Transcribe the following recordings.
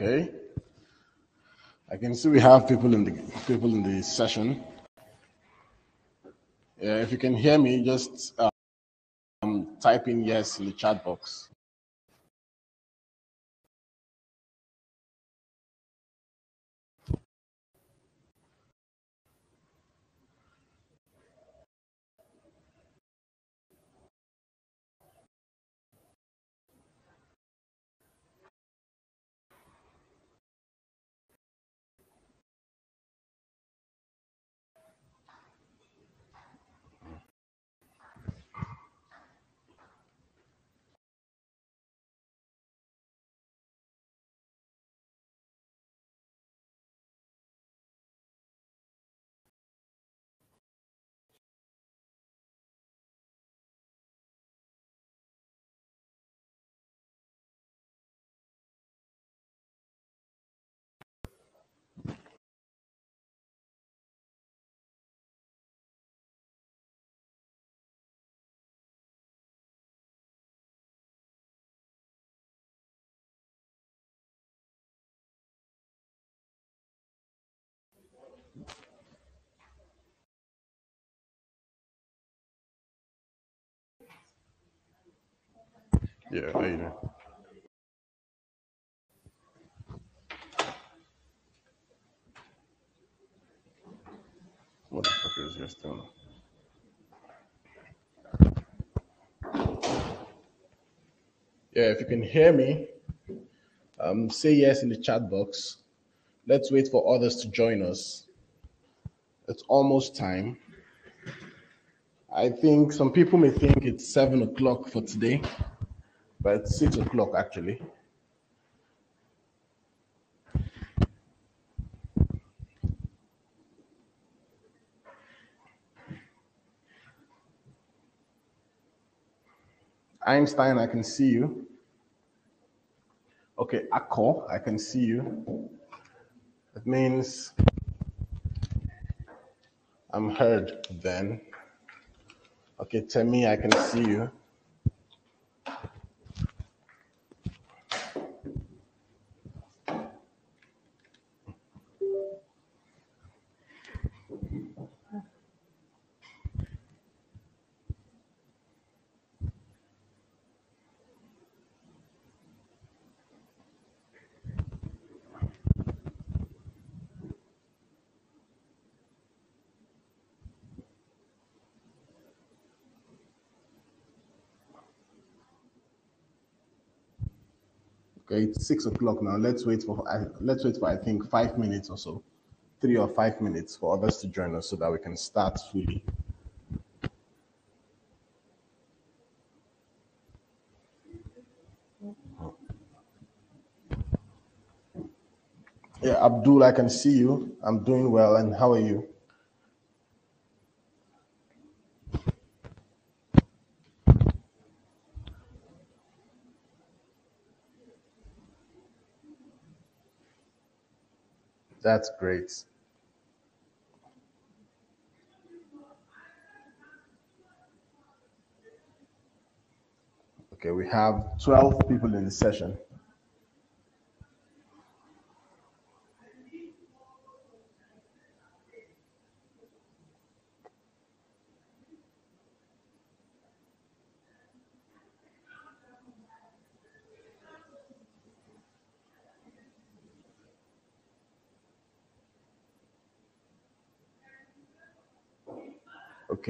Okay. I can see we have people in the people in the session. Yeah, if you can hear me, just um, type in yes in the chat box. Yeah? What the fuck is your still? Yeah, if you can hear me, um, say yes in the chat box. Let's wait for others to join us. It's almost time. I think some people may think it's seven o'clock for today, but six o'clock actually. Einstein, I can see you. Okay, Akko, I can see you. It means I'm heard then. Okay, Temi, I can see you. Okay, it's six o'clock now. Let's wait for let's wait for I think five minutes or so, three or five minutes for others to join us so that we can start fully. Yeah, Abdul, I can see you. I'm doing well, and how are you? That's great. Okay, we have 12 people in the session.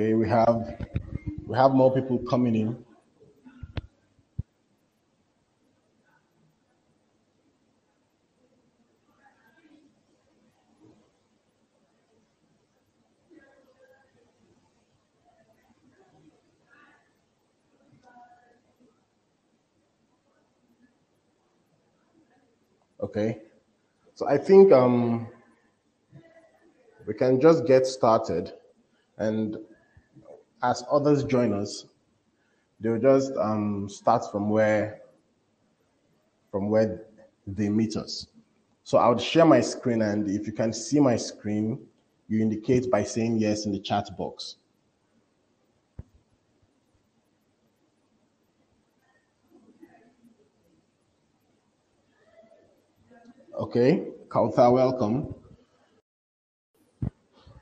Okay, we have we have more people coming in. Okay, so I think um, we can just get started, and as others join us, they'll just um, start from where from where they meet us. So I would share my screen, and if you can see my screen, you indicate by saying yes in the chat box. Okay, Kauta, welcome.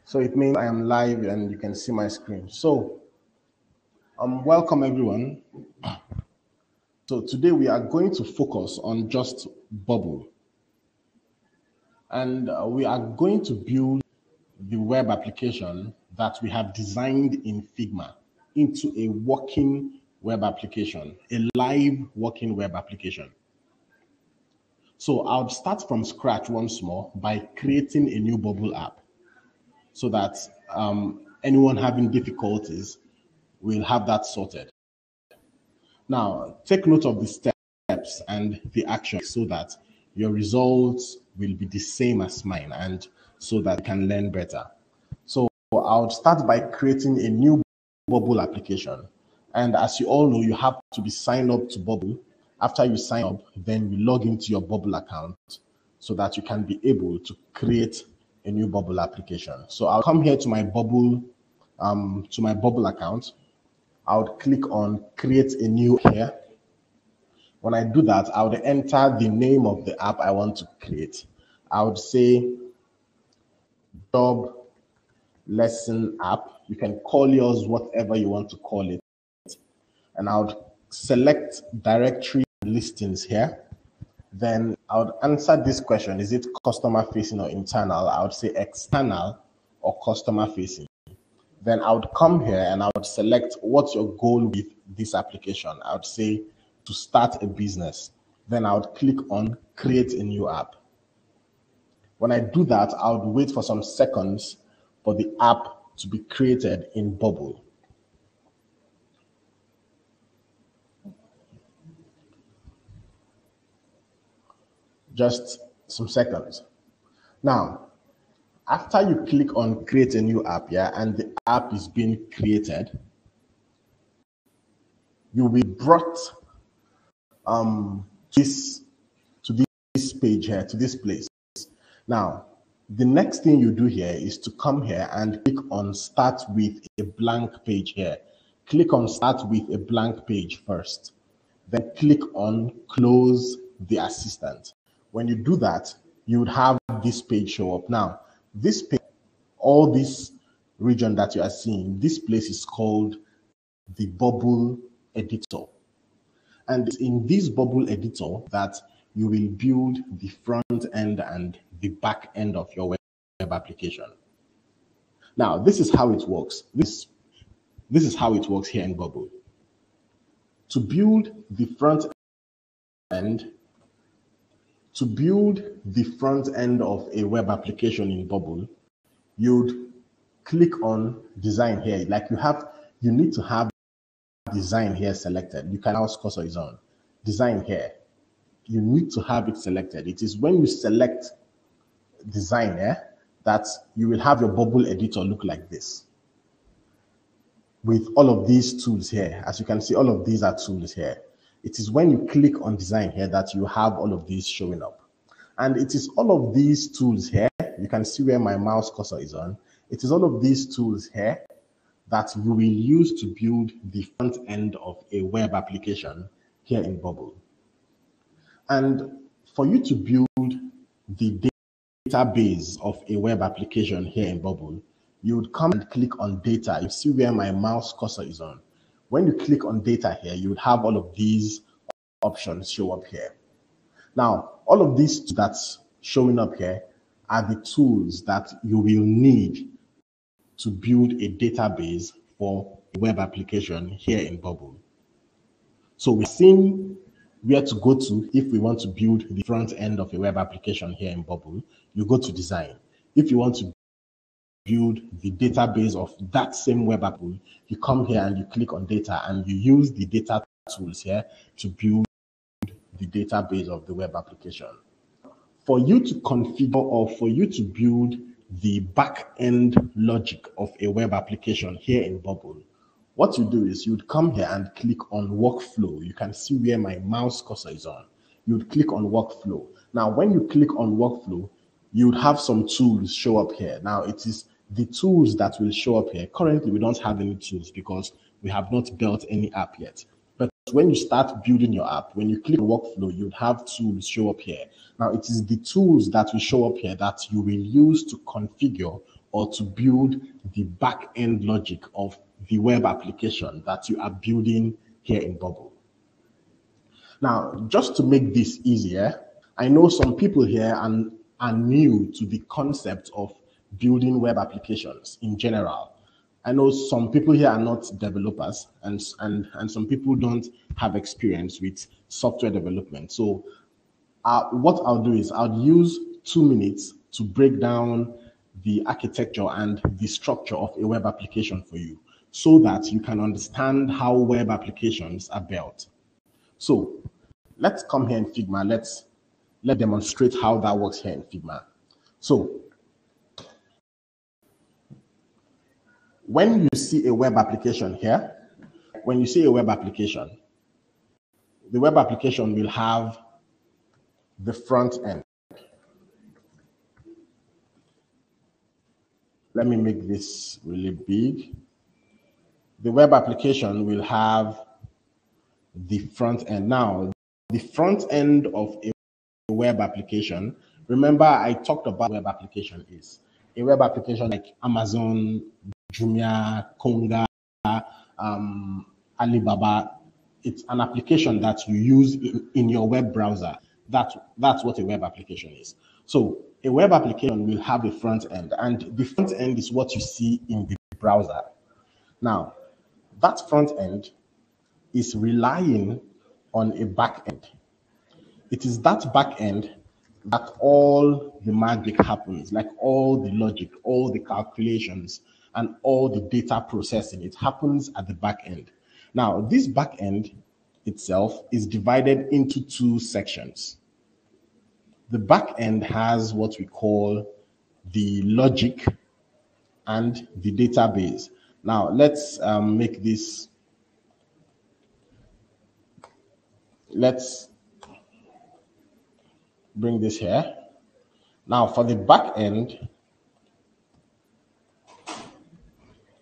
So it means I am live and you can see my screen. So, um, welcome everyone. So today we are going to focus on just bubble. And uh, we are going to build the web application that we have designed in Figma into a working web application, a live working web application. So I'll start from scratch once more by creating a new bubble app so that um, anyone having difficulties will have that sorted. Now, take note of the steps and the action so that your results will be the same as mine and so that you can learn better. So I'll start by creating a new Bubble application. And as you all know, you have to be signed up to Bubble. After you sign up, then you log into your Bubble account so that you can be able to create a new Bubble application. So I'll come here to my Bubble, um, to my Bubble account. I would click on create a new here. When I do that, I would enter the name of the app I want to create. I would say job lesson app. You can call yours whatever you want to call it. And I would select directory listings here. Then I would answer this question Is it customer facing or internal? I would say external or customer facing. Then I would come here and I would select what's your goal with this application. I would say to start a business. Then I would click on create a new app. When I do that, I would wait for some seconds for the app to be created in Bubble. Just some seconds. Now, after you click on create a new app, yeah, and the app is being created, you will be brought um, this to this page here, to this place. Now, the next thing you do here is to come here and click on start with a blank page here. Click on start with a blank page first. Then click on close the assistant. When you do that, you would have this page show up. Now, this page, all this region that you are seeing, this place is called the bubble editor. And in this bubble editor that you will build the front end and the back end of your web application. Now, this is how it works. This, this is how it works here in Bubble. To build the front end, to build the front end of a web application in Bubble, you'd click on design here. Like you have, you need to have design here selected. You can also cursor is on design here you need to have it selected. It is when you select design eh, that you will have your bubble editor look like this. With all of these tools here, as you can see, all of these are tools here. It is when you click on design here that you have all of these showing up. And it is all of these tools here. You can see where my mouse cursor is on. It is all of these tools here that you will use to build the front end of a web application here in Bubble. And for you to build the database of a web application here in Bubble, you would come and click on data. You see where my mouse cursor is on. When you click on data here, you would have all of these options show up here. Now, all of these that's showing up here are the tools that you will need to build a database for a web application here in Bubble. So we're seeing where to go to if we want to build the front end of a web application here in Bubble, you go to design. If you want to build the database of that same web app, you come here and you click on data and you use the data tools here to build the database of the web application. For you to configure or for you to build the back end logic of a web application here in Bubble, what you do is you'd come here and click on workflow. You can see where my mouse cursor is on. You'd click on workflow. Now, when you click on workflow, you'd have some tools show up here. Now, it is the tools that will show up here. Currently, we don't have any tools because we have not built any app yet. But when you start building your app, when you click workflow, you'd have tools show up here. Now, it is the tools that will show up here that you will use to configure or to build the back end logic of the web application that you are building here in Bubble. Now, just to make this easier, I know some people here are, are new to the concept of building web applications in general. I know some people here are not developers and, and, and some people don't have experience with software development. So uh, what I'll do is I'll use two minutes to break down the architecture and the structure of a web application for you so that you can understand how web applications are built. So let's come here in Figma. Let's let demonstrate how that works here in Figma. So when you see a web application here, when you see a web application, the web application will have the front end. Let me make this really big. The web application will have the front end. Now, the front end of a web application, remember I talked about web application is a web application like Amazon, Jumia, Konga, um, Alibaba. It's an application that you use in, in your web browser. That, that's what a web application is. So a web application will have a front end, and the front end is what you see in the browser. Now, that front end is relying on a back end. It is that back end that all the magic happens, like all the logic, all the calculations, and all the data processing. It happens at the back end. Now, this back end itself is divided into two sections. The back end has what we call the logic and the database. Now, let's um, make this, let's bring this here. Now, for the back end,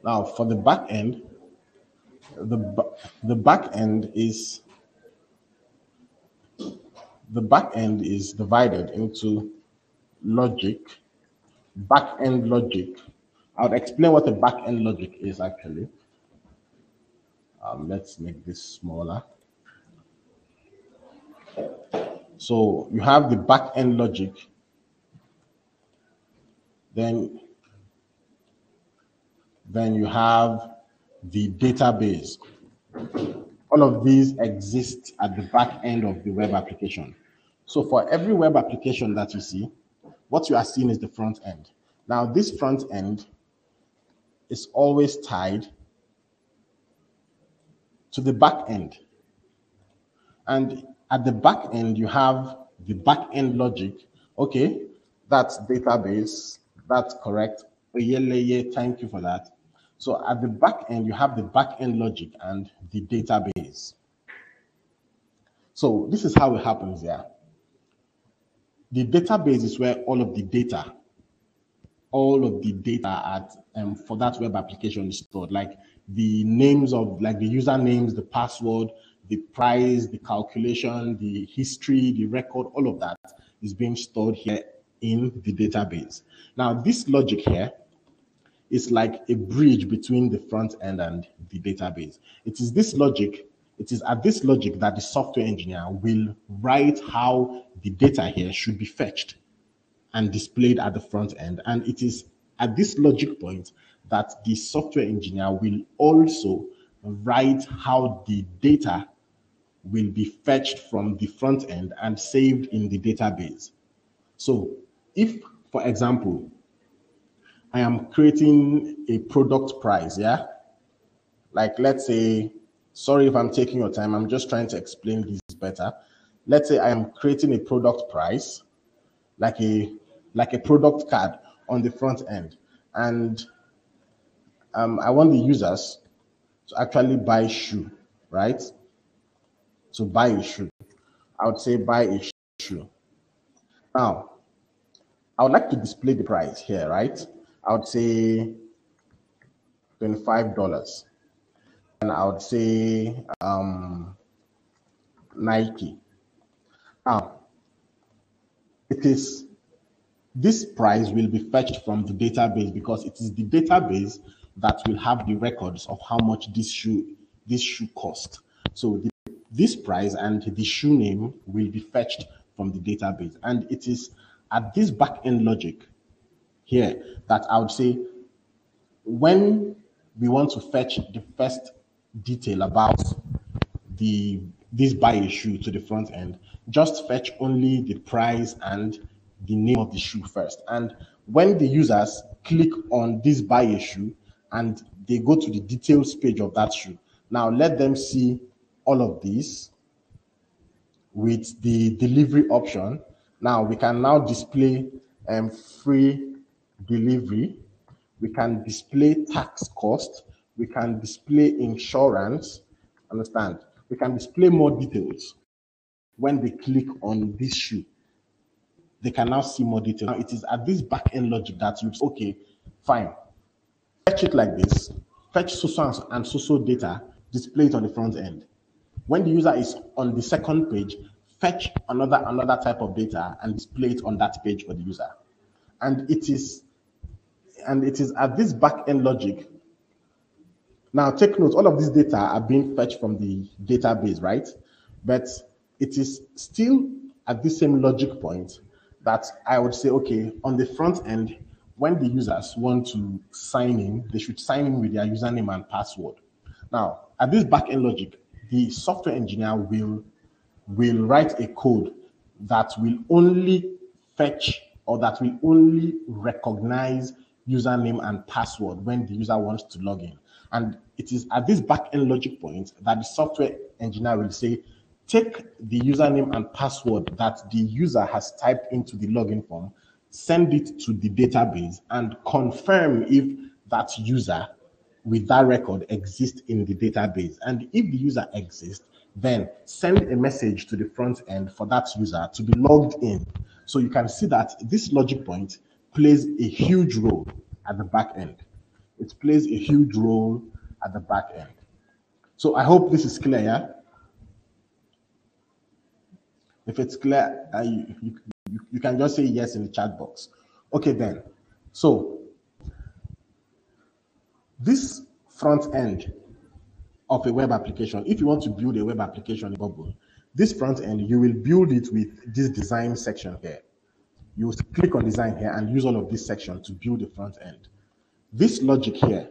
now for the back end, the, the back end is the back end is divided into logic, back end logic. I'll explain what the back end logic is actually. Um, let's make this smaller. So you have the back end logic, then, then you have the database all of these exist at the back end of the web application. So for every web application that you see, what you are seeing is the front end. Now, this front end is always tied to the back end. And at the back end, you have the back end logic. Okay, that's database. That's correct. Thank you for that. So at the back end, you have the back end logic and the database. So this is how it happens there. The database is where all of the data, all of the data at um, for that web application is stored, like the names of like the usernames, the password, the price, the calculation, the history, the record, all of that is being stored here in the database. Now, this logic here is like a bridge between the front end and the database. It is this logic, it is at this logic that the software engineer will write how the data here should be fetched and displayed at the front end. And it is at this logic point that the software engineer will also write how the data will be fetched from the front end and saved in the database. So if, for example, I am creating a product price, yeah? Like let's say, sorry if I'm taking your time, I'm just trying to explain this better. Let's say I am creating a product price, like a like a product card on the front end. And um, I want the users to actually buy shoe, right? To buy a shoe. I would say buy a shoe. Now, I would like to display the price here, right? I would say $25. And I would say um, Nike. Now, it is this price will be fetched from the database because it is the database that will have the records of how much this shoe this shoe cost. So the, this price and the shoe name will be fetched from the database, and it is at this back-end logic here that I would say when we want to fetch the first detail about the this buy shoe to the front end, just fetch only the price and the name of the shoe first. And when the users click on this buy shoe and they go to the details page of that shoe, now let them see all of these with the delivery option. Now we can now display um, free delivery. We can display tax cost. We can display insurance. Understand? We can display more details when they click on this shoe they can now see more detail. Now it is at this back end logic that you okay, fine. Fetch it like this, fetch so and so data, display it on the front end. When the user is on the second page, fetch another another type of data and display it on that page for the user. And it is and it is at this back end logic. Now take note, all of these data are being fetched from the database, right? But it is still at the same logic point that I would say, okay, on the front end, when the users want to sign in, they should sign in with their username and password. Now, at this backend logic, the software engineer will will write a code that will only fetch or that will only recognize username and password when the user wants to log in. And it is at this backend logic point that the software engineer will say, take the username and password that the user has typed into the login form, send it to the database, and confirm if that user with that record exists in the database. And if the user exists, then send a message to the front end for that user to be logged in. So you can see that this logic point plays a huge role at the back end. It plays a huge role at the back end. So I hope this is clear. Yeah? If it's clear, uh, you, you, you can just say yes in the chat box. Okay, then. So, this front end of a web application, if you want to build a web application in Bubble, this front end, you will build it with this design section here. You click on design here and use all of this section to build the front end. This logic here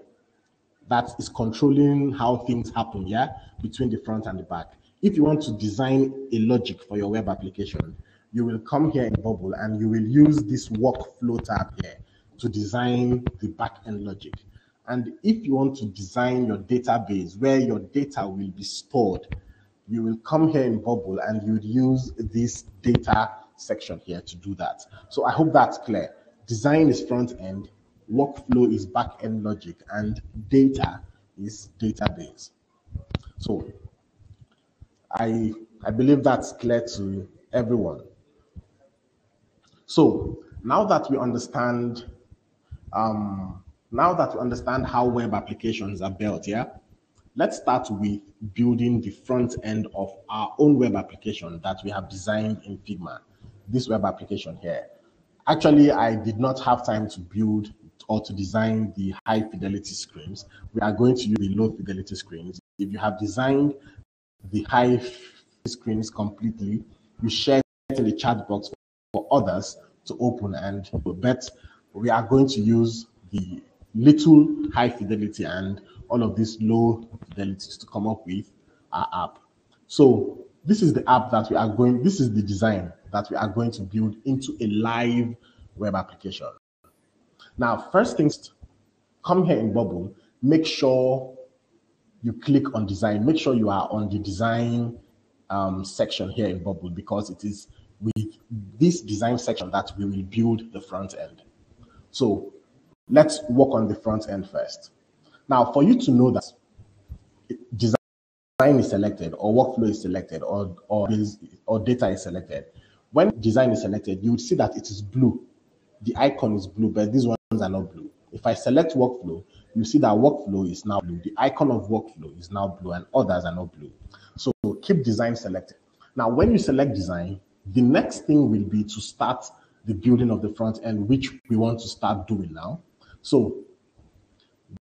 that is controlling how things happen, yeah, between the front and the back. If you want to design a logic for your web application, you will come here in Bubble and you will use this workflow tab here to design the backend logic. And if you want to design your database where your data will be stored, you will come here in Bubble and you would use this data section here to do that. So I hope that's clear. Design is front end, workflow is back end logic, and data is database. So I, I believe that's clear to everyone. So now that we understand, um, now that we understand how web applications are built, yeah, let's start with building the front end of our own web application that we have designed in Figma. This web application here. Actually, I did not have time to build or to design the high fidelity screens. We are going to use the low fidelity screens. If you have designed the high screens completely. You share it in the chat box for others to open and bet we are going to use the little high fidelity and all of these low fidelities to come up with our app. So this is the app that we are going, this is the design that we are going to build into a live web application. Now, first things, come here in Bubble, make sure you click on design. Make sure you are on the design um, section here in Bubble because it is with this design section that we will build the front end. So let's work on the front end first. Now, for you to know that design is selected or workflow is selected or, or, is, or data is selected, when design is selected, you will see that it is blue. The icon is blue, but these ones are not blue. If I select workflow, you see that workflow is now blue. The icon of workflow is now blue and others are not blue. So keep design selected. Now, when you select design, the next thing will be to start the building of the front end, which we want to start doing now. So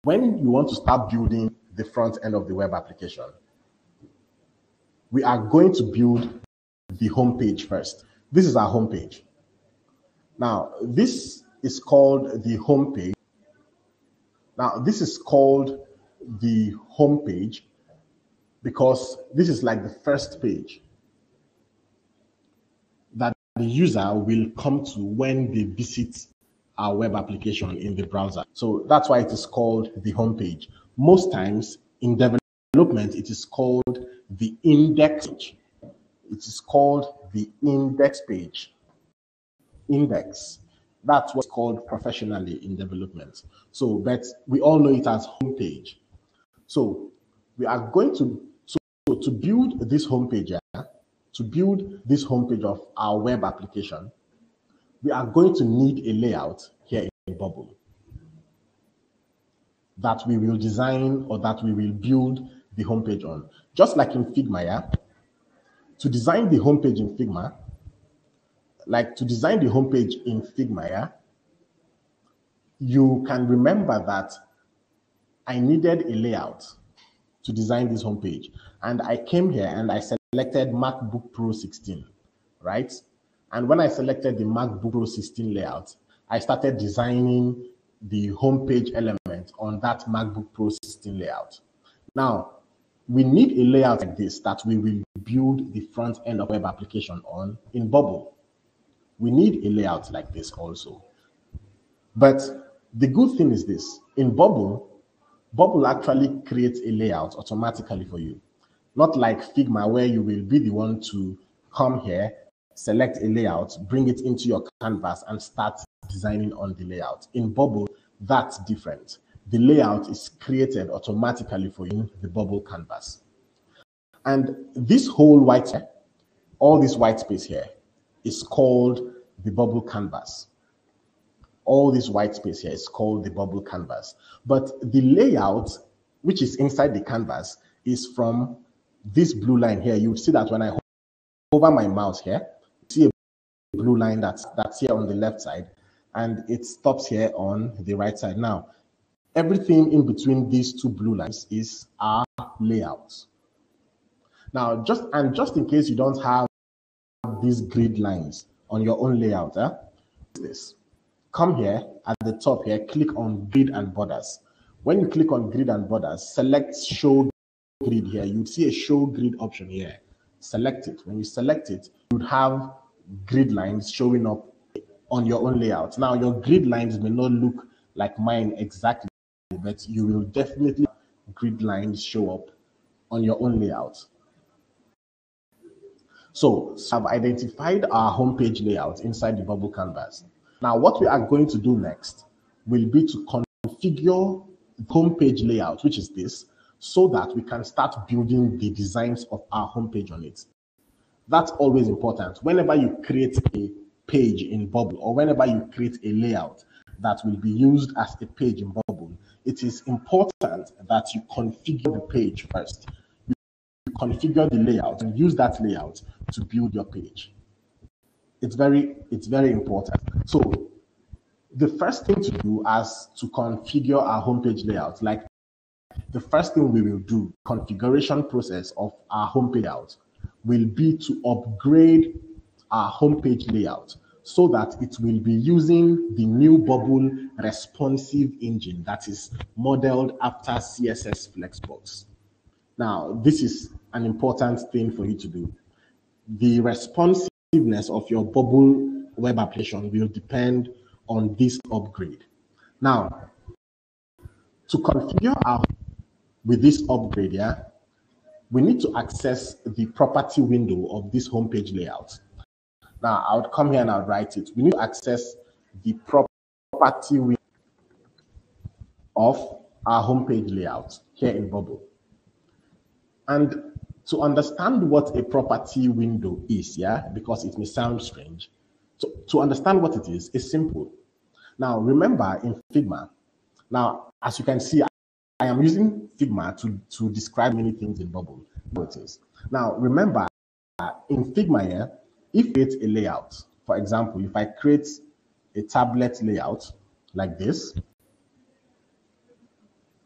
when you want to start building the front end of the web application, we are going to build the home page first. This is our home page. Now, this is called the home page. Now, this is called the home page because this is like the first page that the user will come to when they visit our web application in the browser. So that's why it is called the home page. Most times in development, it is called the index page. It is called the index page. Index. That's what's called professionally in development. So, but we all know it as home page. So we are going to so to build this homepage, to build this homepage of our web application, we are going to need a layout here in Bubble that we will design or that we will build the homepage on. Just like in Figma, yeah, to design the homepage in Figma, like to design the homepage in Figma, yeah, you can remember that I needed a layout to design this homepage. And I came here and I selected MacBook Pro 16, right? And when I selected the MacBook Pro 16 layout, I started designing the homepage element on that MacBook Pro 16 layout. Now, we need a layout like this that we will build the front end of web application on in Bubble. We need a layout like this also. But the good thing is this, in Bubble, Bubble actually creates a layout automatically for you. Not like Figma, where you will be the one to come here, select a layout, bring it into your canvas, and start designing on the layout. In Bubble, that's different. The layout is created automatically for you the Bubble canvas. And this whole white, all this white space here, is called the Bubble canvas all this white space here is called the bubble canvas. But the layout, which is inside the canvas, is from this blue line here. You see that when I hover my mouse here, see a blue line that's, that's here on the left side, and it stops here on the right side. Now, everything in between these two blue lines is our layout. Now, just and just in case you don't have these grid lines on your own layout, eh, this come here at the top here, click on grid and borders. When you click on grid and borders, select show grid here. You'd see a show grid option here. Select it. When you select it, you'd have grid lines showing up on your own layout. Now, your grid lines may not look like mine exactly, but you will definitely grid lines show up on your own layout. So I've identified our homepage layout inside the bubble canvas. Now, what we are going to do next will be to configure the homepage layout, which is this, so that we can start building the designs of our homepage on it. That's always important. Whenever you create a page in Bubble or whenever you create a layout that will be used as a page in Bubble, it is important that you configure the page first. You configure the layout and use that layout to build your page. It's very, it's very important. So the first thing to do as to configure our homepage layout, like the first thing we will do, configuration process of our homepage layout, will be to upgrade our homepage layout so that it will be using the new Bubble responsive engine that is modeled after CSS Flexbox. Now, this is an important thing for you to do. The responsiveness of your bubble web application will depend on this upgrade. Now, to configure our with this upgrade, yeah, we need to access the property window of this homepage layout. Now, I would come here and I would write it. We need to access the property window of our homepage layout here in Bubble. And to understand what a property window is, yeah, because it may sound strange. So to understand what it is, is simple. Now, remember in Figma, now, as you can see, I am using Figma to, to describe many things in Bubble. Now, remember, in Figma here, if it's a layout, for example, if I create a tablet layout like this,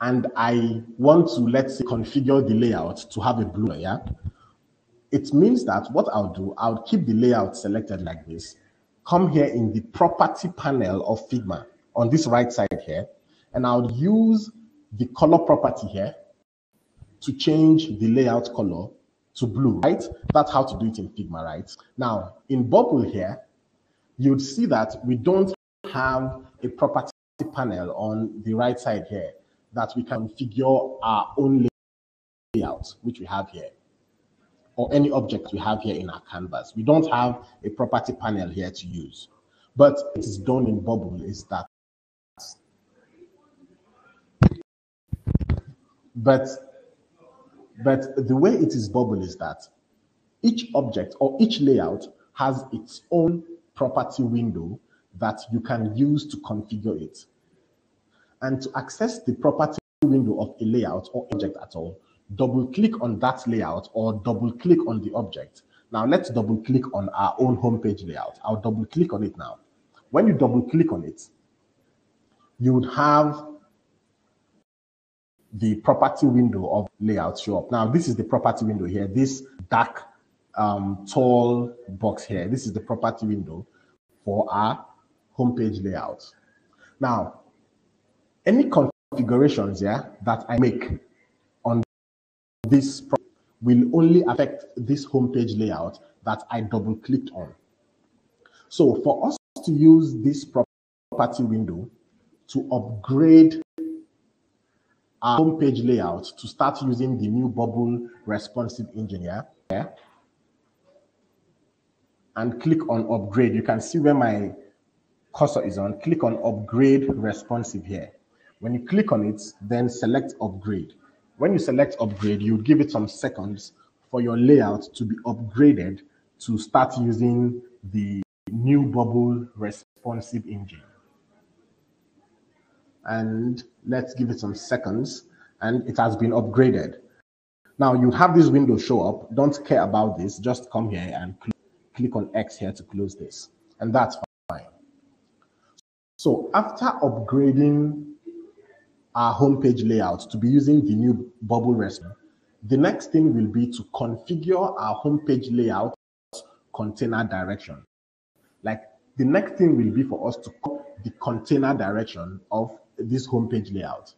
and I want to, let's say, configure the layout to have a blue layer, it means that what I'll do, I'll keep the layout selected like this, come here in the property panel of Figma on this right side here, and I'll use the color property here to change the layout color to blue, right? That's how to do it in Figma, right? Now, in Bubble here, you'd see that we don't have a property panel on the right side here that we can figure our own layout, which we have here, or any object we have here in our canvas. We don't have a property panel here to use. But it is done in Bubble is that. But but the way it is Bubble is that each object or each layout has its own property window that you can use to configure it. And to access the property window of a layout or object at all, double click on that layout or double click on the object. Now let's double click on our own homepage layout. I'll double click on it now. When you double click on it, you would have the property window of layout show up. Now, this is the property window here. This dark, um, tall box here. This is the property window for our homepage layout. Now, any configurations yeah, that I make on this will only affect this homepage layout that I double clicked on. So for us to use this property window to upgrade our homepage layout to start using the new bubble responsive engineer here and click on upgrade. You can see where my cursor is on. Click on upgrade responsive here. When you click on it, then select upgrade. When you select upgrade, you give it some seconds for your layout to be upgraded to start using the new bubble responsive engine and let's give it some seconds and it has been upgraded. Now you have this window show up. Don't care about this. Just come here and cl click on X here to close this. And that's fine. So after upgrading our homepage layout to be using the new bubble recipe, the next thing will be to configure our homepage layout container direction. Like the next thing will be for us to the container direction of this homepage layout.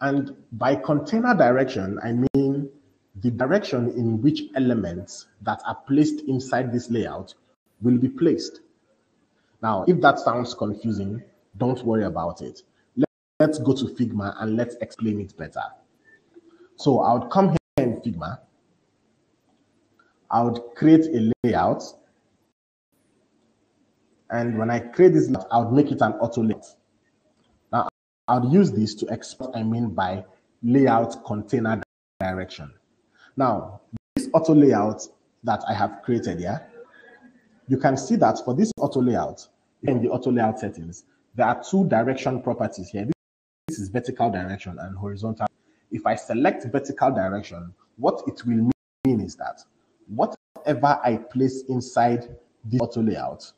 And by container direction, I mean the direction in which elements that are placed inside this layout will be placed. Now, if that sounds confusing, don't worry about it. Let's go to Figma and let's explain it better. So I would come here in Figma. I would create a layout. And when I create this, I would make it an auto layout. I'll use this to express what I mean by layout container direction. Now, this auto layout that I have created here, you can see that for this auto layout, in the auto layout settings, there are two direction properties here. This is vertical direction and horizontal. If I select vertical direction, what it will mean is that whatever I place inside the auto layout,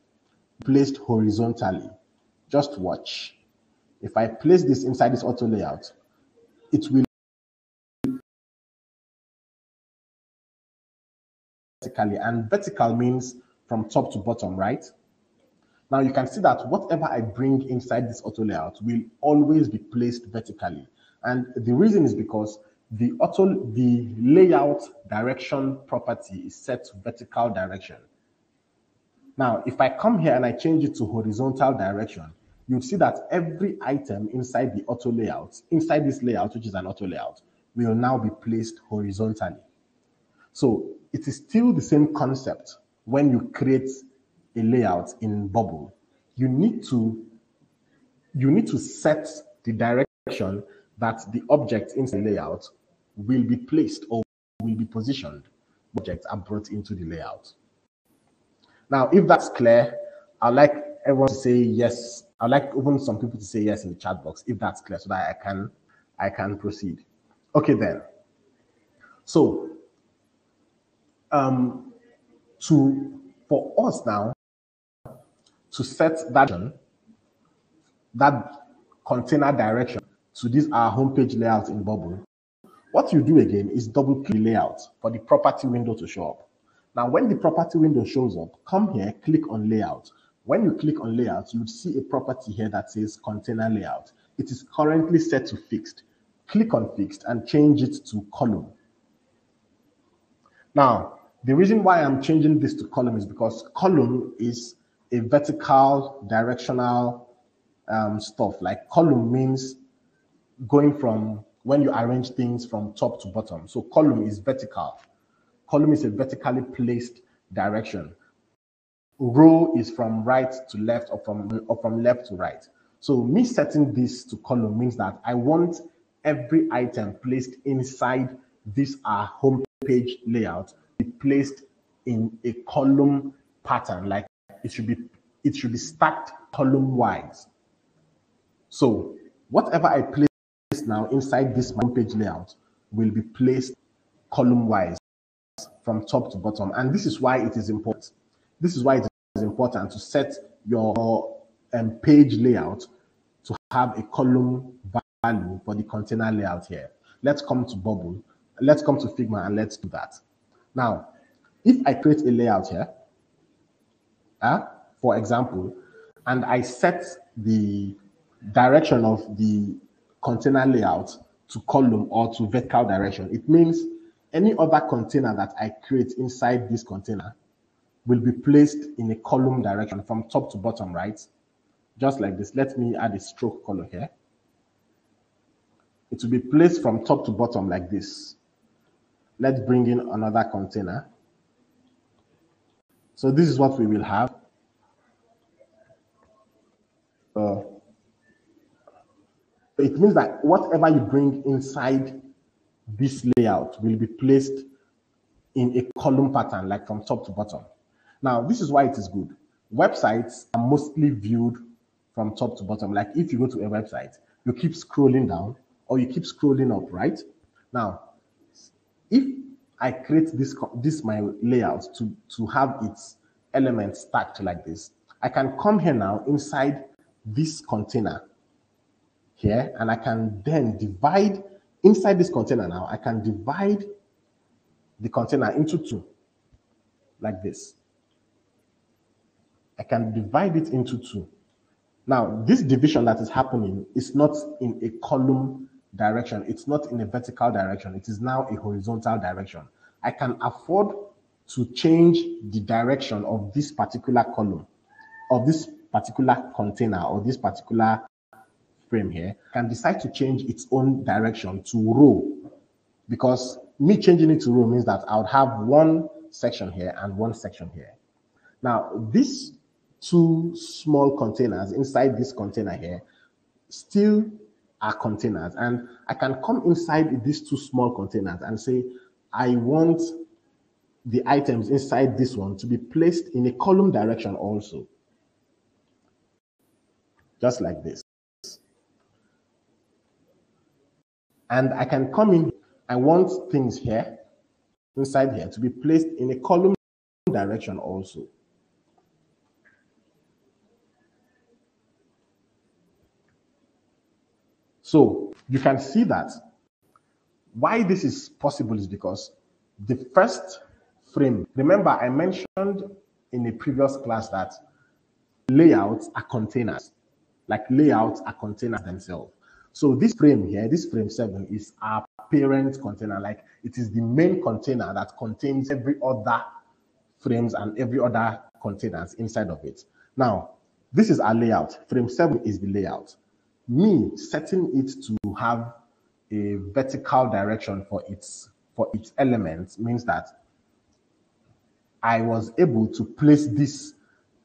placed horizontally, just watch. If I place this inside this auto layout, it will vertically and vertical means from top to bottom, right? Now you can see that whatever I bring inside this auto layout will always be placed vertically. And the reason is because the auto, the layout direction property is set to vertical direction. Now, if I come here and I change it to horizontal direction, you'll see that every item inside the auto layout, inside this layout, which is an auto layout, will now be placed horizontally. So it is still the same concept when you create a layout in Bubble. You need to you need to set the direction that the object in the layout will be placed or will be positioned. Objects are brought into the layout. Now, if that's clear, I'd like everyone to say yes I'd like even some people to say yes in the chat box if that's clear so that I can I can proceed. Okay then. So um to for us now to set that that container direction to this our homepage layout in Bubble, what you do again is double click layout for the property window to show up. Now, when the property window shows up, come here, click on layout. When you click on layout, you'll see a property here that says container layout. It is currently set to fixed. Click on fixed and change it to column. Now, the reason why I'm changing this to column is because column is a vertical directional um, stuff. Like column means going from when you arrange things from top to bottom. So column is vertical. Column is a vertically placed direction. Row is from right to left or from, or from left to right. So me setting this to column means that I want every item placed inside this our home page layout be placed in a column pattern. Like it should be it should be stacked column wise. So whatever I place now inside this home page layout will be placed column wise from top to bottom. And this is why it is important. This is why it is important to set your um, page layout to have a column value for the container layout here. Let's come to Bubble. Let's come to Figma and let's do that. Now, if I create a layout here, uh, for example, and I set the direction of the container layout to column or to vertical direction, it means any other container that I create inside this container will be placed in a column direction from top to bottom, right? Just like this. Let me add a stroke color here. It will be placed from top to bottom like this. Let's bring in another container. So this is what we will have. Uh, it means that whatever you bring inside this layout will be placed in a column pattern, like from top to bottom. Now, this is why it is good. Websites are mostly viewed from top to bottom. Like if you go to a website, you keep scrolling down or you keep scrolling up, right? Now, if I create this this my layout to to have its elements stacked like this, I can come here now inside this container here, and I can then divide inside this container now. I can divide the container into two, like this. I can divide it into two. Now, this division that is happening is not in a column direction. It's not in a vertical direction. It is now a horizontal direction. I can afford to change the direction of this particular column, of this particular container, or this particular frame here, can decide to change its own direction to row. Because me changing it to row means that I would have one section here and one section here. Now, these two small containers inside this container here still are containers. And I can come inside these two small containers and say, I want the items inside this one to be placed in a column direction also. Just like this. And I can come in, I want things here, inside here, to be placed in a column direction also. So you can see that why this is possible is because the first frame, remember I mentioned in a previous class that layouts are containers, like layouts are containers themselves. So this frame here, this frame seven is our parent container, like it is the main container that contains every other frames and every other containers inside of it. Now, this is our layout. Frame seven is the layout me setting it to have a vertical direction for its for its elements means that I was able to place this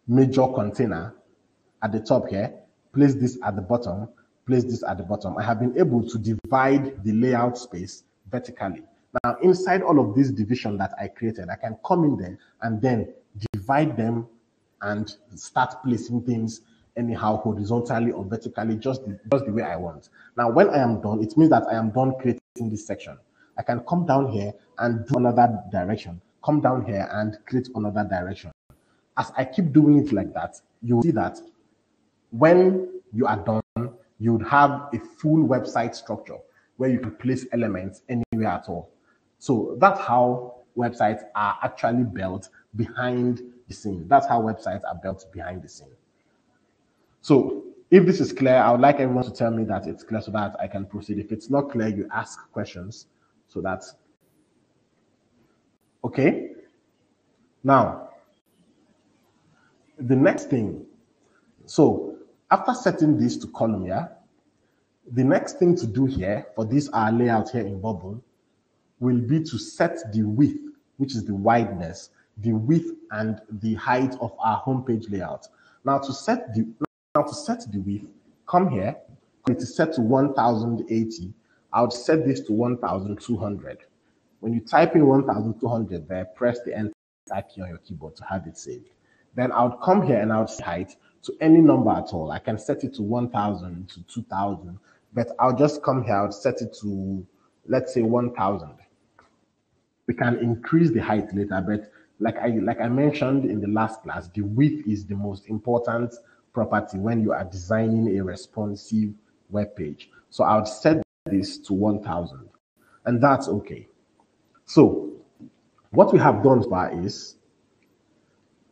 major container at the top here, place this at the bottom, place this at the bottom. I have been able to divide the layout space vertically. Now, inside all of this division that I created, I can come in there and then divide them and start placing things anyhow horizontally or vertically just the, just the way I want. Now, when I am done, it means that I am done creating this section. I can come down here and do another direction. come down here and create another direction. As I keep doing it like that, you will see that when you are done, you would have a full website structure where you can place elements anywhere at all. So that's how websites are actually built behind the scene. That's how websites are built behind the scene. So if this is clear, I would like everyone to tell me that it's clear so that I can proceed. If it's not clear, you ask questions so that, okay. Now, the next thing, so after setting this to column here, the next thing to do here for this our layout here in bubble will be to set the width, which is the wideness, the width and the height of our homepage layout. Now to set the now to set the width, come here, it is set to 1080. I would set this to 1200. When you type in 1200 there, press the enter key on your keyboard to have it saved. Then I would come here and I would set height to any number at all. I can set it to 1000 to 2000, but I'll just come here, I would set it to, let's say 1000. We can increase the height later, but like I like I mentioned in the last class, the width is the most important property when you are designing a responsive web page. So I would set this to 1000 and that's okay. So what we have done so far is,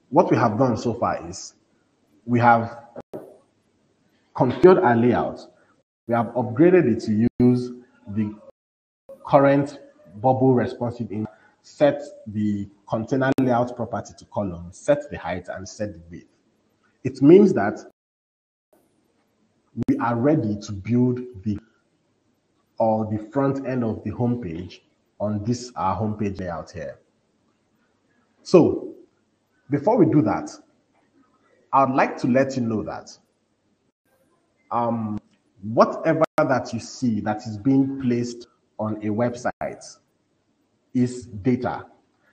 what we have done so far is we have configured our layout. We have upgraded it to use the current bubble responsive engine set the container layout property to column, set the height and set the width. It means that we are ready to build the or the front end of the homepage on this our homepage layout here. So before we do that, I'd like to let you know that um, whatever that you see that is being placed on a website is data.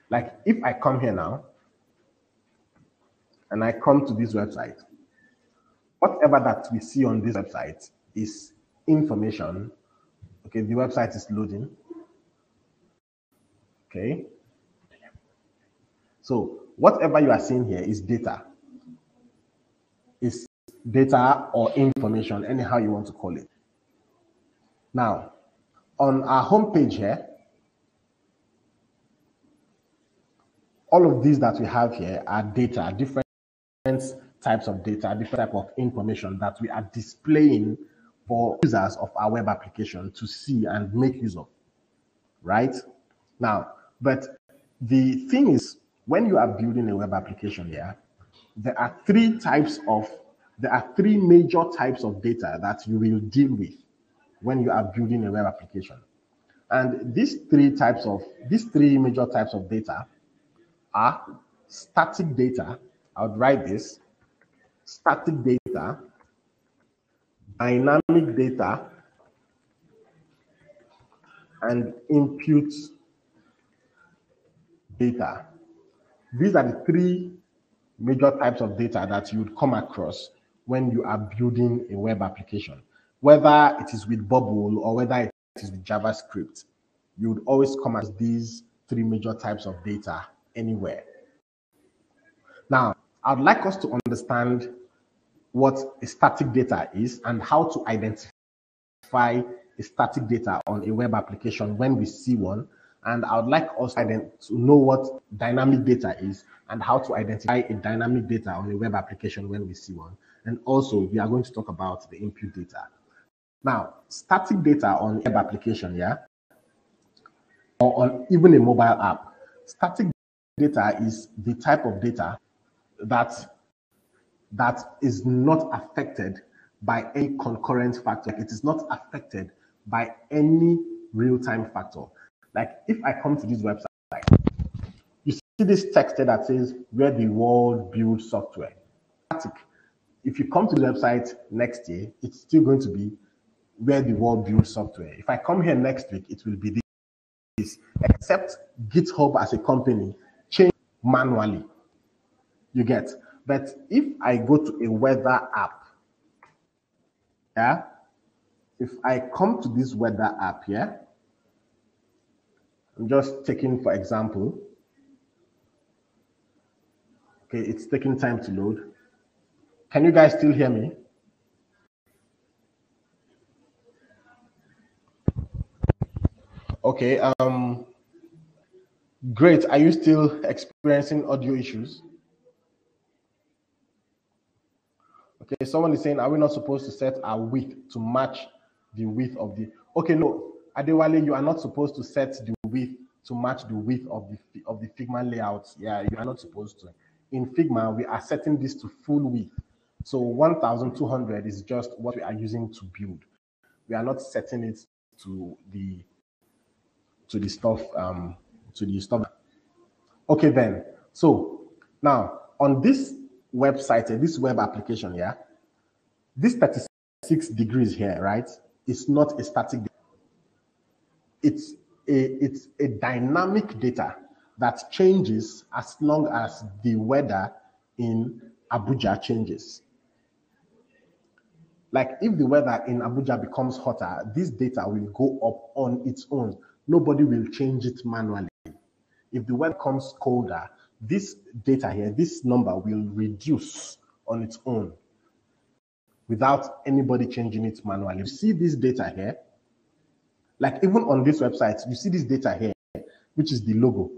Like if I come here now and I come to this website, whatever that we see on this website is information. Okay, the website is loading. Okay. So whatever you are seeing here is data. Is data or information, anyhow you want to call it. Now, on our homepage here, all of these that we have here are data, different types of data, different type of information that we are displaying for users of our web application to see and make use of, right? Now, but the thing is, when you are building a web application here, there are three types of, there are three major types of data that you will deal with when you are building a web application. And these three types of, these three major types of data are static data, I would write this static data, dynamic data, and input data. These are the three major types of data that you would come across when you are building a web application. Whether it is with Bubble or whether it is with JavaScript, you would always come across these three major types of data anywhere. I'd like us to understand what static data is and how to identify static data on a web application when we see one. And I would like us to know what dynamic data is and how to identify a dynamic data on a web application when we see one. And also, we are going to talk about the input data. Now, static data on web application, yeah, or on even a mobile app. Static data is the type of data that that is not affected by any concurrent factor. It is not affected by any real-time factor. Like if I come to this website, you see this text that says where the world builds software. If you come to the website next year, it's still going to be where the world builds software. If I come here next week, it will be this, except GitHub as a company change manually. You get. But if I go to a weather app, yeah, if I come to this weather app here, I'm just taking for example, Okay, it's taking time to load. Can you guys still hear me? Okay, um, great. Are you still experiencing audio issues? Okay, someone is saying, are we not supposed to set our width to match the width of the, okay, no, Adewale, you are not supposed to set the width to match the width of the, of the Figma layout. Yeah, you are not supposed to. In Figma, we are setting this to full width. So 1,200 is just what we are using to build. We are not setting it to the to the stuff um, to the stuff. Okay, then. So now on this website, this web application, yeah, this 36 degrees here, right, is not a static. It's a it's a dynamic data that changes as long as the weather in Abuja changes. Like if the weather in Abuja becomes hotter, this data will go up on its own. Nobody will change it manually. If the weather comes colder, this data here, this number will reduce on its own without anybody changing it manually. You see this data here, like even on this website, you see this data here, which is the logo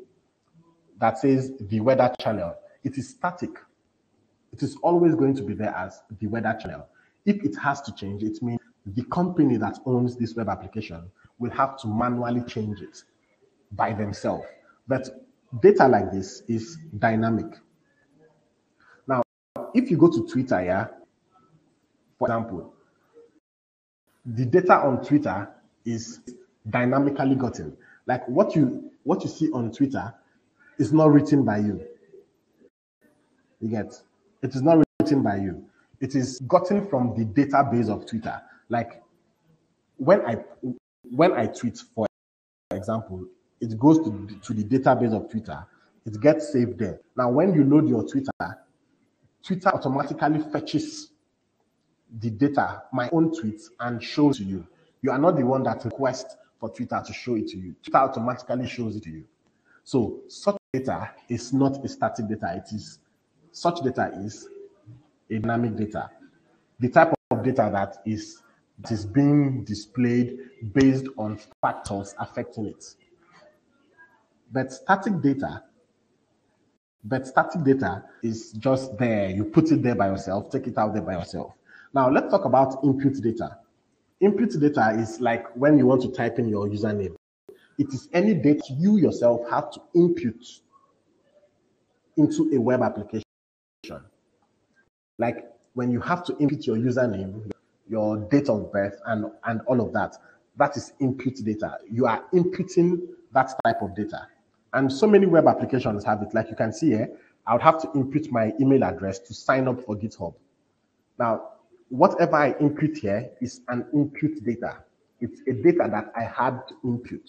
that says the weather channel. It is static. It is always going to be there as the weather channel. If it has to change, it means the company that owns this web application will have to manually change it by themselves. But data like this is dynamic. Now, if you go to Twitter, yeah, for example, the data on Twitter is dynamically gotten. Like what you what you see on Twitter is not written by you. You get it is not written by you. It is gotten from the database of Twitter. Like when I when I tweet, for example, it goes to, to the database of Twitter. It gets saved there. Now, when you load your Twitter, Twitter automatically fetches the data, my own tweets, and shows to you. You are not the one that requests for Twitter to show it to you. Twitter automatically shows it to you. So such data is not a static data. It is such data is a dynamic data. The type of data that is that is being displayed based on factors affecting it. But static data, but static data is just there. You put it there by yourself, take it out there by yourself. Now let's talk about input data. Input data is like when you want to type in your username. It is any data you yourself have to input into a web application. Like when you have to input your username, your date of birth, and, and all of that, that is input data. You are inputting that type of data. And so many web applications have it. Like you can see here, I would have to input my email address to sign up for GitHub. Now, whatever I input here is an input data. It's a data that I had to input.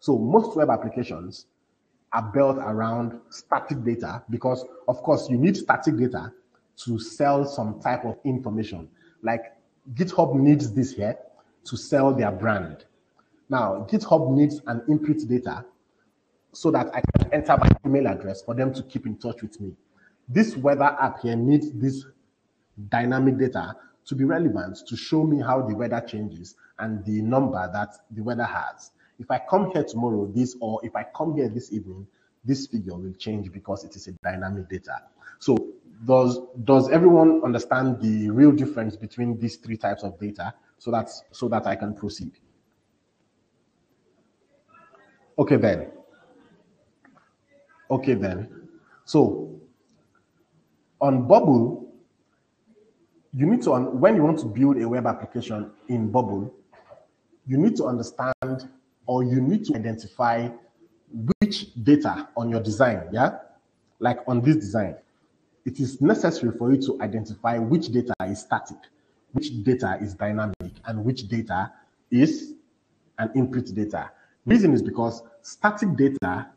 So most web applications are built around static data because, of course, you need static data to sell some type of information. Like GitHub needs this here to sell their brand. Now, GitHub needs an input data so that I can enter my email address for them to keep in touch with me. This weather app here needs this dynamic data to be relevant to show me how the weather changes and the number that the weather has. If I come here tomorrow, this, or if I come here this evening, this figure will change because it is a dynamic data. So does does everyone understand the real difference between these three types of data so that's so that I can proceed? Okay then. Okay then. So on Bubble, you need to when you want to build a web application in Bubble, you need to understand or you need to identify which data on your design, yeah? Like on this design, it is necessary for you to identify which data is static, which data is dynamic, and which data is an input data. Reason is because static data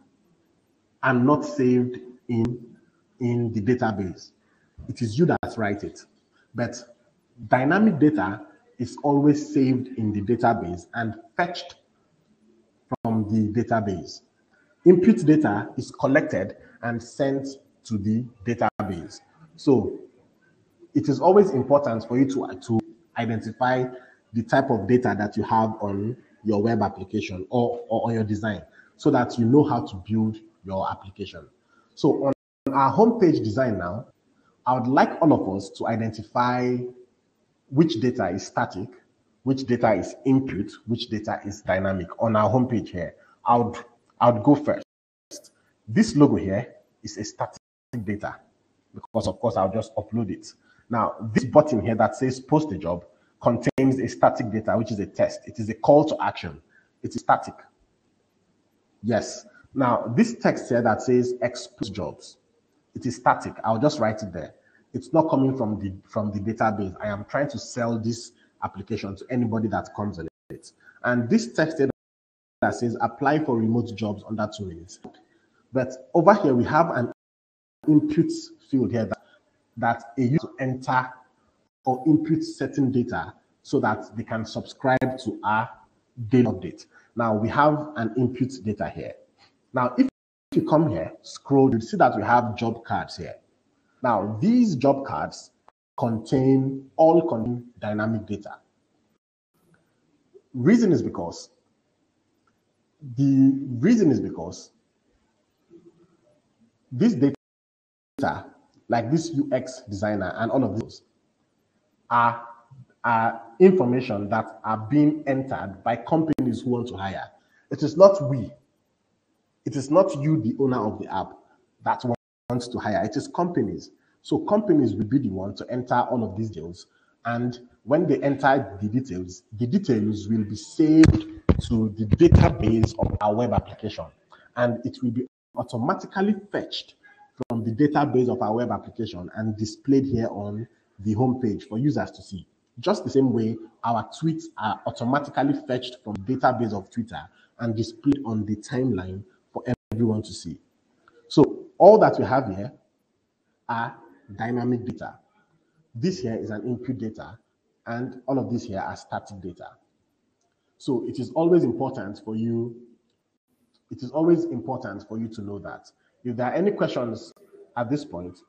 are not saved in, in the database. It is you that write it. But dynamic data is always saved in the database and fetched from the database. Input data is collected and sent to the database. So it is always important for you to, to identify the type of data that you have on your web application or, or on your design so that you know how to build your application. So on our homepage design now, I would like all of us to identify which data is static, which data is input, which data is dynamic on our homepage here. I would, I would go first. This logo here is a static data because of course I'll just upload it. Now, this button here that says post a job contains a static data, which is a test. It is a call to action. It is static. Yes. Now, this text here that says expose jobs, it is static. I'll just write it there. It's not coming from the from the database. I am trying to sell this application to anybody that comes on it. And this text here that says apply for remote jobs under two minutes. But over here we have an input field here that, that a user enter or input certain data so that they can subscribe to our daily update. Now we have an input data here. Now, if you come here, scroll, you see that we have job cards here. Now, these job cards contain all contain dynamic data. Reason is because the reason is because this data, like this UX designer and all of those, are, are information that are being entered by companies who want to hire. It is not we. It is not you, the owner of the app, that wants to hire. It is companies. So companies will be the one to enter all of these deals. And when they enter the details, the details will be saved to the database of our web application. And it will be automatically fetched from the database of our web application and displayed here on the homepage for users to see. Just the same way our tweets are automatically fetched from database of Twitter and displayed on the timeline everyone to see. So all that we have here are dynamic data. This here is an input data, and all of this here are static data. So it is always important for you, it is always important for you to know that. If there are any questions at this point,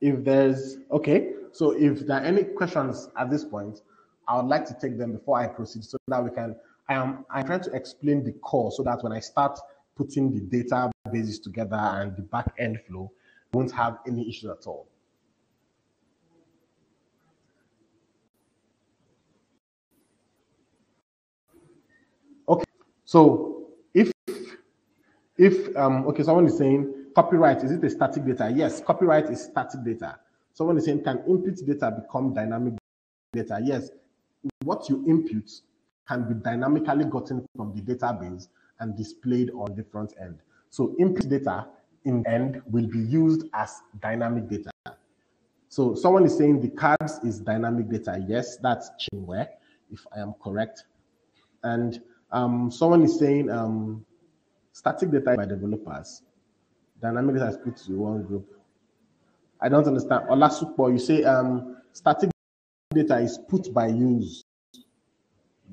if there's okay so if there are any questions at this point i would like to take them before i proceed so that we can i am i'm trying to explain the core so that when i start putting the databases together and the back end flow won't have any issues at all okay so if if um okay someone is saying copyright, is it a static data? Yes, copyright is static data. Someone is saying, can input data become dynamic data? Yes, what you input can be dynamically gotten from the database and displayed on the front end. So input data in the end will be used as dynamic data. So someone is saying the cards is dynamic data. Yes, that's Chinwe, if I am correct. And um, someone is saying um, static data by developers dynamic data is put to one group. I don't understand. Olasupo, you say um, static data is put by use.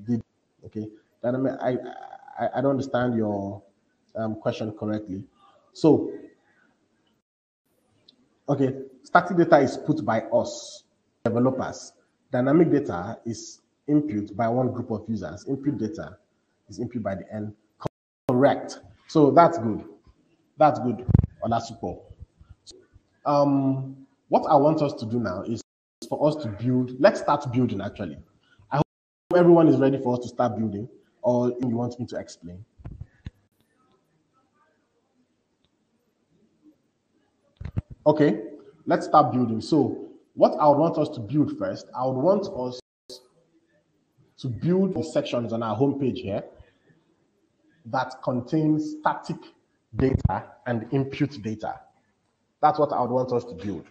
Did, okay, dynamic. I, I I don't understand your um, question correctly. So, okay, static data is put by us developers. Dynamic data is input by one group of users. Input data is input by the end. Correct. So that's good. That's good. Olasupo. Um, what I want us to do now is for us to build. Let's start building. Actually, everyone is ready for us to start building. Or you want me to explain? Okay, let's start building. So, what I would want us to build first, I would want us to build the sections on our homepage here that contains static data and input data. That's what I would want us to build.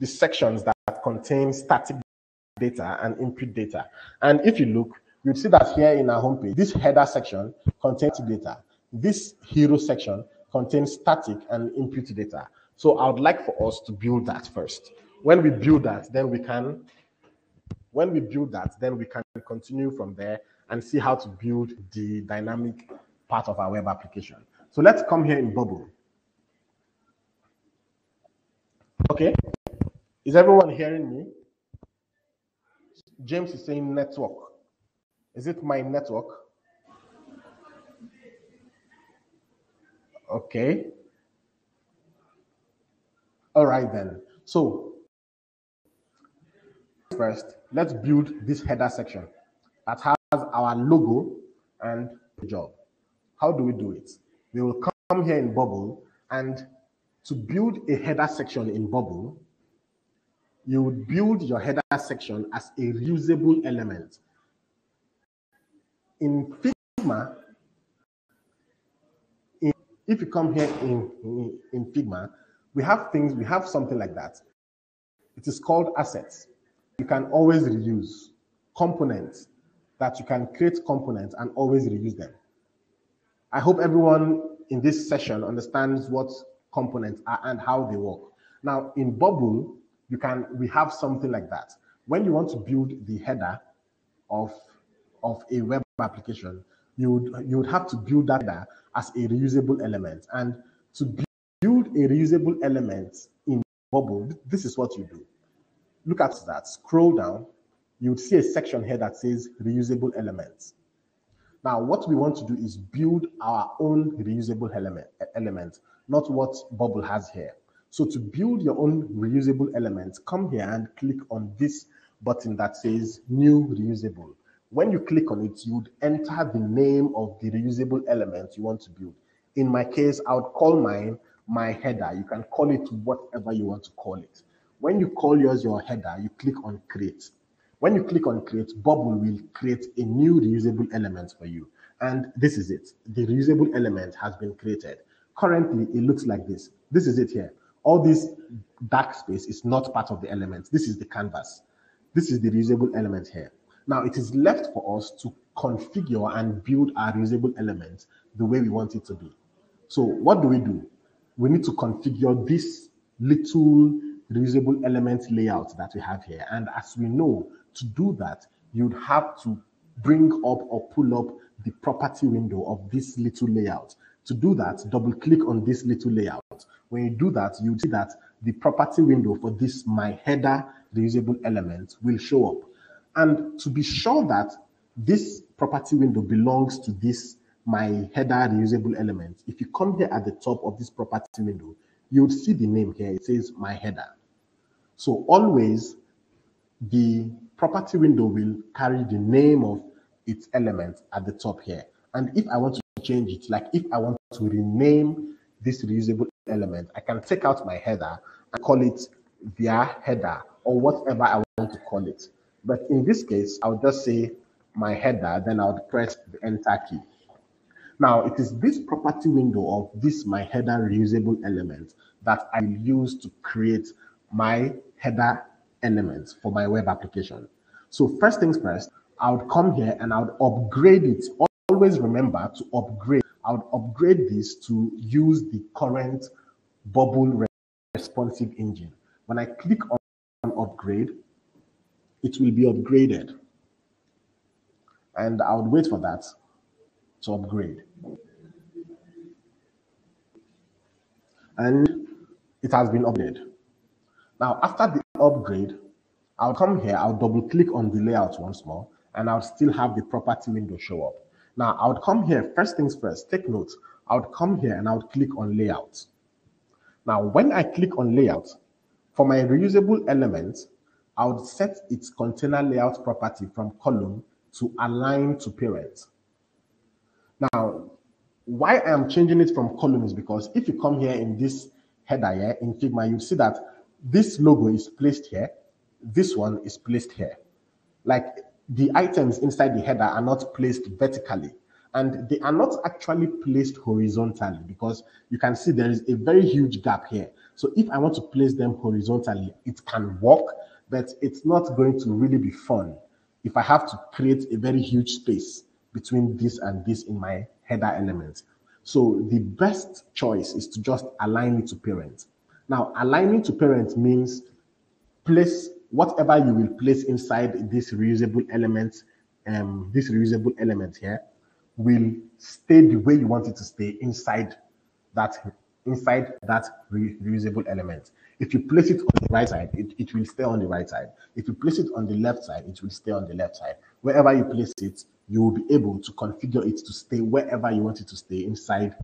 The sections that contain static data and input data. And if you look, you'll see that here in our homepage, this header section contains data. This hero section contains static and input data. So I would like for us to build that first. When we build that, then we can, when we build that, then we can continue from there and see how to build the dynamic part of our web application. So let's come here in Bubble. Okay, is everyone hearing me? James is saying network. Is it my network? Okay. All right then. So first, let's build this header section that has our logo and the job. How do we do it? We will come here in Bubble and to build a header section in Bubble, you would build your header section as a reusable element. In Figma, in, if you come here in, in, in Figma, we have things, we have something like that. It is called assets. You can always reuse components that you can create components and always reuse them. I hope everyone in this session understands what components are and how they work. Now in Bubble, you can we have something like that. When you want to build the header of of a web application, you would you would have to build that header as a reusable element. And to build a reusable element in Bubble, this is what you do. Look at that. Scroll down. You would see a section here that says reusable elements. Now, what we want to do is build our own reusable element, element, not what Bubble has here. So to build your own reusable element, come here and click on this button that says new reusable. When you click on it, you would enter the name of the reusable element you want to build. In my case, I would call mine my header. You can call it whatever you want to call it. When you call yours your header, you click on create. When you click on create, Bubble will create a new reusable element for you. And this is it. The reusable element has been created. Currently, it looks like this. This is it here all this dark space is not part of the element. This is the canvas. This is the reusable element here. Now it is left for us to configure and build our reusable element the way we want it to be. So what do we do? We need to configure this little reusable element layout that we have here. And as we know, to do that, you'd have to bring up or pull up the property window of this little layout. To do that, double click on this little layout. When you do that, you see that the property window for this my header reusable element will show up. And to be sure that this property window belongs to this my header reusable element, if you come here at the top of this property window, you would see the name here. It says my header. So always the property window will carry the name of its element at the top here. And if I want to change it. Like if I want to rename this reusable element, I can take out my header and call it via header or whatever I want to call it. But in this case, I'll just say my header, then I would press the enter key. Now, it is this property window of this my header reusable element that I use to create my header element for my web application. So first things first, I would come here and I would upgrade it always remember to upgrade. I would upgrade this to use the current bubble responsive engine. When I click on upgrade, it will be upgraded. And I would wait for that to upgrade. And it has been upgraded. Now, after the upgrade, I'll come here, I'll double click on the layout once more, and I'll still have the property window show up. Now I would come here, first things first, take note. I would come here and I would click on layout. Now, when I click on layout, for my reusable element, I would set its container layout property from column to align to parent. Now, why I am changing it from column is because if you come here in this header here in Figma, you see that this logo is placed here, this one is placed here. Like the items inside the header are not placed vertically and they are not actually placed horizontally because you can see there is a very huge gap here. So if I want to place them horizontally, it can work, but it's not going to really be fun if I have to create a very huge space between this and this in my header element. So the best choice is to just align it to parent. Now, aligning to parent means place whatever you will place inside this reusable element um, this reusable element here will stay the way you want it to stay inside that inside that re reusable element. If you place it on the right side, it, it will stay on the right side. If you place it on the left side, it will stay on the left side. Wherever you place it, you will be able to configure it to stay wherever you want it to stay inside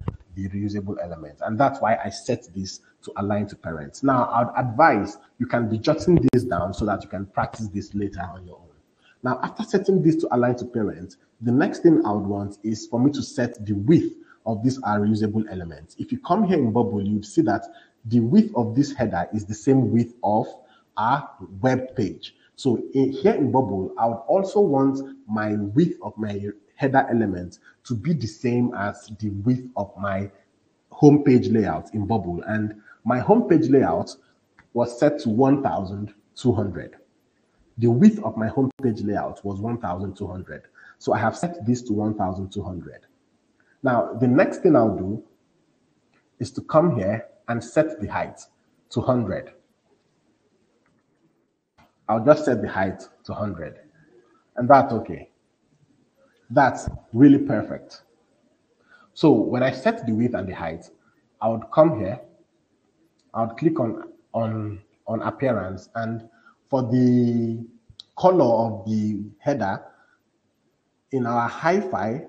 reusable elements. And that's why I set this to align to parents. Now, I'd advise you can be jotting this down so that you can practice this later on your own. Now, after setting this to align to parents, the next thing I would want is for me to set the width of these are reusable elements. If you come here in Bubble, you'd see that the width of this header is the same width of our web page. So in, here in Bubble, I would also want my width of my header element to be the same as the width of my homepage layout in Bubble. And my homepage layout was set to 1,200. The width of my homepage layout was 1,200. So I have set this to 1,200. Now, the next thing I'll do is to come here and set the height to 100. I'll just set the height to 100. And that's okay. That's really perfect. So when I set the width and the height, I would come here, I would click on, on, on appearance, and for the color of the header, in our hi-fi,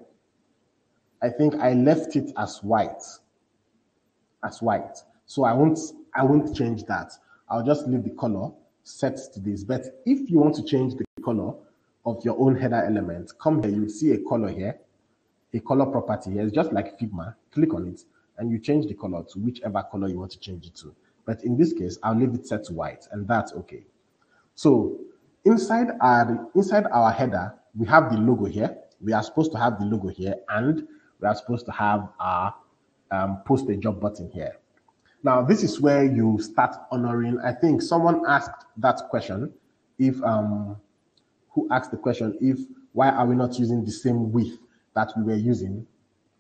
I think I left it as white, as white. So I won't, I won't change that. I'll just leave the color set to this. But if you want to change the color of your own header element, come here, you see a color here, a color property here. It's just like Figma. Click on it and you change the color to whichever color you want to change it to. But in this case, I'll leave it set to white and that's okay. So inside our, inside our header, we have the logo here. We are supposed to have the logo here and we are supposed to have our um, post a job button here. Now, this is where you start honoring. I think someone asked that question. If um, who asked the question if why are we not using the same width that we were using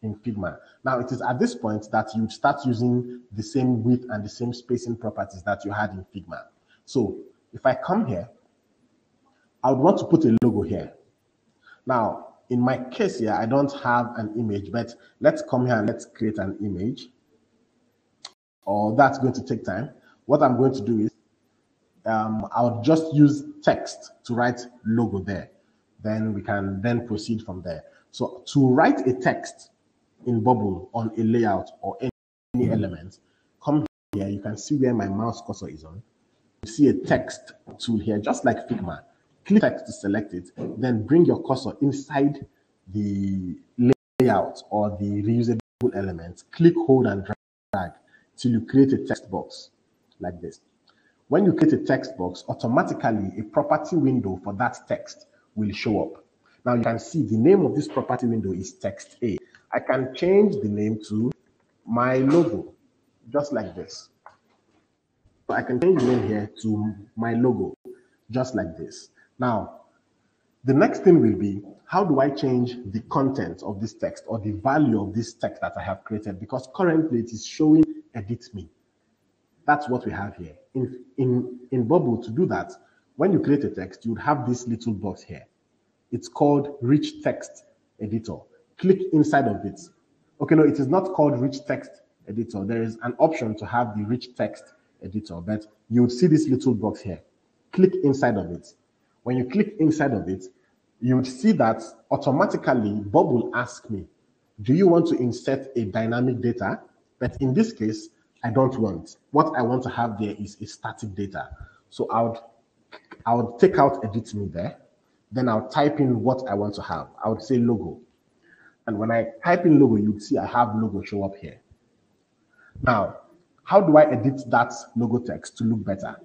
in Figma? Now, it is at this point that you start using the same width and the same spacing properties that you had in Figma. So, if I come here, I would want to put a logo here. Now, in my case here, I don't have an image, but let's come here and let's create an image. Or that's going to take time. What I'm going to do is um, I'll just use text to write logo there. Then we can then proceed from there. So to write a text in Bubble on a layout or any, any element, come here. You can see where my mouse cursor is on. You see a text tool here, just like Figma click text to select it, then bring your cursor inside the layout or the reusable element. Click, hold, and drag till you create a text box like this. When you create a text box, automatically a property window for that text will show up. Now you can see the name of this property window is text A. I can change the name to my logo, just like this. So I can change the name here to my logo, just like this. Now, the next thing will be, how do I change the content of this text or the value of this text that I have created? Because currently it is showing edit me. That's what we have here. In, in, in Bubble, to do that, when you create a text, you would have this little box here. It's called Rich Text Editor. Click inside of it. Okay, no, it is not called Rich Text Editor. There is an option to have the Rich Text Editor, but you would see this little box here. Click inside of it. When you click inside of it, you would see that automatically Bubble will ask me, do you want to insert a dynamic data? But in this case, I don't want. What I want to have there is a static data. So I would, I would take out edit me there. Then I'll type in what I want to have. I would say logo. And when I type in logo, you'd see I have logo show up here. Now, how do I edit that logo text to look better?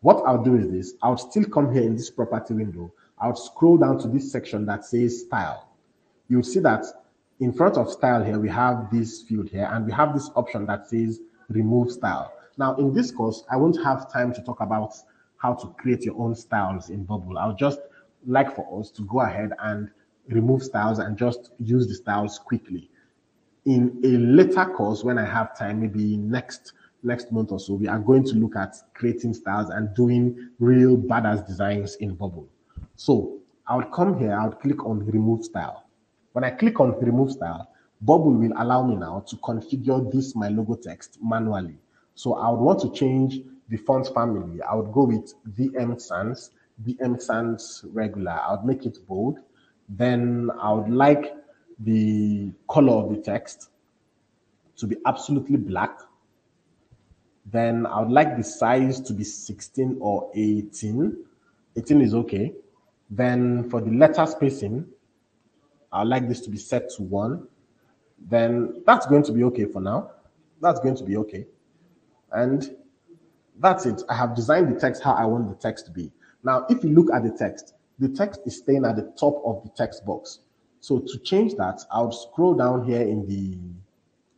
What I'll do is this, I'll still come here in this property window. I'll scroll down to this section that says style. You'll see that in front of style here, we have this field here, and we have this option that says remove style. Now, in this course, I won't have time to talk about how to create your own styles in Bubble. I'll just like for us to go ahead and remove styles and just use the styles quickly. In a later course, when I have time, maybe next next month or so, we are going to look at creating styles and doing real badass designs in Bubble. So I would come here, I would click on remove style. When I click on remove style, Bubble will allow me now to configure this my logo text manually. So I would want to change the font family. I would go with DM Sans, DM Sans regular. I would make it bold. Then I would like the color of the text to be absolutely black. Then I would like the size to be 16 or 18. 18 is okay. Then for the letter spacing, I'd like this to be set to one. Then that's going to be okay for now. That's going to be okay. And that's it. I have designed the text how I want the text to be. Now, if you look at the text, the text is staying at the top of the text box. So to change that, I would scroll down here in the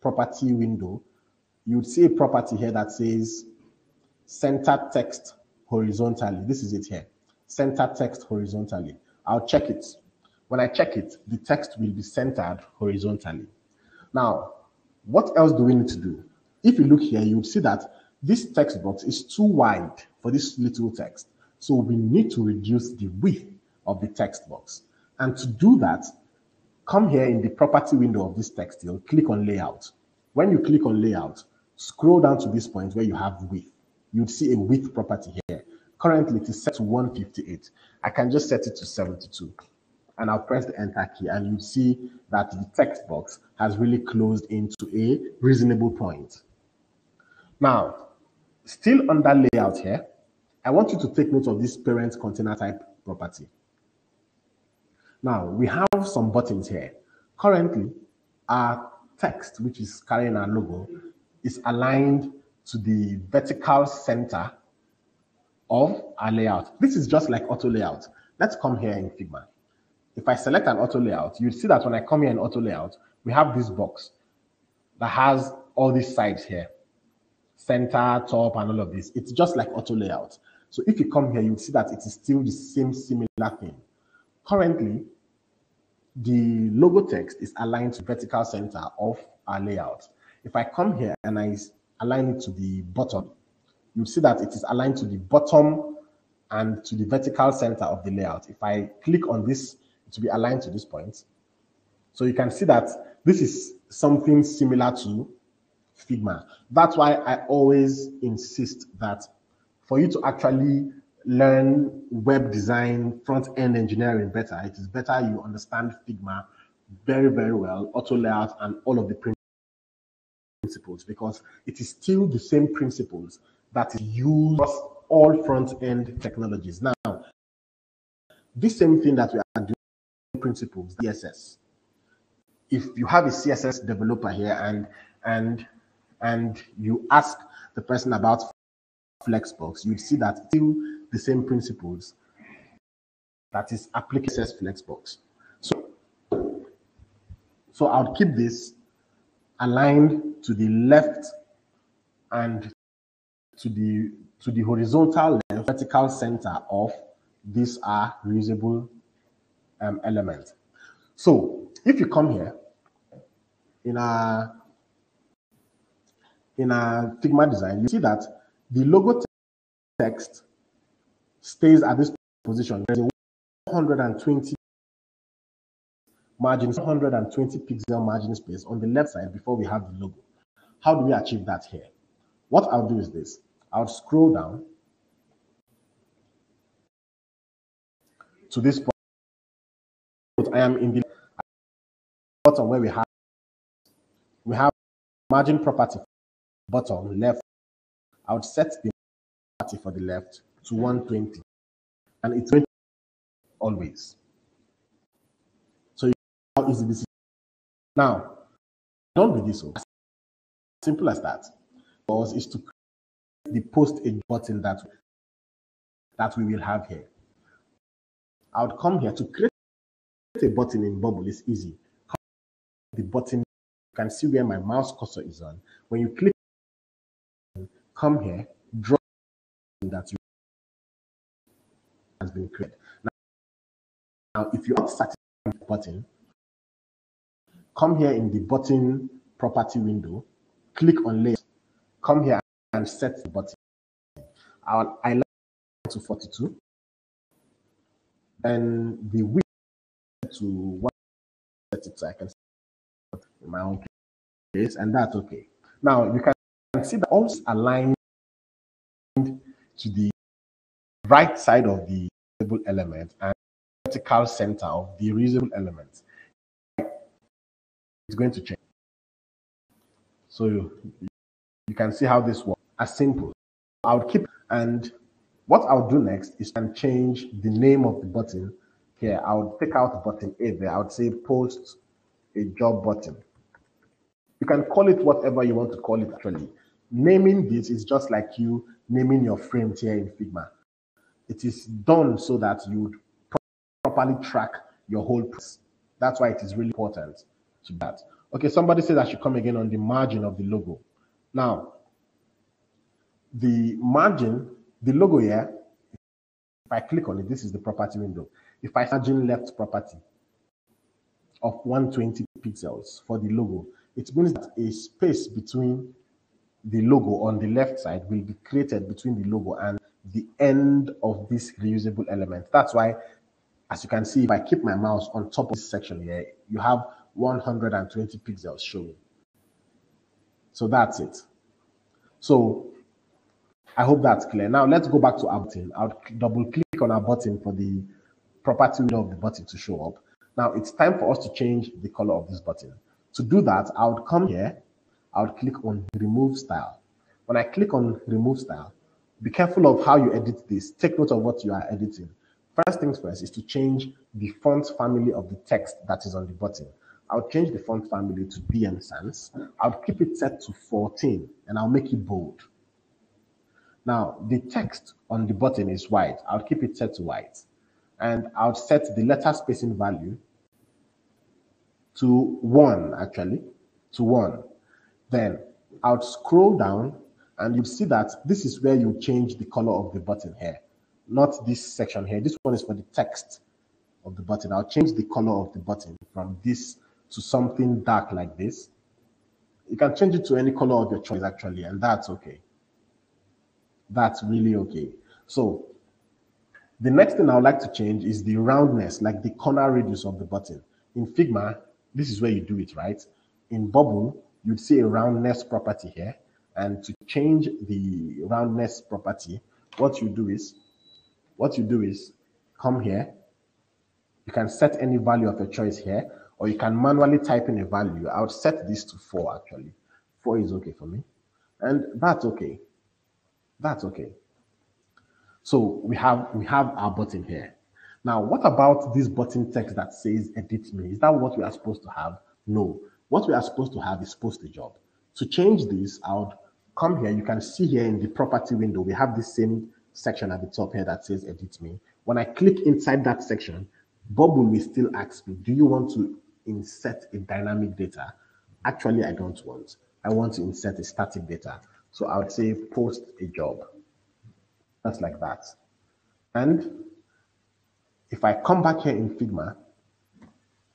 property window. You would see a property here that says center text horizontally. This is it here center text horizontally. I'll check it. When I check it, the text will be centered horizontally. Now, what else do we need to do? If you look here, you would see that this text box is too wide for this little text. So we need to reduce the width of the text box. And to do that, come here in the property window of this text, you'll click on layout. When you click on layout, scroll down to this point where you have width. You'd see a width property here. Currently, it is set to 158. I can just set it to 72. And I'll press the enter key, and you see that the text box has really closed into a reasonable point. Now, still under layout here, I want you to take note of this parent container type property. Now, we have some buttons here. Currently, our text, which is carrying our logo, is aligned to the vertical center of our layout. This is just like auto layout. Let's come here in Figma. If I select an auto layout, you see that when I come here in auto layout, we have this box that has all these sides here, center, top, and all of this. It's just like auto layout. So if you come here, you'll see that it is still the same similar thing. Currently, the logo text is aligned to vertical center of our layout. If I come here and I align it to the bottom, you'll see that it is aligned to the bottom and to the vertical center of the layout. If I click on this to be aligned to this point, so you can see that this is something similar to Figma. That's why I always insist that for you to actually learn web design, front-end engineering better, it is better you understand Figma very, very well, auto layout, and all of the principles because it is still the same principles that is used across all front-end technologies. Now, this same thing that we are doing principles, CSS. If you have a CSS developer here and and and you ask the person about Flexbox, you'd see that still the same principles that is applicable to Flexbox. So, so I'll keep this aligned to the left and to the to the horizontal left vertical center of these are reusable um, elements. So if you come here in a in a Figma design, you see that the logo text stays at this position. There's a 120 margin, 120 pixel margin space on the left side before we have the logo. How do we achieve that here? What I'll do is this. I'll scroll down to this point. I am in the bottom where we have we have margin property bottom left. I would set the property for the left to 120 and it's 20 always. So how easy this is. Now, don't do this. Oh. Simple as that. Because is to create the post a button that that we will have here. I would come here to create a button in Bubble. It's easy. The button you can see where my mouse cursor is on. When you click, come here, draw that you has been created. Now, now if you are satisfied with the button, come here in the button property window, click on layer, come here and set the button. I'll, I like to 42. and the width to one set it so I can in my own place, and that's okay. Now you can see that also aligned to the right side of the reusable element and vertical center of the reusable element. It's going to change. So you, you can see how this works. As simple. I'll keep and what I'll do next is can change the name of the button here. I would take out button A there. I would say post a job button. You can call it whatever you want to call it actually. Naming this is just like you naming your frames here in Figma. It is done so that you properly track your whole process. That's why it is really important to that. Okay, somebody said I should come again on the margin of the logo. Now, the margin, the logo here, if I click on it, this is the property window. If I margin left property of 120 pixels for the logo, it means that a space between the logo on the left side will be created between the logo and the end of this reusable element. That's why, as you can see, if I keep my mouse on top of this section here, you have 120 pixels showing. So that's it. So I hope that's clear. Now let's go back to our button. I'll double click on our button for the property window of the button to show up. Now it's time for us to change the color of this button. To do that, I would come here, I would click on remove style. When I click on remove style, be careful of how you edit this. Take note of what you are editing. First things first is to change the font family of the text that is on the button. I'll change the font family to DM Sans. I'll keep it set to 14 and I'll make it bold. Now, the text on the button is white. I'll keep it set to white. And I'll set the letter spacing value to 1, actually, to 1. Then I'll scroll down and you'll see that this is where you change the color of the button here, not this section here. This one is for the text of the button. I'll change the color of the button from this to something dark like this. You can change it to any color of your choice actually, and that's okay. That's really okay. So the next thing I would like to change is the roundness, like the corner radius of the button. In Figma, this is where you do it, right? In Bubble, you'd see a roundness property here. And to change the roundness property, what you do is, what you do is come here. You can set any value of your choice here, or you can manually type in a value. I would set this to four actually. Four is okay for me. And that's okay. That's okay. So we have we have our button here. Now, what about this button text that says edit me? Is that what we are supposed to have? No. What we are supposed to have is post a job. To change this, I would come here. You can see here in the property window, we have the same section at the top here that says edit me. When I click inside that section, Bubble will still ask me, do you want to insert a dynamic data? Actually, I don't want. I want to insert a static data. So I would say post a job. Just like that. And if I come back here in Figma,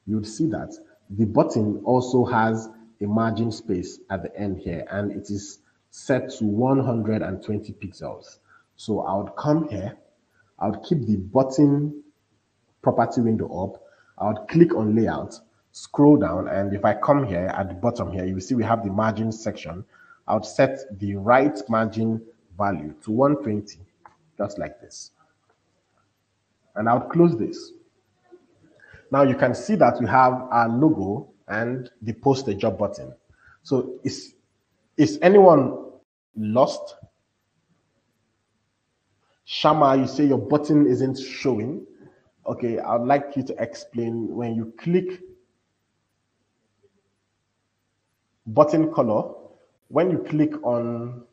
you'd see that the button also has a margin space at the end here, and it is set to 120 pixels. So I would come here, I would keep the button property window up, I would click on layout, scroll down, and if I come here at the bottom here, you see we have the margin section. I would set the right margin value to 120, just like this. And I would close this. Now you can see that we have our logo and the post a job button. So is, is anyone lost? Shama, you say your button isn't showing. Okay, I'd like you to explain when you click button color, when you click on,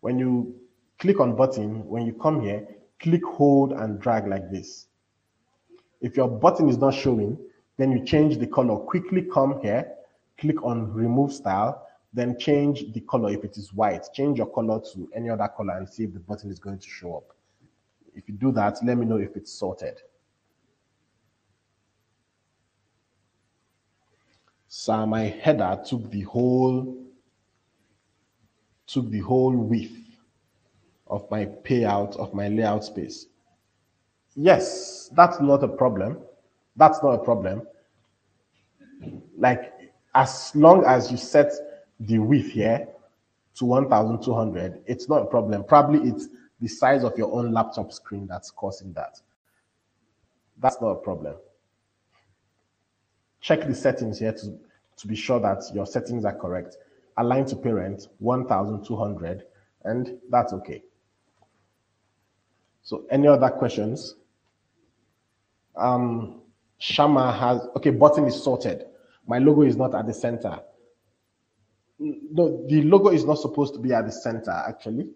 when you click on button, when you come here, click, hold, and drag like this. If your button is not showing, then you change the color. Quickly come here, click on remove style, then change the color if it is white. Change your color to any other color and see if the button is going to show up. If you do that, let me know if it's sorted. So my header took the whole took the whole width of my payout of my layout space. Yes, that's not a problem. That's not a problem. Like, as long as you set the width here to 1200, it's not a problem. Probably it's the size of your own laptop screen that's causing that. That's not a problem. Check the settings here to, to be sure that your settings are correct. Align to parent 1200, and that's okay. So, any other questions? Um, Shama has, okay, button is sorted. My logo is not at the center. No, the logo is not supposed to be at the center, actually.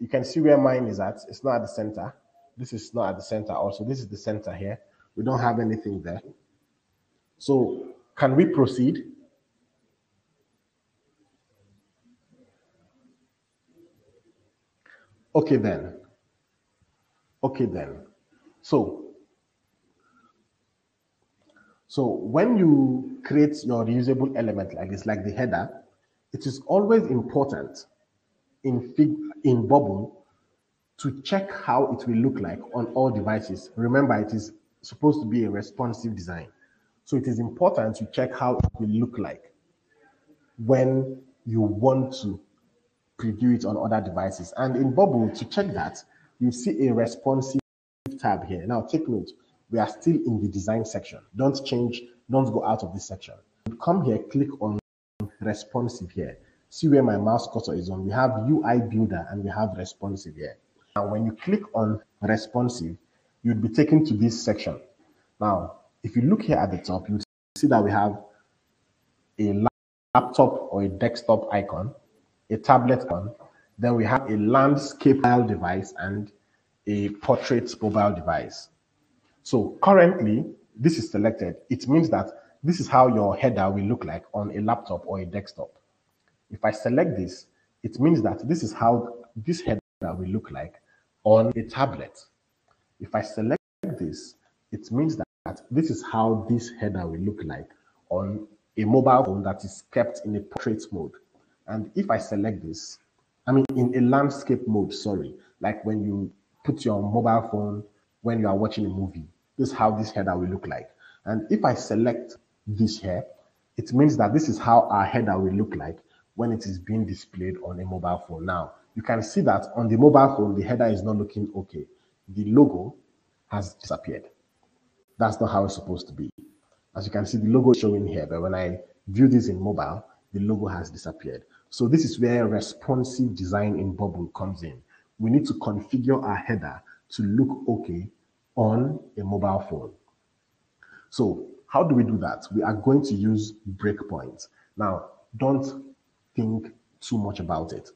You can see where mine is at. It's not at the center. This is not at the center also. This is the center here. We don't have anything there. So can we proceed? Okay then. Okay then. So, so when you create your reusable element like this, like the header, it is always important in Fig in Bubble to check how it will look like on all devices. Remember, it is supposed to be a responsive design. So it is important to check how it will look like when you want to preview it on other devices. And in Bubble, to check that, you see a responsive tab here. Now take note, we are still in the design section. Don't change, don't go out of this section. Come here, click on responsive here. See where my mouse cursor is on. We have UI builder and we have responsive here. Now, when you click on responsive, you'd be taken to this section. Now, if you look here at the top, you see that we have a laptop or a desktop icon, a tablet icon, then we have a landscape mobile device and a portrait mobile device. So currently, this is selected. It means that this is how your header will look like on a laptop or a desktop. If I select this, it means that this is how this header will look like on a tablet. If I select this, it means that this is how this header will look like on a mobile phone that is kept in a portrait mode. And if I select this, I mean in a landscape mode, sorry, like when you put your mobile phone when you are watching a movie, this is how this header will look like. And if I select this here, it means that this is how our header will look like when it is being displayed on a mobile phone. Now, you can see that on the mobile phone, the header is not looking okay. The logo has disappeared. That's not how it's supposed to be. As you can see, the logo is showing here, but when I view this in mobile, the logo has disappeared. So this is where responsive design in Bubble comes in. We need to configure our header to look okay on a mobile phone. So how do we do that? We are going to use breakpoints. Now, don't think too much about it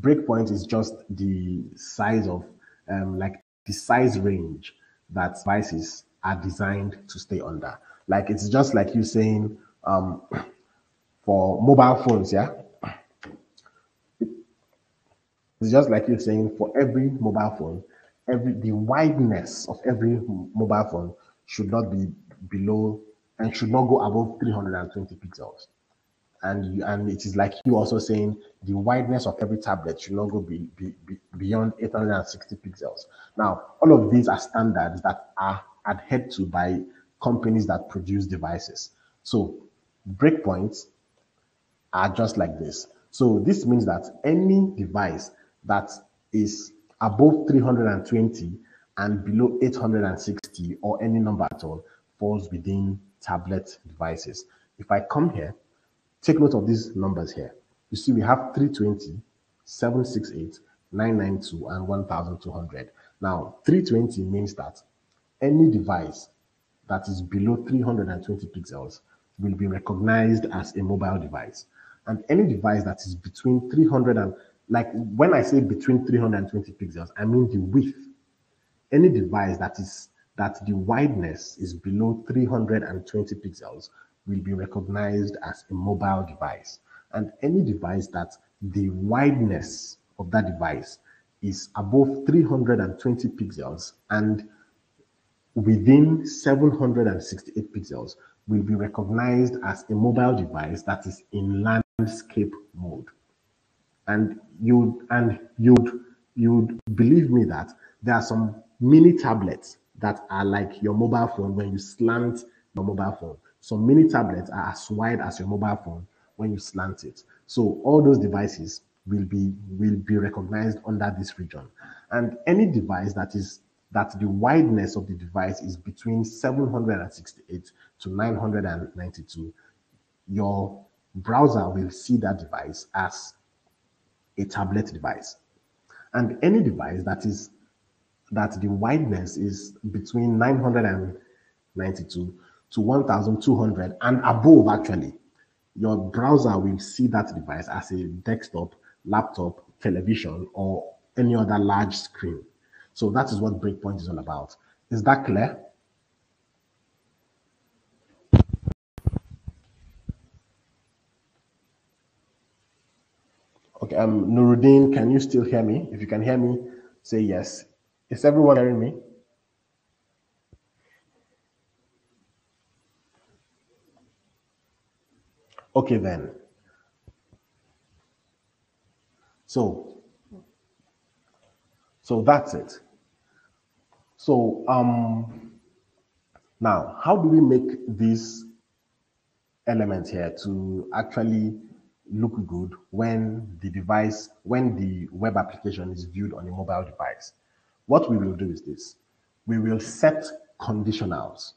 breakpoint is just the size of um, like the size range that devices are designed to stay under. Like it's just like you saying um, for mobile phones, yeah. It's just like you're saying for every mobile phone, every the wideness of every mobile phone should not be below and should not go above 320 pixels and you, and it is like you also saying the wideness of every tablet should not go be, be, be beyond 860 pixels. Now, all of these are standards that are adhered to by companies that produce devices. So breakpoints are just like this. So this means that any device that is above 320 and below 860 or any number at all falls within tablet devices. If I come here Take note of these numbers here. You see, we have 320, 768, 992, and 1200. Now, 320 means that any device that is below 320 pixels will be recognized as a mobile device. And any device that is between 300 and, like when I say between 320 pixels, I mean the width. Any device that is that the wideness is below 320 pixels will be recognized as a mobile device. And any device that the wideness of that device is above 320 pixels and within 768 pixels will be recognized as a mobile device that is in landscape mode. And you and you'd you'd believe me that there are some mini tablets that are like your mobile phone when you slant your mobile phone. So mini tablets are as wide as your mobile phone when you slant it. So all those devices will be will be recognized under this region. And any device that is that the wideness of the device is between 768 to 992, your browser will see that device as a tablet device. And any device that is that the wideness is between 992 to 1200 and above actually your browser will see that device as a desktop laptop television or any other large screen. So that is what breakpoint is all about. Is that clear okay um nuruddin can you still hear me if you can hear me say yes is everyone hearing me? Okay, then. So, so that's it. So, um, now, how do we make this element here to actually look good when the device, when the web application is viewed on a mobile device? What we will do is this. We will set conditionals.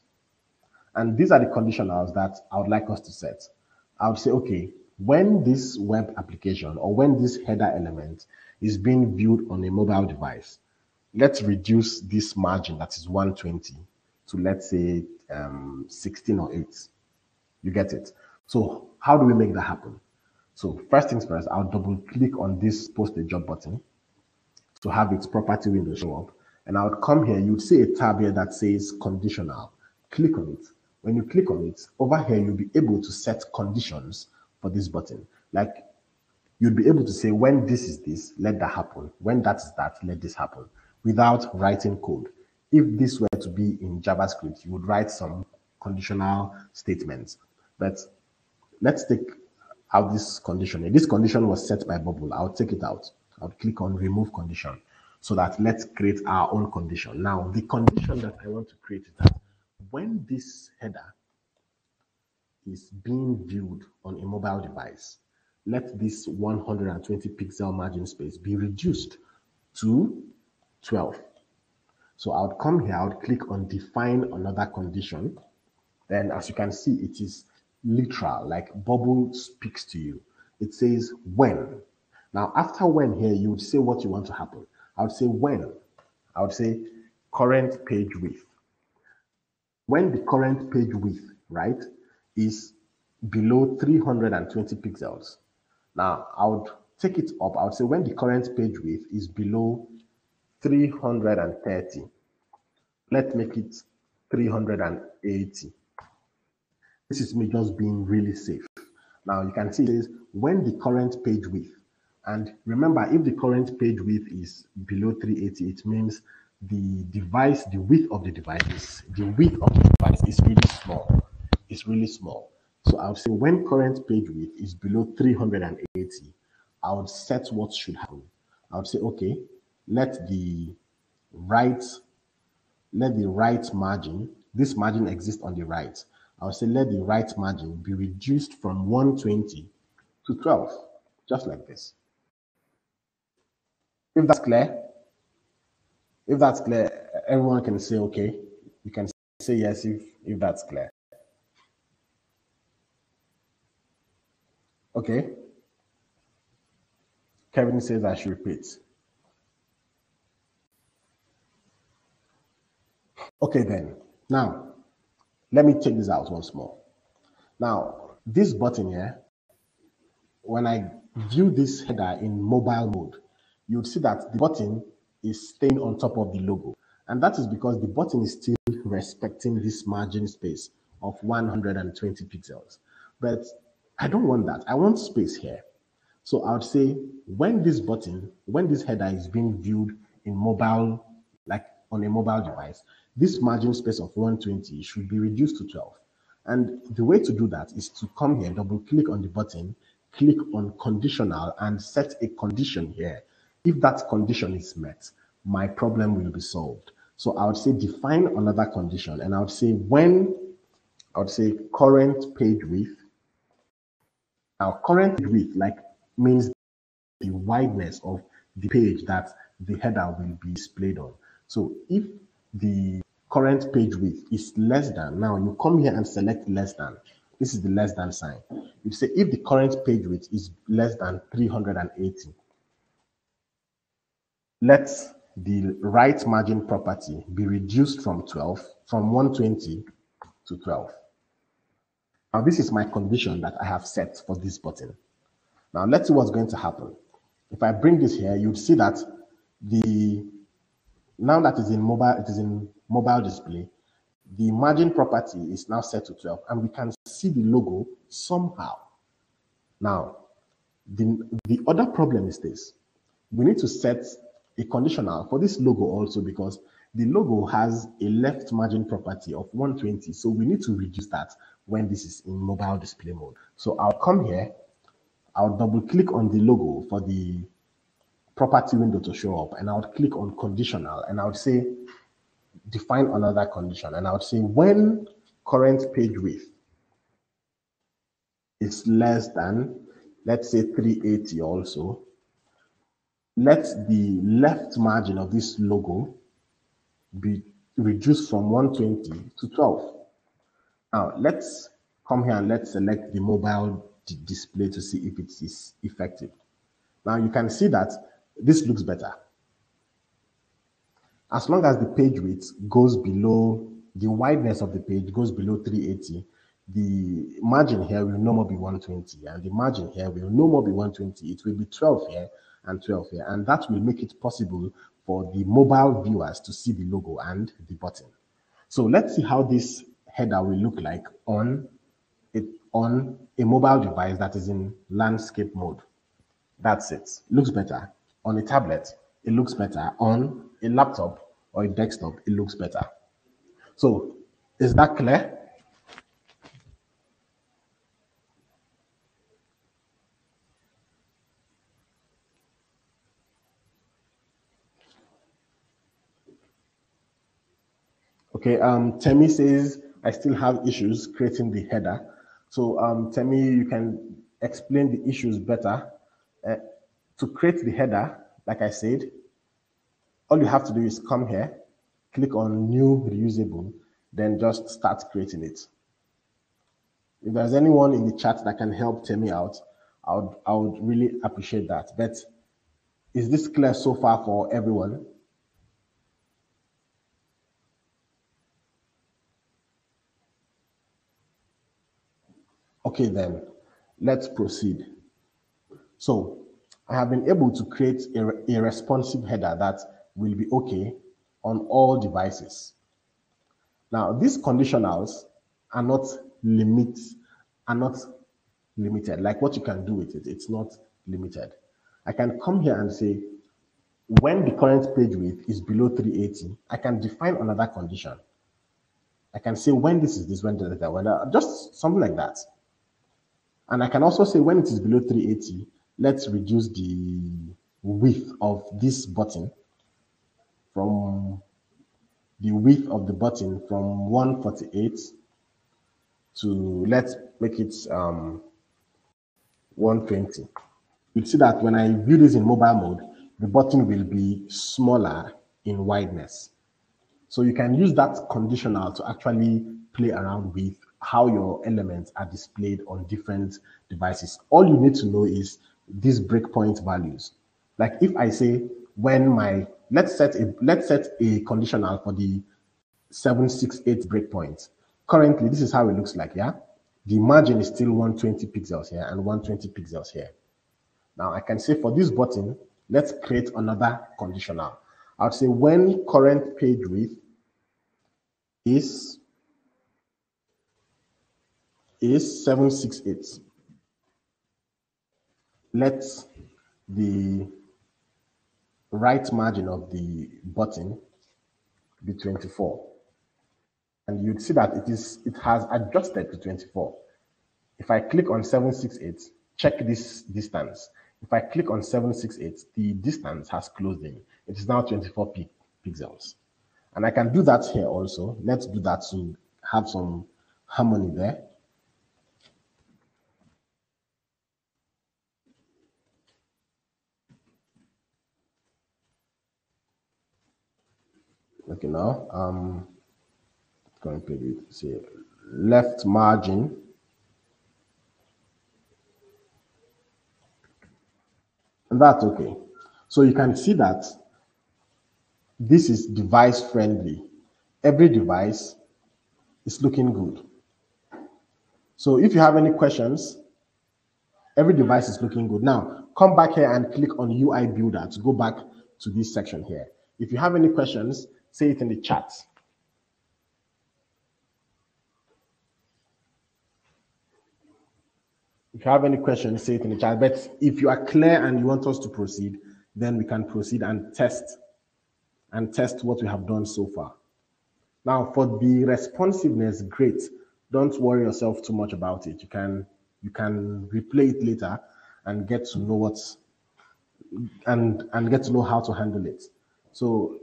And these are the conditionals that I would like us to set. I would say, okay, when this web application or when this header element is being viewed on a mobile device, let's reduce this margin that is 120 to let's say um, 16 or 8. You get it? So how do we make that happen? So first things first, I'll double click on this post a job button to have its property window show up. And I would come here, you'd see a tab here that says conditional. Click on it. When you click on it, over here, you'll be able to set conditions for this button. Like you'd be able to say, when this is this, let that happen. When that is that, let this happen without writing code. If this were to be in JavaScript, you would write some conditional statements. But let's take out this condition. This condition was set by Bubble. I'll take it out. I'll click on remove condition so that let's create our own condition. Now, the condition that I want to create is that when this header is being viewed on a mobile device, let this 120 pixel margin space be reduced to 12. So I would come here, I would click on define another condition. Then as you can see, it is literal, like Bubble speaks to you. It says when now, after when here, you would say what you want to happen. I would say when. I would say current page width. When the current page width, right, is below 320 pixels. Now, I would take it up. I would say when the current page width is below 330, let's make it 380. This is me just being really safe. Now, you can see this when the current page width and remember, if the current page width is below 380, it means the device, the width of the device the width of the device is really small. It's really small. So I would say when current page width is below 380, I would set what should happen. I would say, okay, let the right, let the right margin, this margin exists on the right. I would say let the right margin be reduced from 120 to 12, just like this. If that's clear, if that's clear, everyone can say okay. You can say yes if if that's clear. Okay. Kevin says I should repeat. Okay, then. Now, let me check this out once more. Now, this button here, when I view this header in mobile mode, you'd see that the button is staying on top of the logo. And that is because the button is still respecting this margin space of 120 pixels. But I don't want that. I want space here. So I would say when this button, when this header is being viewed in mobile, like on a mobile device, this margin space of 120 should be reduced to 12. And the way to do that is to come here, double click on the button, click on conditional and set a condition here if that condition is met, my problem will be solved. So I would say define another condition, and I would say when I would say current page width. Now, current width like means the wideness of the page that the header will be displayed on. So if the current page width is less than, now you come here and select less than. This is the less than sign. You say if the current page width is less than 380, let the right margin property be reduced from 12, from 120 to 12. Now, this is my condition that I have set for this button. Now, let's see what's going to happen. If I bring this here, you'd see that the now that is in mobile, it is in mobile display. The margin property is now set to 12, and we can see the logo somehow. Now, the, the other problem is this. We need to set a conditional for this logo also because the logo has a left margin property of 120. So we need to reduce that when this is in mobile display mode. So I'll come here, I'll double click on the logo for the property window to show up and I would click on conditional and I would say define another condition and I would say when current page width is less than let's say 380 also let the left margin of this logo be reduced from 120 to 12 now let's come here and let's select the mobile display to see if it is effective. Now you can see that this looks better. As long as the page width goes below, the wideness of the page goes below 380, the margin here will no more be 120 and the margin here will no more be 120. It will be 12 here and 12 here and that will make it possible for the mobile viewers to see the logo and the button. So let's see how this header will look like on it on a mobile device that is in landscape mode. That's it. Looks better. On a tablet, it looks better. On a laptop or a desktop, it looks better. So is that clear? Okay, um, Temi says I still have issues creating the header. So um, tell me, you can explain the issues better. Uh, to create the header, like I said, all you have to do is come here, click on new reusable, then just start creating it. If there's anyone in the chat that can help tell me out, I would, I would really appreciate that. But is this clear so far for everyone? Okay, then let's proceed. So I have been able to create a, a responsive header that will be okay on all devices. Now, these conditionals are not limit, are not limited. Like what you can do with it, it's not limited. I can come here and say, when the current page width is below 380, I can define another condition. I can say when this is this, when that, when that, just something like that. And I can also say when it is below 380, let's reduce the width of this button from the width of the button from 148 to let's make it um, 120. You'll see that when I view this in mobile mode, the button will be smaller in wideness. So you can use that conditional to actually play around with how your elements are displayed on different devices. All you need to know is these breakpoint values. Like if I say when my let's set a let's set a conditional for the 768 breakpoint. Currently, this is how it looks like, yeah? The margin is still 120 pixels here and 120 pixels here. Now I can say for this button, let's create another conditional. I'll say when current page width is is 768. Let the right margin of the button be 24. And you'd see that it is it has adjusted to 24. If I click on 768, check this distance. If I click on 768, the distance has closed in. It is now 24 pixels. And I can do that here also. Let's do that to have some harmony there. Okay, now um going to it say left margin and that's okay. So you can see that this is device friendly. Every device is looking good. So if you have any questions, every device is looking good. Now, come back here and click on UI Builder to go back to this section here. If you have any questions, say it in the chat. If you have any questions, say it in the chat. But if you are clear and you want us to proceed, then we can proceed and test and test what we have done so far. Now, for the responsiveness, great. Don't worry yourself too much about it. You can you can replay it later and get to know what's and and get to know how to handle it. So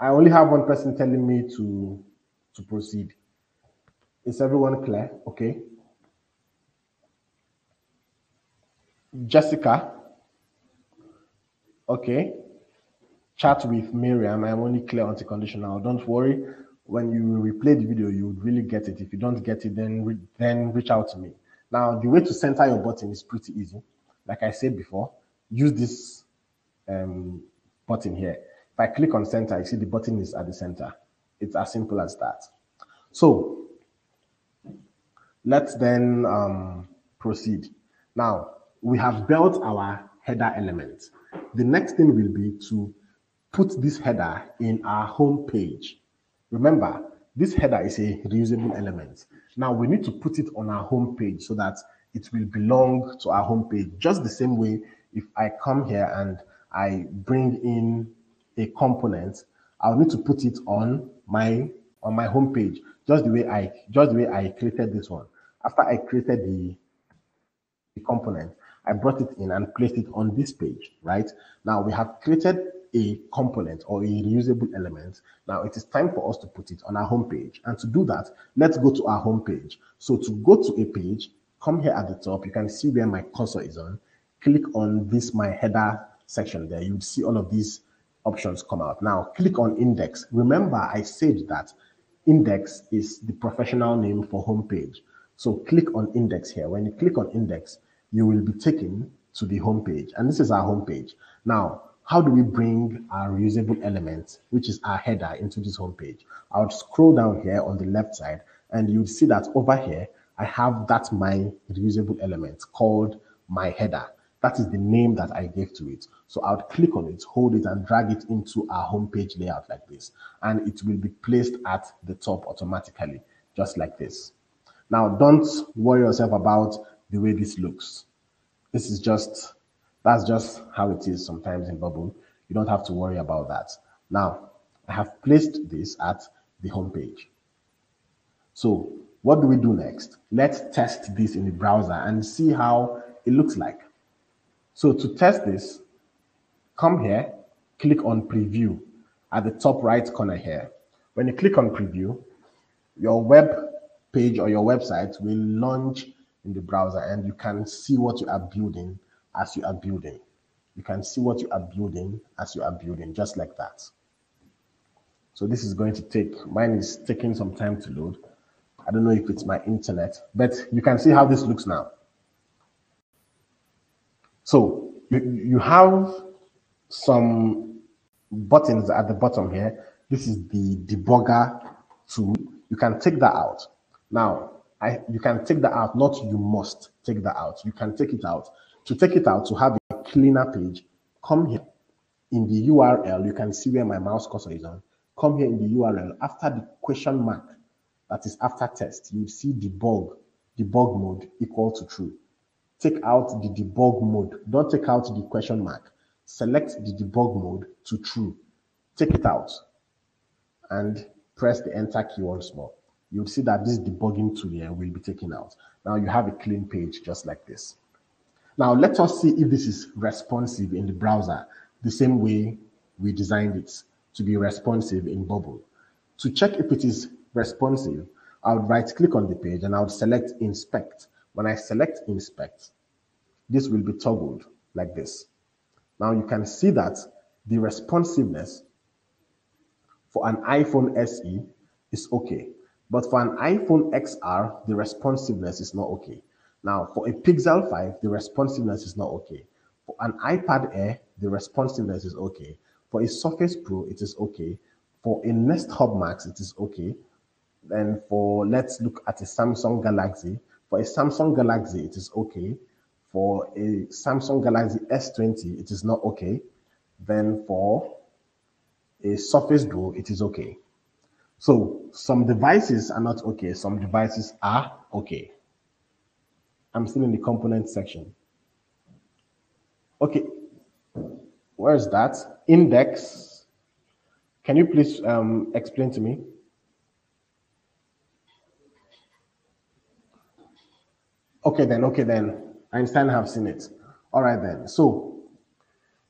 I only have one person telling me to to proceed. Is everyone clear? Okay. Jessica. Okay. Chat with Miriam. I'm only clear on the conditional. Don't worry. When you replay the video, you would really get it. If you don't get it, then re then reach out to me. Now, the way to center your button is pretty easy. Like I said before, use this um, button here. If I click on center, you see the button is at the center. It's as simple as that. So let's then um, proceed. Now, we have built our header element. The next thing will be to put this header in our home page. Remember, this header is a reusable element. Now we need to put it on our home page so that it will belong to our home page. Just the same way, if I come here and I bring in a component, I'll need to put it on my on my home page, just the way I just the way I created this one. After I created the, the component, I brought it in and placed it on this page, right? Now we have created a component or a reusable element. Now it is time for us to put it on our home page. And to do that, let's go to our home page. So to go to a page, come here at the top, you can see where my cursor is on. Click on this, my header section there. You would see all of these options come out. Now click on index. Remember I said that index is the professional name for home page. So click on index here. When you click on index, you will be taken to the home page. And this is our home page. Now, how do we bring our reusable element, which is our header, into this home page? I would scroll down here on the left side, and you'd see that over here, I have that my reusable element called my header. That is the name that I gave to it. So I would click on it, hold it, and drag it into our home page layout like this. And it will be placed at the top automatically, just like this. Now, don't worry yourself about the way this looks. This is just that's just how it is sometimes in Bubble. You don't have to worry about that. Now, I have placed this at the home page. So what do we do next? Let's test this in the browser and see how it looks like. So to test this, come here, click on preview at the top right corner here. When you click on preview, your web page or your website will launch in the browser and you can see what you are building as you are building. You can see what you are building as you are building, just like that. So this is going to take, mine is taking some time to load. I don't know if it's my internet, but you can see how this looks now. So you, you have some buttons at the bottom here. This is the debugger tool. You can take that out. Now, I, you can take that out, not you must take that out. You can take it out to take it out, to have a cleaner page, come here in the URL. You can see where my mouse cursor is on. Come here in the URL. After the question mark, that is after test, you see debug, debug mode equal to true. Take out the debug mode. Don't take out the question mark. Select the debug mode to true. Take it out and press the enter key once more. You'll see that this debugging tool here will be taken out. Now you have a clean page just like this. Now let us see if this is responsive in the browser the same way we designed it. to be responsive in Bubble. To check if it is responsive, I would right click on the page and I would select inspect. When I select inspect, this will be toggled like this. Now you can see that the responsiveness for an iPhone SE is okay. But for an iPhone XR, the responsiveness is not okay. Now, for a Pixel 5, the responsiveness is not okay. For an iPad Air, the responsiveness is okay. For a Surface Pro, it is okay. For a Nest Hub Max, it is okay. Then for, let's look at a Samsung Galaxy. For a Samsung Galaxy, it is okay. For a Samsung Galaxy S20, it is not okay. Then for a Surface Duo, it is okay. So some devices are not okay, some devices are okay. I'm still in the component section. Okay, where is that? Index. Can you please um, explain to me? Okay then, okay then. I have seen it. All right then. So,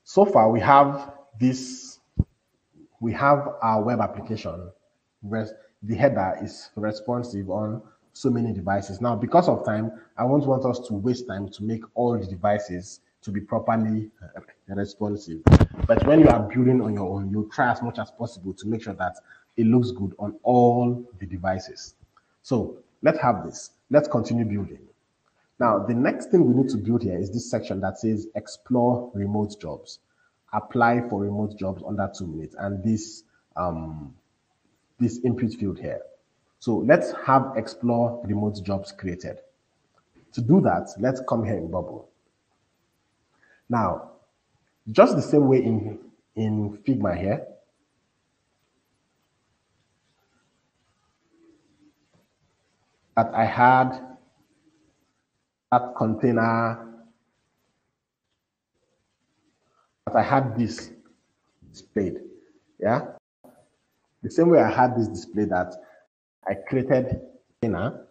so far we have this, we have our web application. The header is responsive on so many devices. Now, because of time, I won't want us to waste time to make all the devices to be properly uh, responsive. But when you are building on your own, you try as much as possible to make sure that it looks good on all the devices. So let's have this. Let's continue building. Now, the next thing we need to build here is this section that says explore remote jobs. Apply for remote jobs under two minutes and this um, this input field here. So let's have explore remote jobs created. To do that, let's come here in Bubble. Now, just the same way in, in Figma here, that I had that container, that I had this displayed, yeah? The same way I had this display that I created container,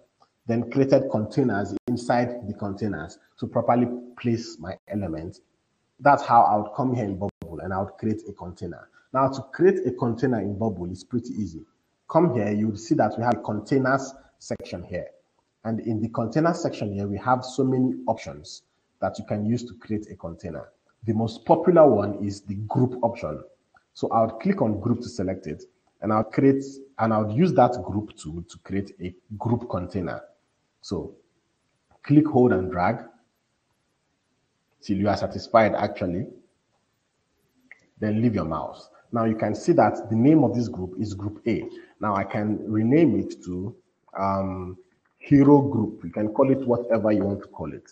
then created containers inside the containers to properly place my elements. That's how I would come here in Bubble and I would create a container. Now to create a container in Bubble is pretty easy. Come here, you will see that we have containers section here. And in the container section here, we have so many options that you can use to create a container. The most popular one is the group option. So I would click on group to select it and I'll create and I'll use that group tool to create a group container. So click, hold, and drag till you are satisfied actually. Then leave your mouse. Now you can see that the name of this group is group A. Now I can rename it to um, hero group. You can call it whatever you want to call it.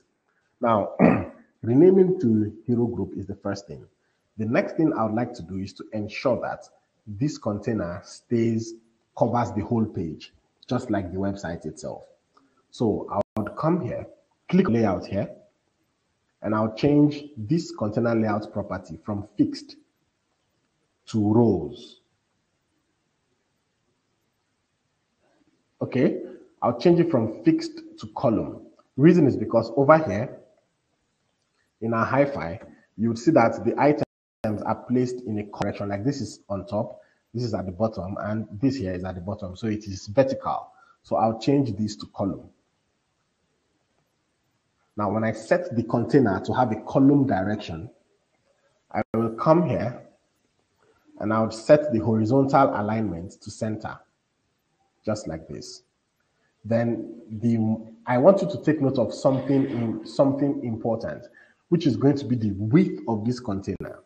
Now, renaming to hero group is the first thing. The next thing I would like to do is to ensure that this container stays, covers the whole page, just like the website itself. So I would come here, click layout here, and I'll change this container layout property from fixed to rows. Okay, I'll change it from fixed to column. Reason is because over here in our hi-fi, you would see that the items are placed in a correction. Like this is on top this is at the bottom and this here is at the bottom. So it is vertical. So i'll change this to column. Now when i set the container to have a column direction i will come here and I'll set the horizontal alignment to center just like this then the i want you to take note of something in something important which is going to be the width of this container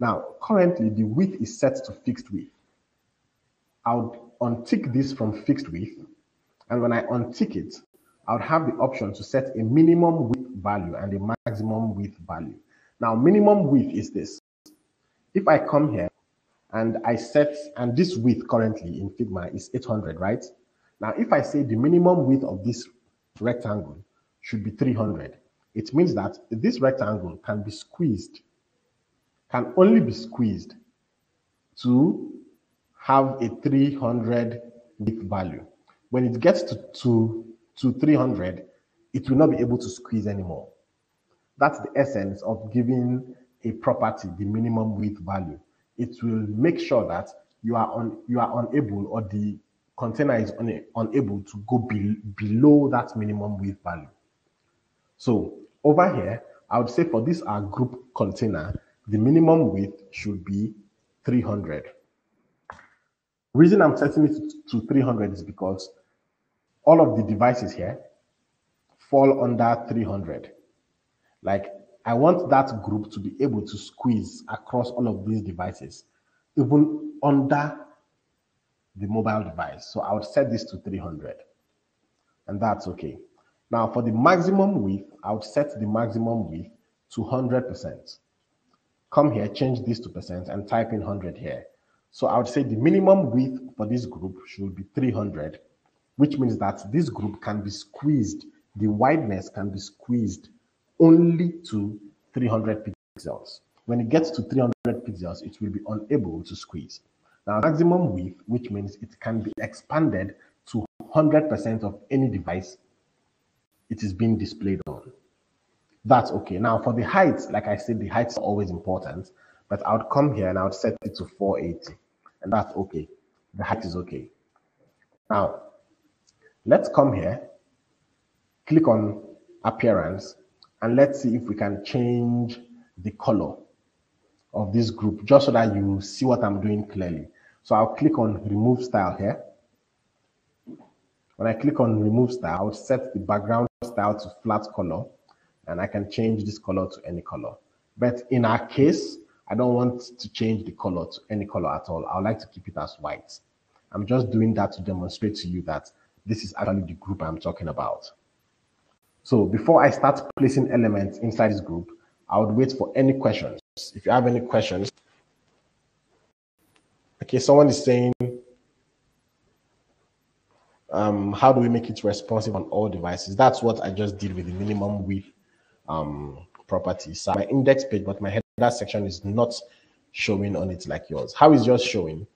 now, currently the width is set to fixed width. I'll untick this from fixed width, and when I untick it, I'll have the option to set a minimum width value and a maximum width value. Now, minimum width is this. If I come here and I set, and this width currently in Figma is 800, right? Now, if I say the minimum width of this rectangle should be 300, it means that this rectangle can be squeezed can only be squeezed to have a 300 width value. When it gets to, to, to 300, it will not be able to squeeze anymore. That's the essence of giving a property the minimum width value. it will make sure that you are on you are unable or the container is un, unable to go be, below that minimum width value. So over here, I would say for this our group container, the minimum width should be 300. Reason I'm setting it to 300 is because all of the devices here fall under 300. Like I want that group to be able to squeeze across all of these devices, even under the mobile device. So I would set this to 300 and that's okay. Now for the maximum width, I would set the maximum width to 100%. Come here, change this to percent and type in 100 here. So I would say the minimum width for this group should be 300, which means that this group can be squeezed, the wideness can be squeezed only to 300 pixels. When it gets to 300 pixels, it will be unable to squeeze. Now, maximum width, which means it can be expanded to 100% of any device it is being displayed on. That's okay. Now, for the height, like I said, the height is always important, but I would come here and I would set it to 480, and that's okay. The height is okay. Now, let's come here, click on appearance, and let's see if we can change the color of this group just so that you see what I'm doing clearly. So I'll click on remove style here. When I click on remove style, I'll set the background style to flat color and I can change this color to any color. But in our case, I don't want to change the color to any color at all. I would like to keep it as white. I'm just doing that to demonstrate to you that this is actually the group I'm talking about. So before I start placing elements inside this group, I would wait for any questions. If you have any questions, okay, someone is saying, um, how do we make it responsive on all devices? That's what I just did with the minimum width um, property. So my index page, but my header section is not showing on it like yours. How is yours showing?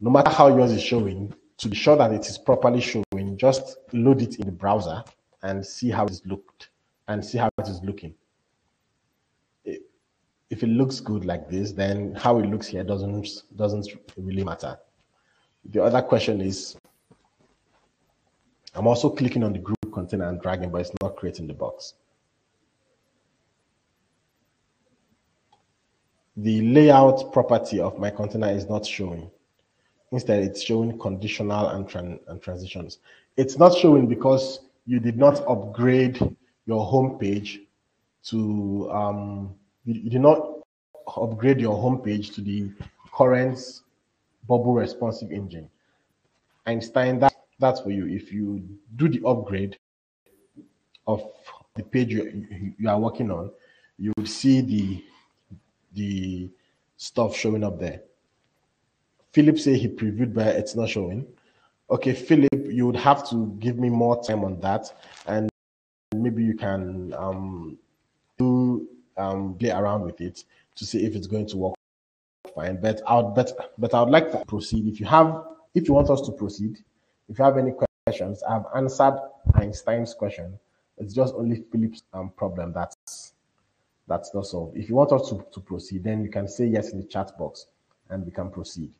No matter how yours is showing, to be sure that it is properly showing, just load it in the browser and see how it's looked and see how it is looking. If it looks good like this, then how it looks here doesn't doesn't really matter. The other question is, I'm also clicking on the group container and dragging, but it's not creating the box. The layout property of my container is not showing. Instead, it's showing conditional and, tran and transitions. It's not showing because you did not upgrade your home page to um, you, you did not upgrade your homepage to the current bubble responsive engine. Einstein, that, that's for you. If you do the upgrade of the page you, you are working on, you will see the the stuff showing up there. Philip say he previewed, but it's not showing. Okay, Philip, you would have to give me more time on that, and maybe you can um, um, play around with it to see if it's going to work fine. But I would but but I would like to proceed. If you have if you want us to proceed, if you have any questions, I've answered Einstein's question. It's just only Philip's um, problem that's that's not solved. If you want us to, to proceed, then you can say yes in the chat box and we can proceed.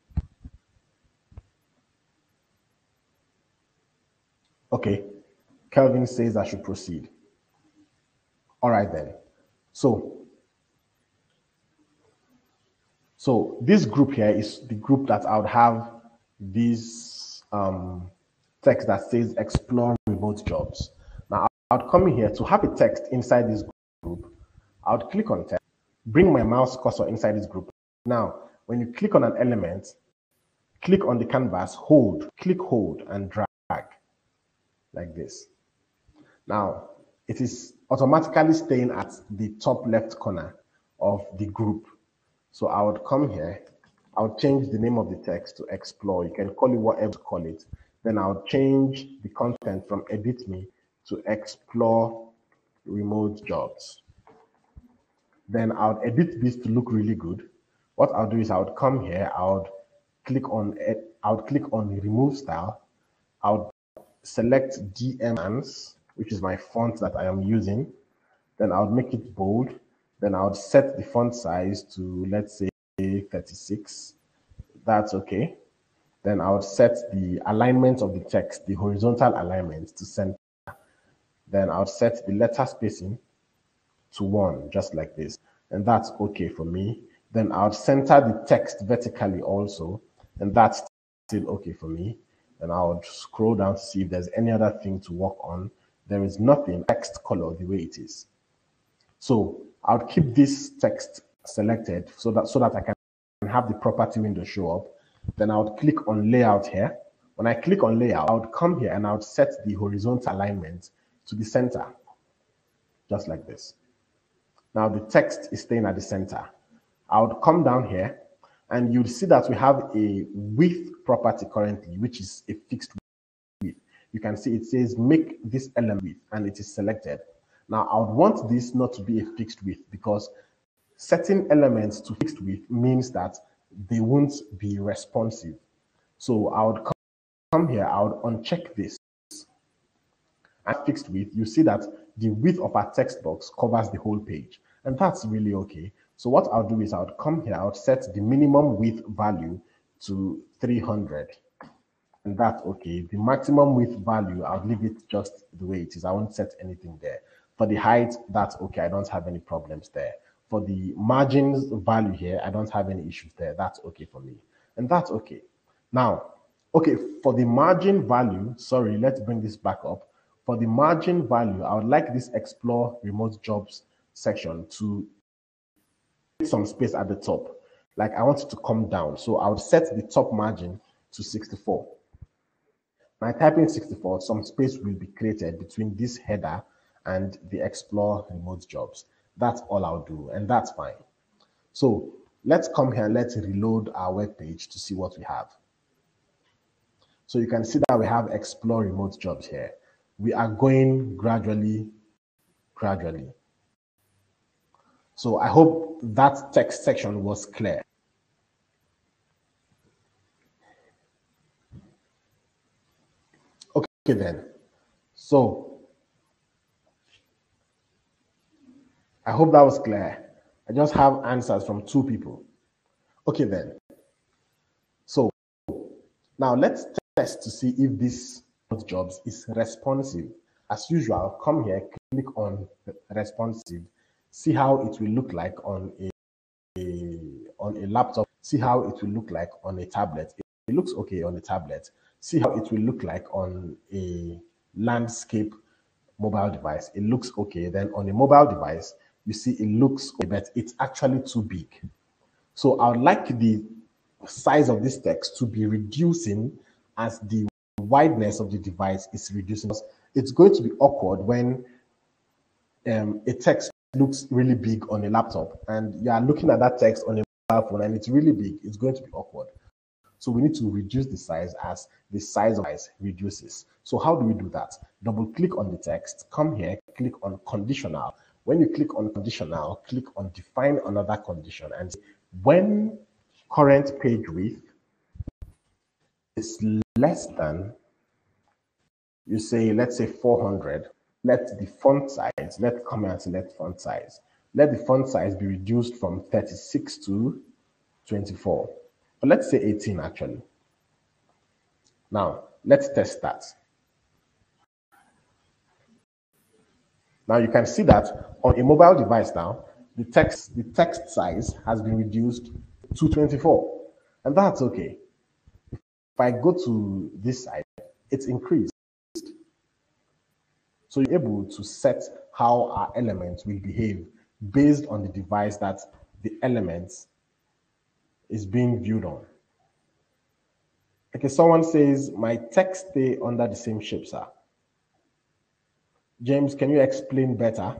Okay, Kelvin says I should proceed. All right then. So, so this group here is the group that I would have this um, text that says explore remote jobs. Now I'd come in here to have a text inside this group. I would click on text, bring my mouse cursor inside this group. Now, when you click on an element, click on the canvas, hold, click hold and drag like this. Now, it is automatically staying at the top left corner of the group. So I would come here, I would change the name of the text to explore. You can call it whatever you call it. Then I would change the content from edit me to explore remote jobs. Then I would edit this to look really good. What I'll do is I would come here, I would click on I would click on remove style. I would select DM Sans, which is my font that I am using. Then I would make it bold. Then I would set the font size to, let's say, say 36. That's okay. Then I would set the alignment of the text, the horizontal alignment to center. Then I would set the letter spacing to one, just like this. And that's okay for me. Then I would center the text vertically also, and that's still okay for me. And I would scroll down to see if there's any other thing to work on. There is nothing, text color the way it is. So I would keep this text selected so that so that I can have the property window show up. Then I would click on layout here. When I click on layout, I would come here and I would set the horizontal alignment to the center, just like this. Now the text is staying at the center. I would come down here and you'll see that we have a width property currently, which is a fixed width. You can see it says make this element width and it is selected. Now I would want this not to be a fixed width because setting elements to fixed width means that they won't be responsive. So I would come here, I would uncheck this. And fixed width, you see that the width of our text box covers the whole page. And that's really okay. So what I'll do is I would come here, I would set the minimum width value to 300. And that's okay. The maximum width value, I'll leave it just the way it is. I won't set anything there. For the height, that's okay. I don't have any problems there. For the margins value here, I don't have any issues there. That's okay for me. And that's okay. Now, okay, for the margin value, sorry, let's bring this back up. For the margin value, I would like this explore remote jobs section to some space at the top. Like I want it to come down. So I would set the top margin to 64. By typing 64, some space will be created between this header and the explore remote jobs. That's all I'll do, and that's fine. So let's come here, let's reload our web page to see what we have. So you can see that we have explore remote jobs here. We are going gradually, gradually. So I hope that text section was clear. Then. So I hope that was clear. I just have answers from two people. Okay, then. So now let's test to see if this jobs is responsive. As usual, come here, click on responsive, see how it will look like on a, a on a laptop, see how it will look like on a tablet. It looks okay on a tablet. See how it will look like on a landscape mobile device. It looks okay. Then on a mobile device, you see it looks okay, but it's actually too big. So I would like the size of this text to be reducing as the wideness of the device is reducing. It's going to be awkward when um, a text looks really big on a laptop and you are looking at that text on a mobile phone and it's really big. It's going to be awkward. So we need to reduce the size as the size of size reduces. So how do we do that? Double click on the text, come here, click on conditional, when you click on conditional, click on define another condition and when current page width is less than, you say, let's say 400, let the font size, let come and select font size. Let the font size be reduced from 36 to 24. But let's say 18 actually. Now, let's test that. Now you can see that on a mobile device now, the text, the text size has been reduced to 24. And that's okay. If I go to this side, it's increased. So you're able to set how our elements will behave based on the device that the elements is being viewed on. Okay, someone says, my text stay under the same shape, sir. James, can you explain better?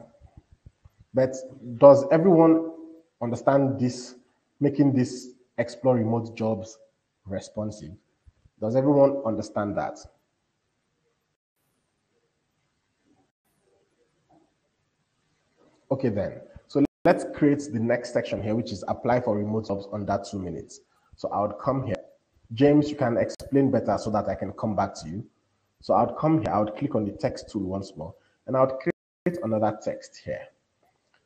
But does everyone understand this, making this explore remote jobs responsive? Does everyone understand that? Okay, then. Let's create the next section here, which is apply for remote jobs under two minutes. So I would come here. James, you can explain better so that I can come back to you. So I would come here, I would click on the text tool once more and I would create another text here.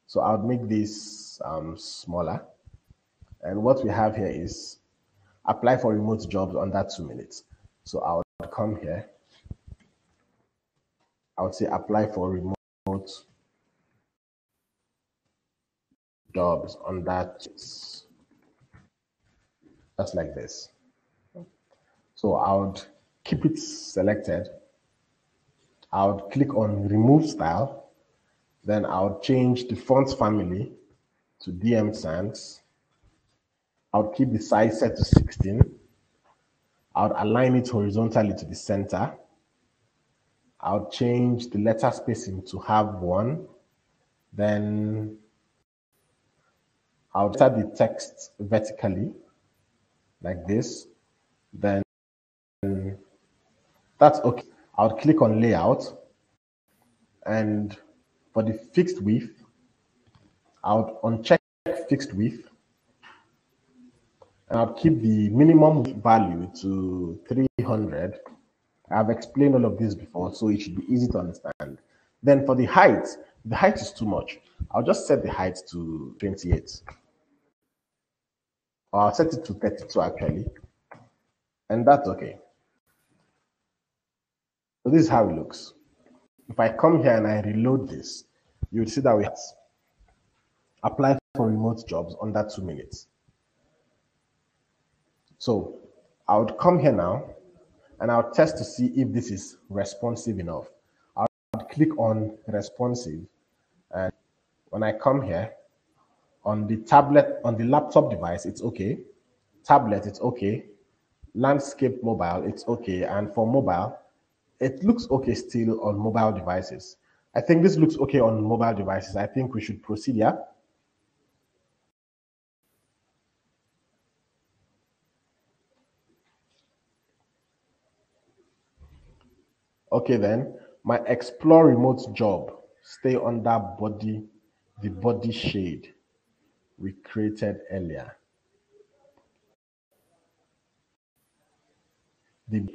So I would make this um, smaller And what we have here is apply for remote jobs under two minutes. So I would come here. I would say apply for remote jobs on that just like this. So I would keep it selected. I would click on remove style. Then I would change the font family to DM Sans. I would keep the size set to 16. I would align it horizontally to the center. I would change the letter spacing to have one. Then I would start the text vertically like this. Then that's okay. I would click on layout and for the fixed width, I would uncheck fixed width and I'll keep the minimum value to 300. I've explained all of this before, so it should be easy to understand. Then for the height, the height is too much. I'll just set the height to 28. Or I'll set it to 32 actually. And that's okay. So this is how it looks. If I come here and I reload this, you will see that we have apply for remote jobs under two minutes. So I would come here now and I'll test to see if this is responsive enough. I would click on responsive and when I come here on the tablet, on the laptop device, it's okay. Tablet, it's okay. Landscape mobile, it's okay. And for mobile, it looks okay still on mobile devices. I think this looks okay on mobile devices. I think we should proceed here. Okay, then my explore remote job stay under body, the body shade we created earlier. The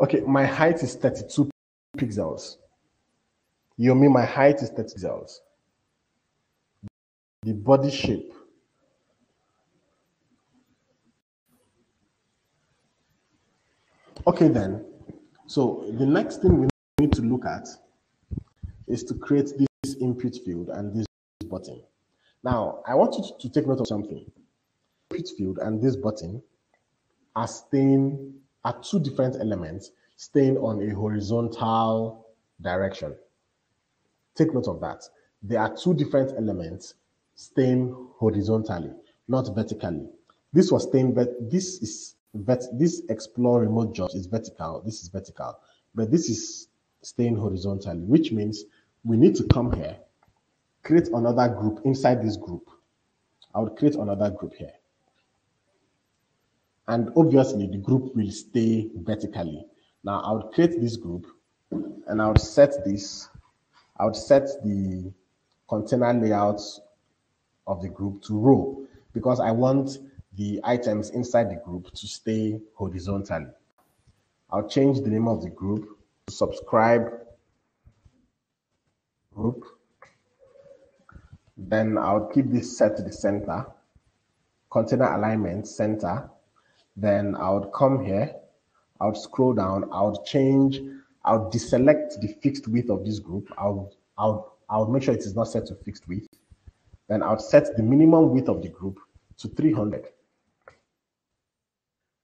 okay, my height is 32 pixels. You mean my height is 30 pixels. The body shape Okay, then. So the next thing we need to look at is to create this input field and this button. Now, I want you to take note of something. Input field and this button are staying are two different elements staying on a horizontal direction. Take note of that. There are two different elements staying horizontally, not vertically. This was staying, but this is vet this explore remote jobs is vertical this is vertical but this is staying horizontally which means we need to come here create another group inside this group. I would create another group here. And obviously the group will stay vertically. Now i would create this group and i would set this i would set the container layouts of the group to row because i want the items inside the group to stay horizontally. I'll change the name of the group to subscribe group. Then I'll keep this set to the center, container alignment center. Then I would come here, I would scroll down, I would change, I would deselect the fixed width of this group. I'll, I'll, I'll make sure it is not set to fixed width. Then I'll set the minimum width of the group to 300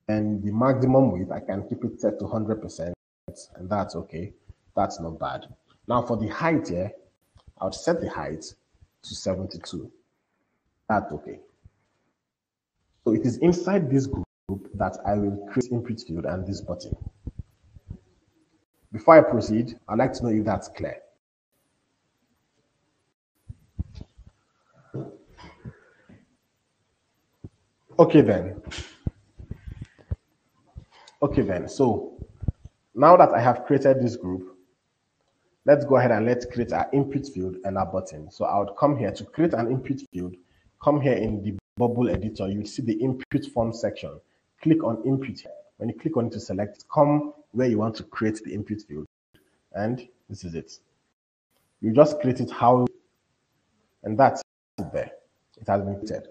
and the maximum width, I can keep it set to 100%, and that's okay. That's not bad. Now for the height here, I'll set the height to 72. That's okay. So it is inside this group that I will create input field and this button. Before I proceed, I'd like to know if that's clear. Okay then, Okay then, so now that I have created this group, let's go ahead and let's create our input field and our button. So I would come here to create an input field, come here in the bubble editor, you'll see the input form section. Click on input. When you click on it to select, come where you want to create the input field. And this is it. You just create it how, and that's it there. It has been created.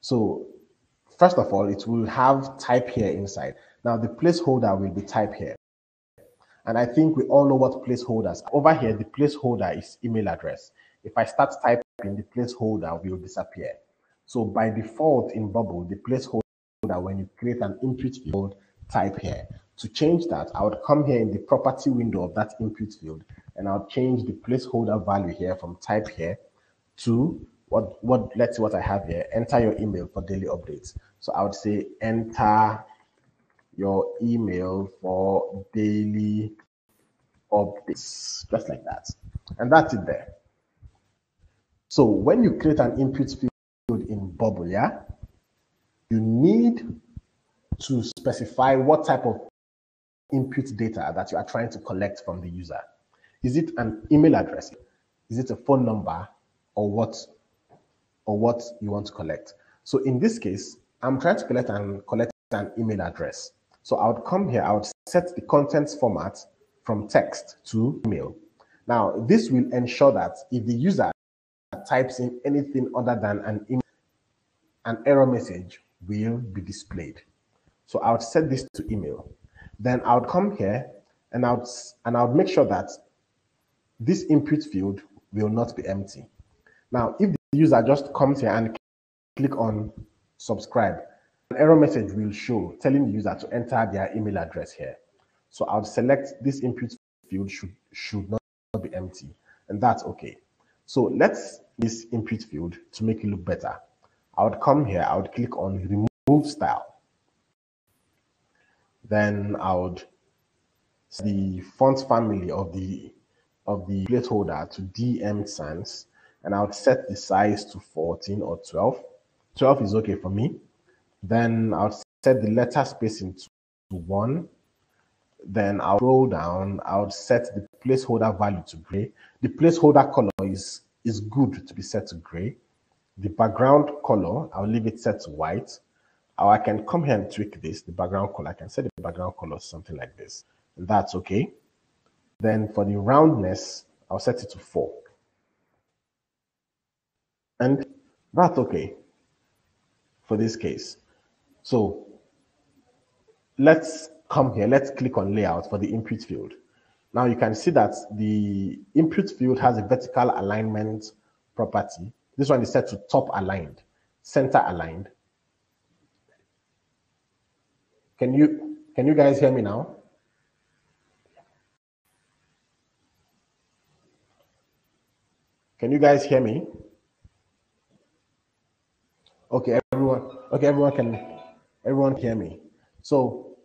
So first of all, it will have type here inside. Now the placeholder will be type here. And I think we all know what placeholders. Over here, the placeholder is email address. If I start typing, the placeholder will disappear. So by default in Bubble, the placeholder, when you create an input field, type here. To change that, I would come here in the property window of that input field, and I'll change the placeholder value here from type here to what, what, let's see what I have here. Enter your email for daily updates. So I would say enter your email for daily updates, just like that. And that's it there. So when you create an input field in Bubble, yeah, you need to specify what type of input data that you are trying to collect from the user. Is it an email address? Is it a phone number or what or what you want to collect? So in this case, I'm trying to collect and collect an email address. So I would come here, I would set the contents format from text to email. Now, this will ensure that if the user types in anything other than an email, an error message will be displayed. So I would set this to email. Then I would come here and I would, and I would make sure that this input field will not be empty. Now, if the user just comes here and click on subscribe, an error message will show telling the user to enter their email address here. So I'll select this input field should, should not be empty, and that's okay. So let's this input field to make it look better. I would come here, I would click on remove style. Then I would the font family of the of the placeholder to DM Sans, and I would set the size to 14 or 12. 12 is okay for me. Then I'll set the letter spacing to, to one. Then I'll scroll down. I'll set the placeholder value to gray. The placeholder color is, is good to be set to gray. The background color, I'll leave it set to white. Or I can come here and tweak this, the background color. I can set the background color something like this. And that's okay. Then for the roundness, I'll set it to four. And that's okay for this case. So let's come here. Let's click on layout for the input field. Now you can see that the input field has a vertical alignment property. This one is set to top aligned, center aligned. Can you can you guys hear me now? Can you guys hear me? Okay, everyone. Okay, everyone can everyone hear me. So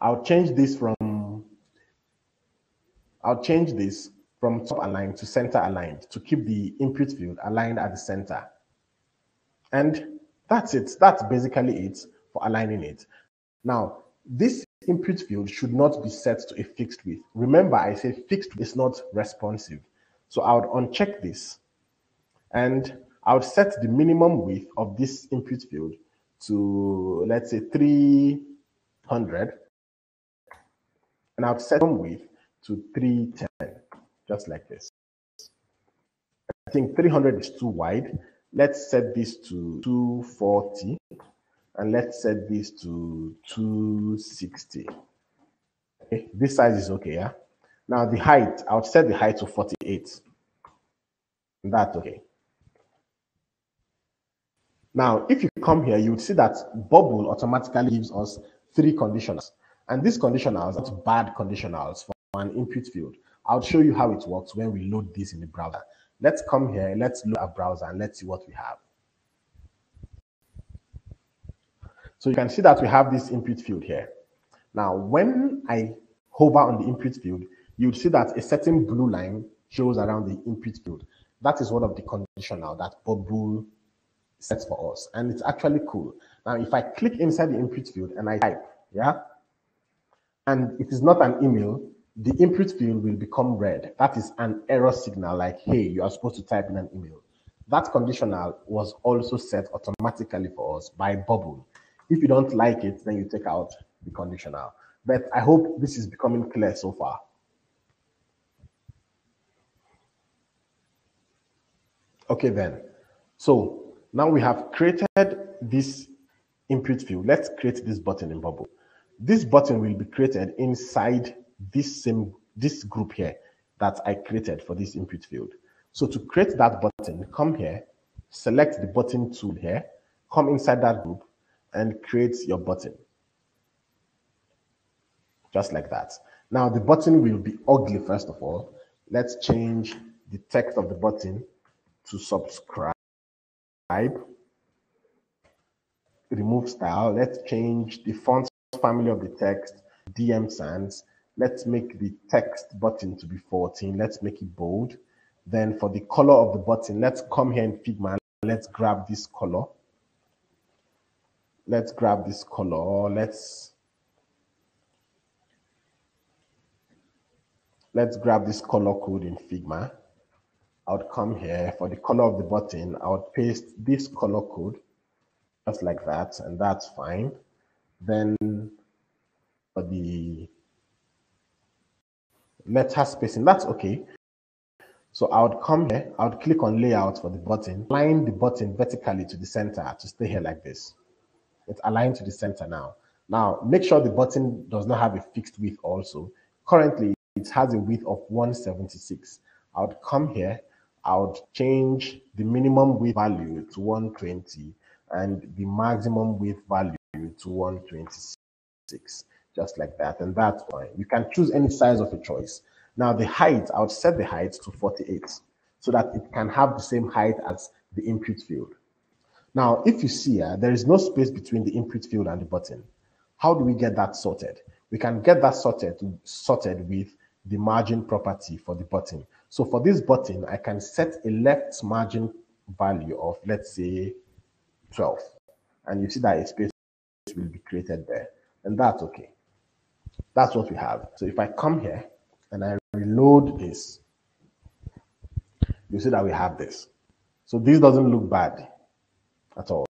I'll change this from I'll change this from top aligned to center aligned to keep the input field aligned at the center. And that's it. That's basically it for aligning it. Now, this input field should not be set to a fixed width. Remember, I say fixed is not responsive. So I would uncheck this and I would set the minimum width of this input field to, let's say, 300. And I would set the width to 310, just like this. I think 300 is too wide. Let's set this to 240. And let's set this to 260. Okay, this size is okay, yeah? Now the height, I would set the height to 48. That's okay. Now, if you come here, you would see that Bubble automatically gives us three conditionals. And these conditionals are bad conditionals for an input field. I'll show you how it works when we load this in the browser. Let's come here, let's load our browser and let's see what we have. So you can see that we have this input field here. Now, when I hover on the input field, you would see that a certain blue line shows around the input field. That is one of the conditional that Bubble sets for us. And it's actually cool. Now, if I click inside the input field and I type, yeah, and it is not an email, the input field will become red. That is an error signal like, hey, you are supposed to type in an email. That conditional was also set automatically for us by Bubble. If you don't like it, then you take out the conditional. But I hope this is becoming clear so far. Okay then. So now we have created this input field. Let's create this button in Bubble. This button will be created inside this same this group here that I created for this input field. So to create that button, come here, select the button tool here, come inside that group and create your button. Just like that. Now the button will be ugly first of all. Let's change the text of the button to subscribe. Remove style. Let's change the font family of the text, DM Sans. Let's make the text button to be 14. Let's make it bold. Then for the color of the button, let's come here in Figma. Let's grab this color. Let's grab this color. Let's let's grab this color code in Figma. I would come here for the color of the button. I would paste this color code just like that, and that's fine. Then for the letter spacing, that's okay. So I would come here, I would click on layout for the button, align the button vertically to the center to stay here like this. It's aligned to the center now. Now, make sure the button does not have a fixed width also. Currently, it has a width of 176. I would come here, I would change the minimum width value to 120 and the maximum width value to 126, just like that. And that's fine. You can choose any size of your choice. Now the height, I would set the height to 48 so that it can have the same height as the input field. Now, if you see here, there is no space between the input field and the button. How do we get that sorted? We can get that sorted, sorted with the margin property for the button. So for this button, I can set a left margin value of, let's say, 12. And you see that a space will be created there. And that's okay. That's what we have. So if I come here and I reload this, you see that we have this. So this doesn't look bad at all.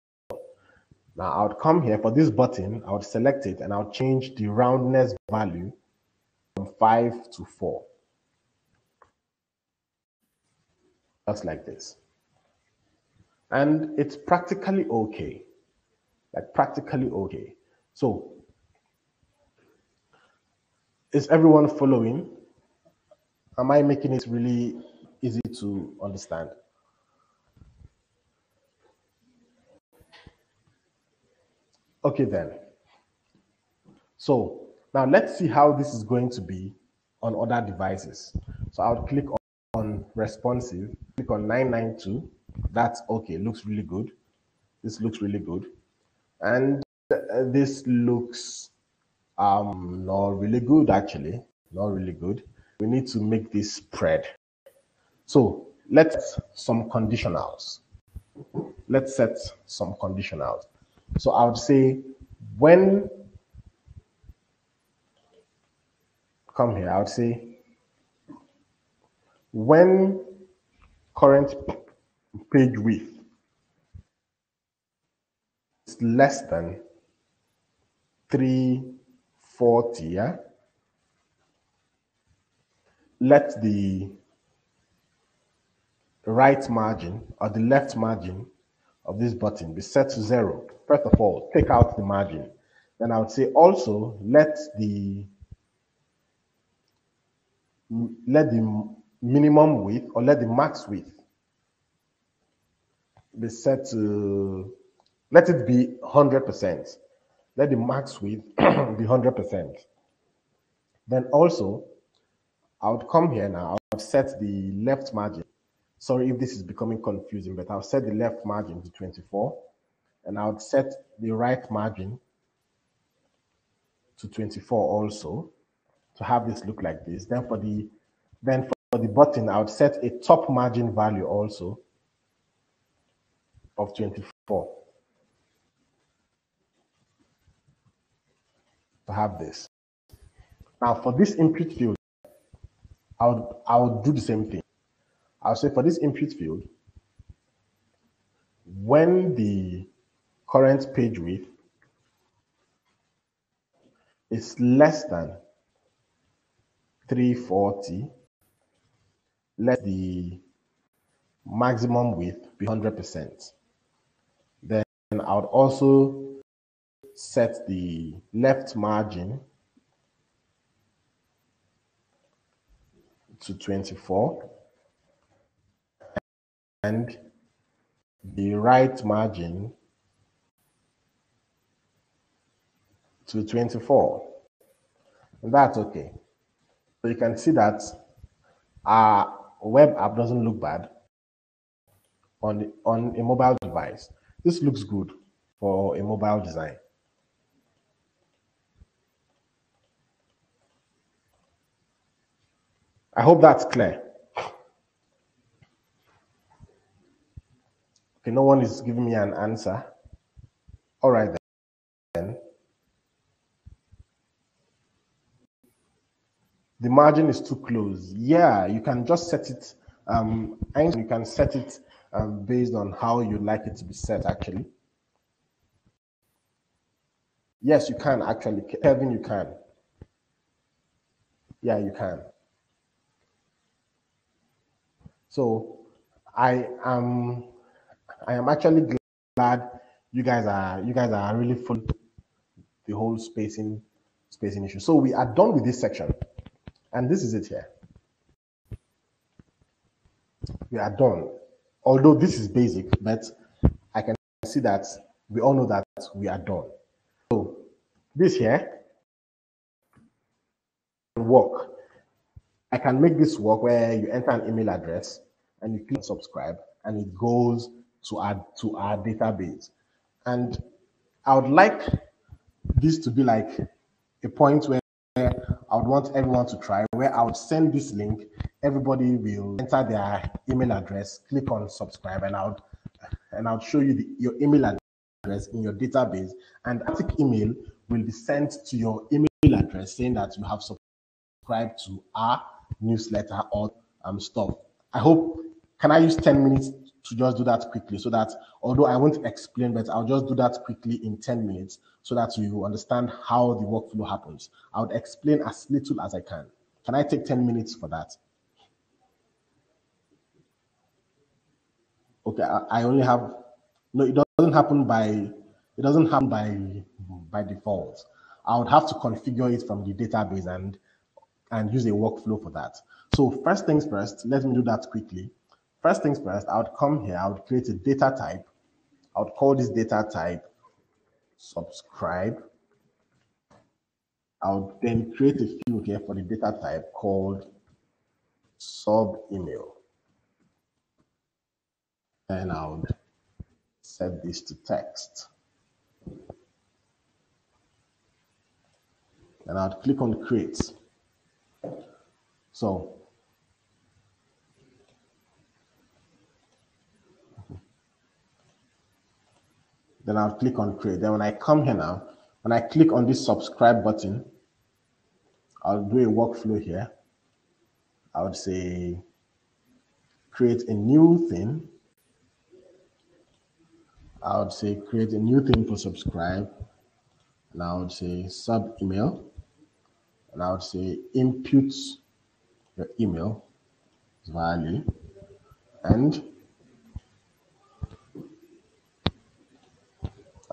Now I would come here for this button, I would select it and I'll change the roundness value from 5 to 4. Just like this. And it's practically okay. Like practically okay. So is everyone following? Am I making it really easy to understand? Okay then. So now let's see how this is going to be on other devices. So I'll click on responsive, click on 992. That's okay, looks really good. This looks really good. And uh, this looks um not really good actually, not really good. We need to make this spread. So let's some conditionals. Let's set some conditionals. So I would say when come here, I would say when current page width is less than 340, yeah, let the right margin or the left margin of this button be set to zero. First of all, take out the margin. Then I would say also let the let the minimum width or let the max width be set to let it be 100%. Let the max width be 100%. Then also, I would come here now, I would set the left margin Sorry if this is becoming confusing, but I'll set the left margin to 24 and I would set the right margin to 24 also to have this look like this. Then for the then for the button, I would set a top margin value also of 24 to have this. Now for this input field, I would I would do the same thing. I'll say for this input field, when the current page width is less than 340, let the maximum width be 100%. Then I would also set the left margin to 24 and the right margin to 24. And that's okay. So you can see that our web app doesn't look bad on, on a mobile device. This looks good for a mobile design. I hope that's clear. Okay, no one is giving me an answer. All right then. The margin is too close. Yeah, you can just set it. Um, and you can set it um, based on how you like it to be set. Actually, yes, you can actually. Kevin, you can. Yeah, you can. So I am I am actually glad you guys are you guys are really full the whole spacing spacing issue. So we are done with this section, and this is it here. We are done. Although this is basic, but I can see that we all know that we are done. So this here work. I can make this work where you enter an email address and you click subscribe and it goes to our to our database. And I would like this to be like a point where I would want everyone to try, where I would send this link, everybody will enter their email address, click on subscribe, and I would and I'll show you the, your email address in your database. And that email will be sent to your email address saying that you have subscribed to our newsletter or um, stuff. I hope can I use 10 minutes to just do that quickly so that although I won't explain, but I'll just do that quickly in 10 minutes so that you understand how the workflow happens. I would explain as little as I can. Can I take 10 minutes for that? Okay, I, I only have, no, it doesn't happen by, it doesn't happen by, by default. I would have to configure it from the database and, and use a workflow for that. So first things first, let me do that quickly. First things first, I would come here, I would create a data type. I would call this data type subscribe. I would then create a field here for the data type called sub email. And I would set this to text. And I'd click on create. So Then I'll click on create. Then when I come here now, when I click on this subscribe button, I'll do a workflow here. I would say create a new thing. I would say create a new thing for subscribe. And I would say sub email. And I would say input your email value. And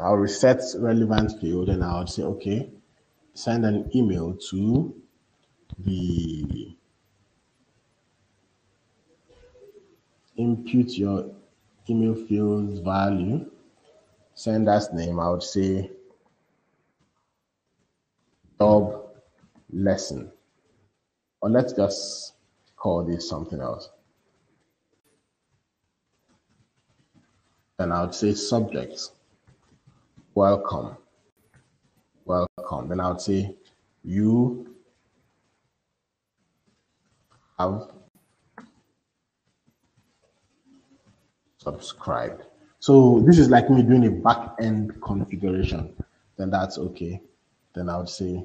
I'll reset relevant field and I'll say, okay, send an email to the input your email field value, sender's name, I would say job lesson. Or let's just call this something else. And I would say subjects welcome. Welcome. Then I would say, you have subscribed. So this is like me doing a back end configuration. Then that's okay. Then I would say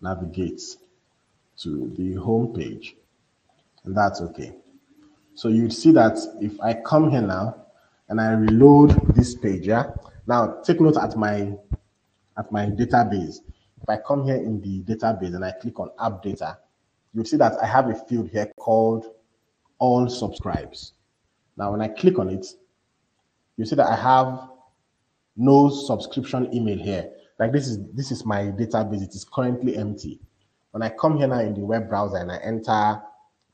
navigate to the home page. And that's okay. So you'd see that if I come here now and I reload this page. Yeah. Now take note at my at my database. If I come here in the database and I click on app data, you'll see that I have a field here called all subscribes. Now, when I click on it, you see that I have no subscription email here. Like this is this is my database. It is currently empty. When I come here now in the web browser and I enter,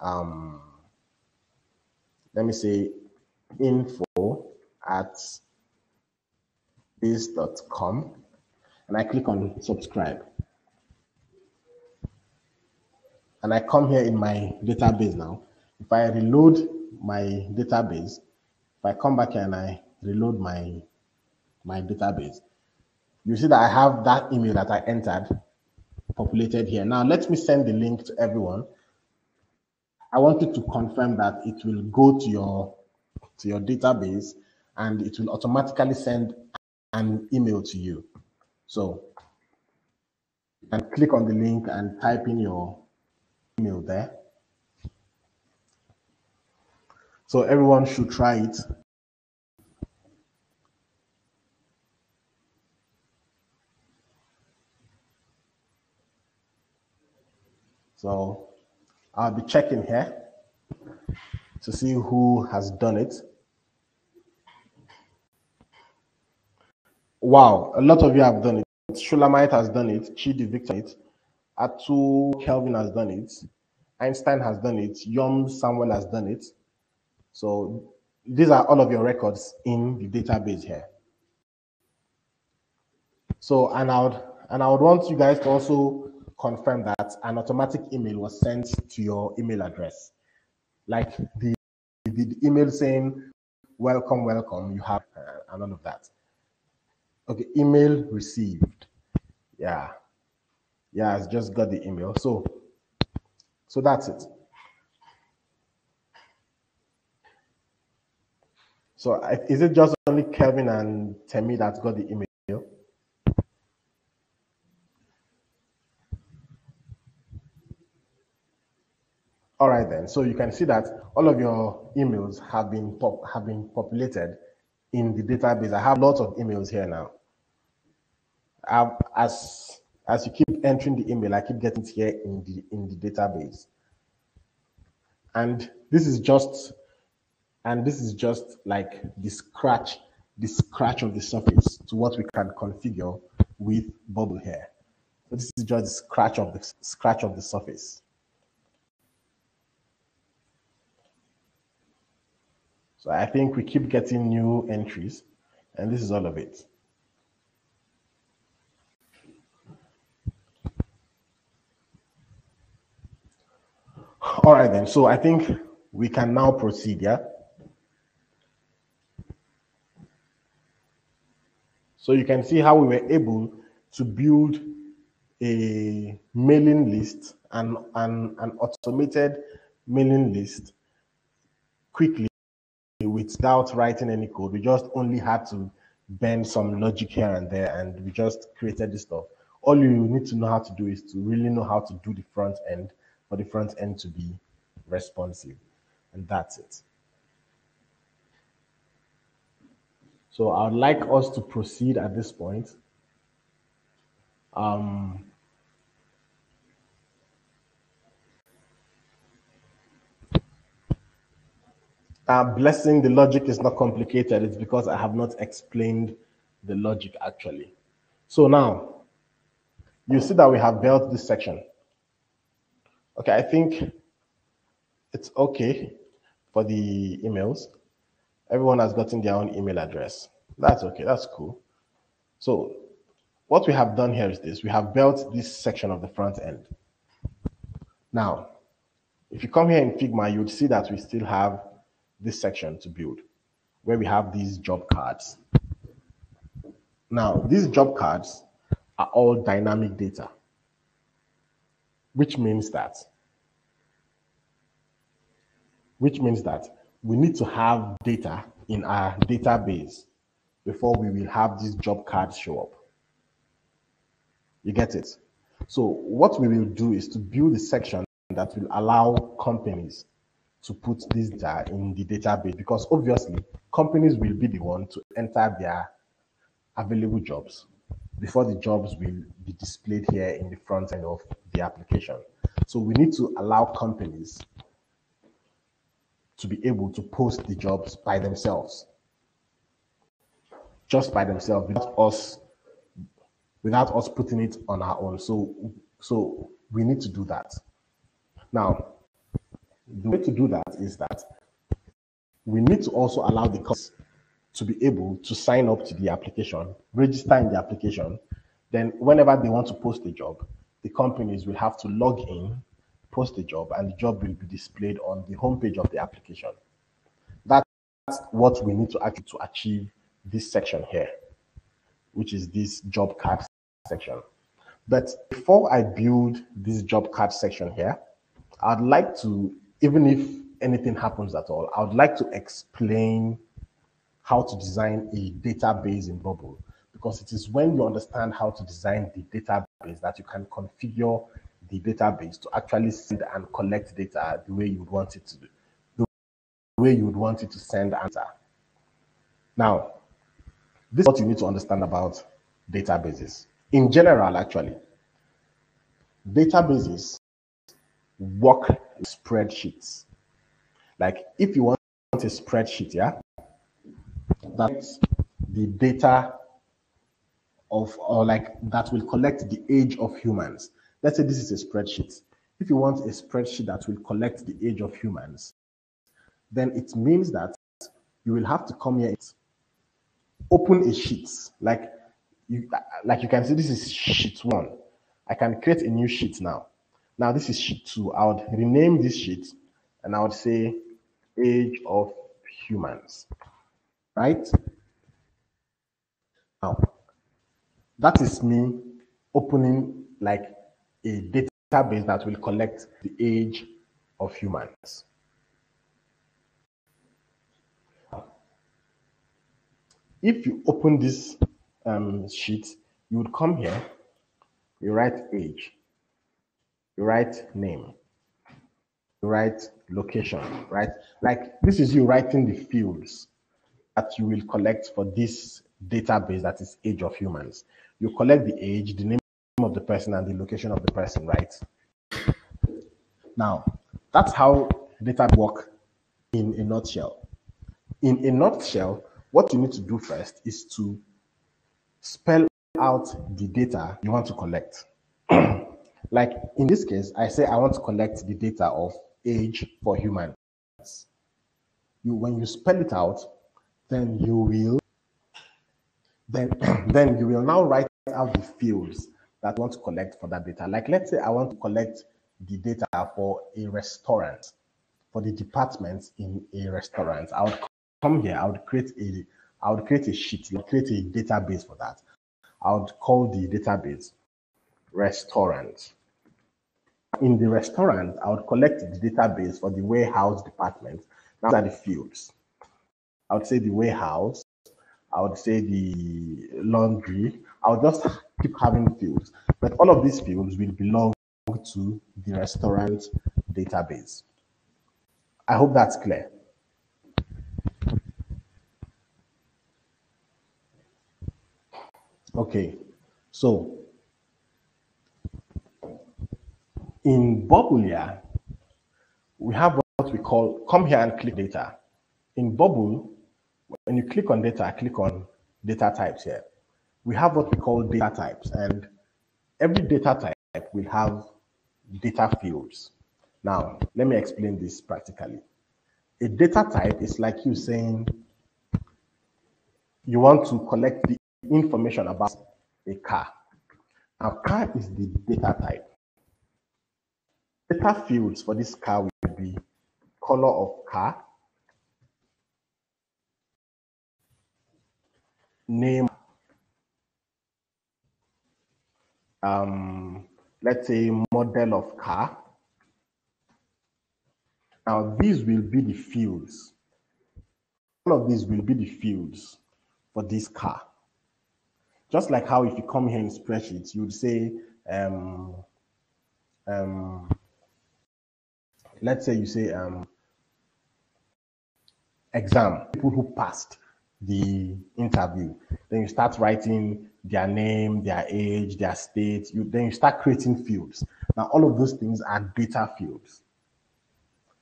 um, let me say info at this.com and I click on subscribe. And I come here in my database now. If I reload my database, if I come back here and I reload my my database, you see that I have that email that I entered populated here. Now let me send the link to everyone. I want you to confirm that it will go to your to your database and it will automatically send an email to you. So you can click on the link and type in your email there. So everyone should try it. So I'll be checking here to see who has done it. Wow, a lot of you have done it. Shulamite has done it. Chidi Victor it. Atu Kelvin has done it. Einstein has done it. Yom Samuel has done it. So these are all of your records in the database here. So and I would and I would want you guys to also confirm that an automatic email was sent to your email address. Like the, the email saying welcome, welcome, you have uh, and all of that. Okay, email received. Yeah. Yeah, I just got the email. So so that's it. So is it just only Kevin and Temi that got the email? All right then. So you can see that all of your emails have been pop have been populated in the database. I have lots of emails here now. I've, as as you keep entering the email, I keep getting it here in the in the database. And this is just and this is just like the scratch, the scratch of the surface to what we can configure with Bubble here. So this is just the scratch of the scratch of the surface. So I think we keep getting new entries, and this is all of it. All right, then. So I think we can now proceed, yeah? So you can see how we were able to build a mailing list and an, an automated mailing list quickly without writing any code. We just only had to bend some logic here and there, and we just created this stuff. All you need to know how to do is to really know how to do the front end for the front end to be responsive. And that's it. So I'd like us to proceed at this point. Um, uh, blessing the logic is not complicated. It's because I have not explained the logic actually. So now, you see that we have built this section. Okay, I think it's okay for the emails. Everyone has gotten their own email address. That's okay, that's cool. So what we have done here is this. We have built this section of the front end. Now, if you come here in Figma, you'd see that we still have this section to build where we have these job cards. Now, these job cards are all dynamic data, which means that which means that we need to have data in our database before we will have these job cards show up. You get it? So what we will do is to build a section that will allow companies to put this data in the database because obviously companies will be the one to enter their available jobs before the jobs will be displayed here in the front end of the application. So we need to allow companies to be able to post the jobs by themselves. Just by themselves, without us, without us putting it on our own. So, so we need to do that. Now, the way to do that is that we need to also allow the customers to be able to sign up to the application, register in the application. Then, whenever they want to post a job, the companies will have to log in, post the job, and the job will be displayed on the homepage of the application. That's what we need to actually to achieve this section here, which is this job card section. But before I build this job card section here, I'd like to, even if anything happens at all, I would like to explain how to design a database in Bubble because it is when you understand how to design the database that you can configure the database to actually send and collect data the way you would want it to do, the way you would want it to send answer. Now, this is what you need to understand about databases. In general, actually, databases work spreadsheets. Like if you want a spreadsheet, yeah, that's the data of, or like that will collect the age of humans. Let's say this is a spreadsheet. If you want a spreadsheet that will collect the age of humans, then it means that you will have to come here, open a sheet. Like you, like you can see, this is sheet one. I can create a new sheet now. Now this is sheet two. I would rename this sheet and I would say age of humans, right? Now, that is me opening like a database that will collect the age of humans. If you open this um, sheet, you would come here, you write age, you write name, you write location, right? Like this is you writing the fields that you will collect for this database that is age of humans. You collect the age, the name of the person, and the location of the person, right? Now, that's how data work in a nutshell. In a nutshell, what you need to do first is to spell out the data you want to collect. like in this case, I say I want to collect the data of age for humans. You, when you spell it out, then you will then then you will now write out the fields that want to collect for that data. Like let's say I want to collect the data for a restaurant, for the departments in a restaurant. I would come here, I would create a I would create a sheet, I would create a database for that. I would call the database restaurant. In the restaurant, I would collect the database for the warehouse department. Now are the fields. I would say the warehouse, I would say the laundry. I would just keep having fields, but all of these fields will belong to the restaurant database. I hope that's clear. Okay, so in Bubble we have what we call come here and click data. In Bubble, when you click on data, click on data types here. We have what we call data types, and every data type will have data fields. Now, let me explain this practically. A data type is like you saying you want to collect the information about a car. Now, car is the data type. Data fields for this car will be color of car, name, um, let's say model of car. Now, these will be the fields. All of these will be the fields for this car. Just like how if you come here in spreadsheets, you would say, um, um, let's say you say um, exam, people who passed the interview. Then you start writing their name, their age, their state. You, then you start creating fields. Now, all of those things are data fields.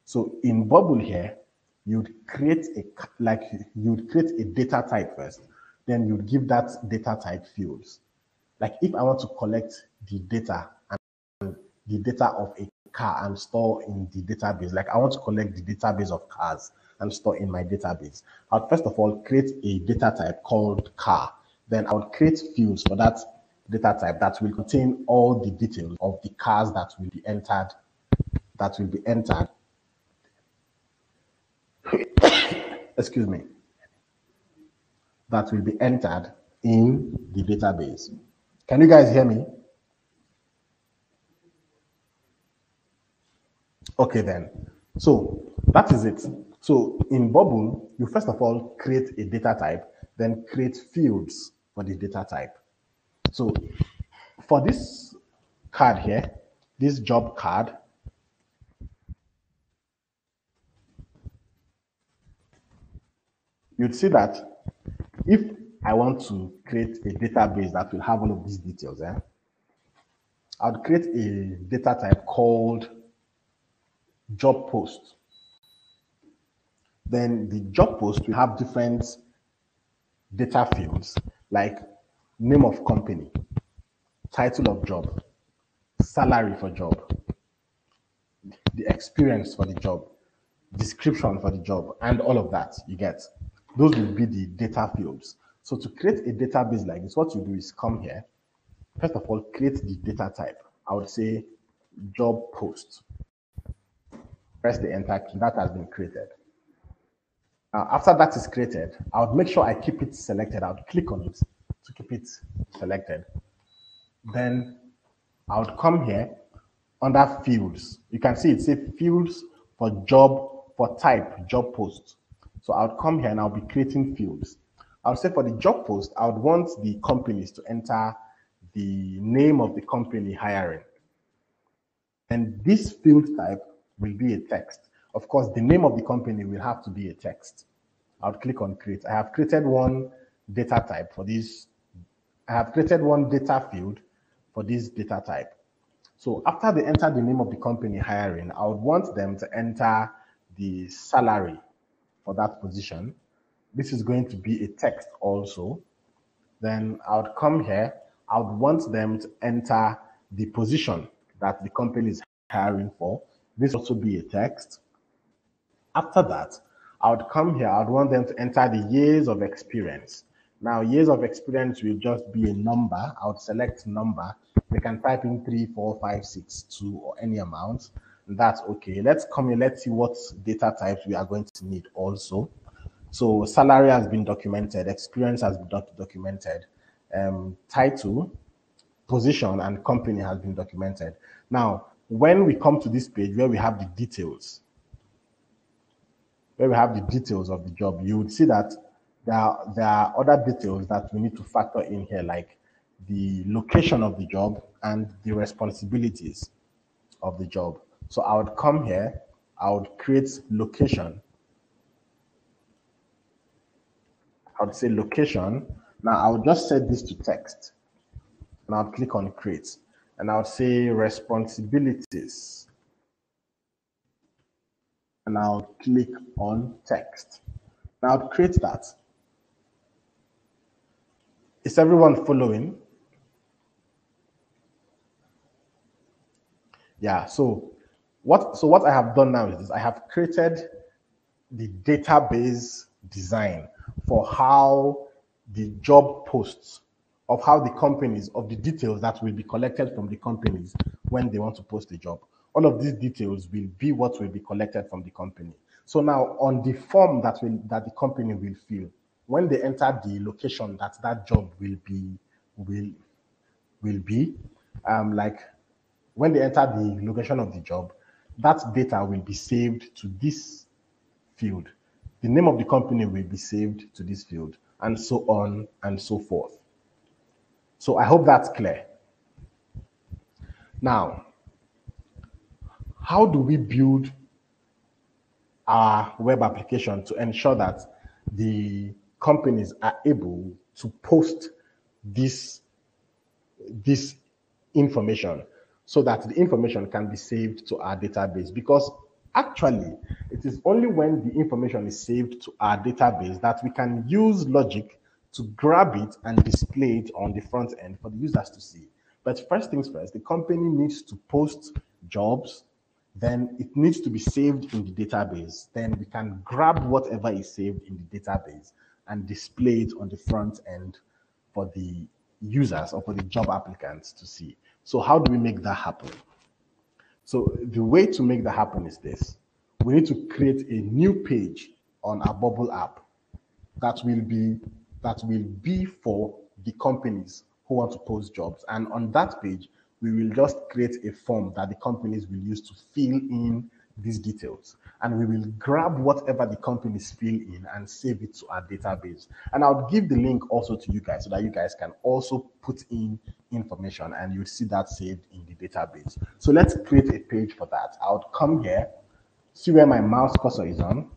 So in Bubble here, you'd create a like you'd create a data type first, then you'd give that data type fields. Like if I want to collect the data and the data of a car and store in the database, like I want to collect the database of cars and store in my database, I'd first of all create a data type called car. Then I would create fields for that data type that will contain all the details of the cars that will be entered, that will be entered. Excuse me. That will be entered in the database. Can you guys hear me? Okay, then. So that is it. So in Bubble, you first of all create a data type, then create fields for the data type. So for this card here, this job card, you'd see that if I want to create a database that will have all of these details, eh, I would create a data type called job post. Then the job post will have different data fields like name of company, title of job, salary for job, the experience for the job, description for the job, and all of that you get. Those will be the data fields. So to create a database like this, what you do is come here. First of all, create the data type. I would say job post. Press the enter key. That has been created. Now, after that is created, I would make sure I keep it selected. I would click on it to keep it selected. Then I would come here under fields. You can see it say fields for job, for type, job post. So I would come here and I'll be creating fields. I would say for the job post, I would want the companies to enter the name of the company hiring. And this field type will be a text. Of course, the name of the company will have to be a text. I would click on create. I have created one data type for this I have created one data field for this data type. So after they enter the name of the company hiring, I would want them to enter the salary for that position. This is going to be a text also. Then I would come here. I would want them to enter the position that the company is hiring for. This also be a text. After that, I would come here. I would want them to enter the years of experience. Now, years of experience will just be a number. I would select number. They can type in three, four, five, six, two, or any amount. That's okay. Let's come in. Let's see what data types we are going to need also. So salary has been documented. Experience has been doc documented. Um, title, position, and company has been documented. Now, when we come to this page where we have the details, where we have the details of the job, you would see that there are, there are other details that we need to factor in here, like the location of the job and the responsibilities of the job. So I would come here, I would create location. I would say location. Now I would just set this to text and I would click on create and I would say responsibilities and I'll click on text. Now I'll create that. Is everyone following? Yeah, so what so what I have done now is I have created the database design for how the job posts of how the companies of the details that will be collected from the companies when they want to post a job. All of these details will be what will be collected from the company. So now on the form that will that the company will fill, when they enter the location that that job will be will will be um, like when they enter the location of the job that data will be saved to this field. The name of the company will be saved to this field and so on and so forth. So i hope that's clear. Now how do we build our web application to ensure that the companies are able to post this, this information so that the information can be saved to our database because Actually, it is only when the information is saved to our database that we can use logic to grab it and display it on the front end for the users to see. But first things first, the company needs to post jobs, then it needs to be saved in the database. Then we can grab whatever is saved in the database and display it on the front end for the users or for the job applicants to see. So how do we make that happen? So the way to make that happen is this. We need to create a new page on our Bubble app that will be that will be for the companies who want to post jobs. And on that page, we will just create a form that the companies will use to fill in these details. And we will grab whatever the companies fill in and save it to our database. And I'll give the link also to you guys so that you guys can also put in information and you'll see that saved in the database. So let's create a page for that. I would come here, see where my mouse cursor is on.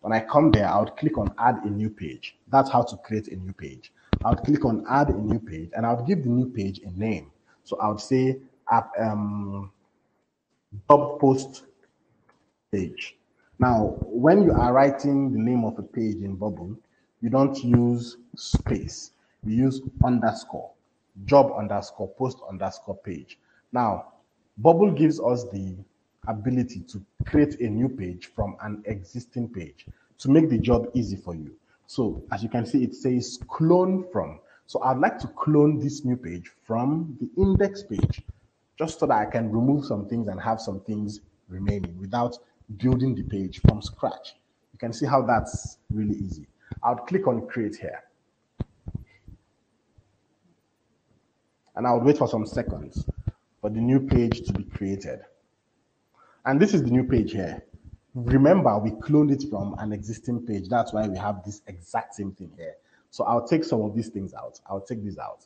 When I come there, I would click on add a new page. That's how to create a new page. I would click on add a new page and I would give the new page a name. So I would say app um, job post page. Now, when you are writing the name of a page in Bubble, you don't use space. You use underscore, job underscore, post underscore page. Now, Bubble gives us the ability to create a new page from an existing page to make the job easy for you. So as you can see, it says clone from. So I'd like to clone this new page from the index page, just so that I can remove some things and have some things remaining without building the page from scratch. You can see how that's really easy. I would click on create here. And I would wait for some seconds for the new page to be created. And this is the new page here. Remember, we cloned it from an existing page. That's why we have this exact same thing here. So I'll take some of these things out. I'll take this out.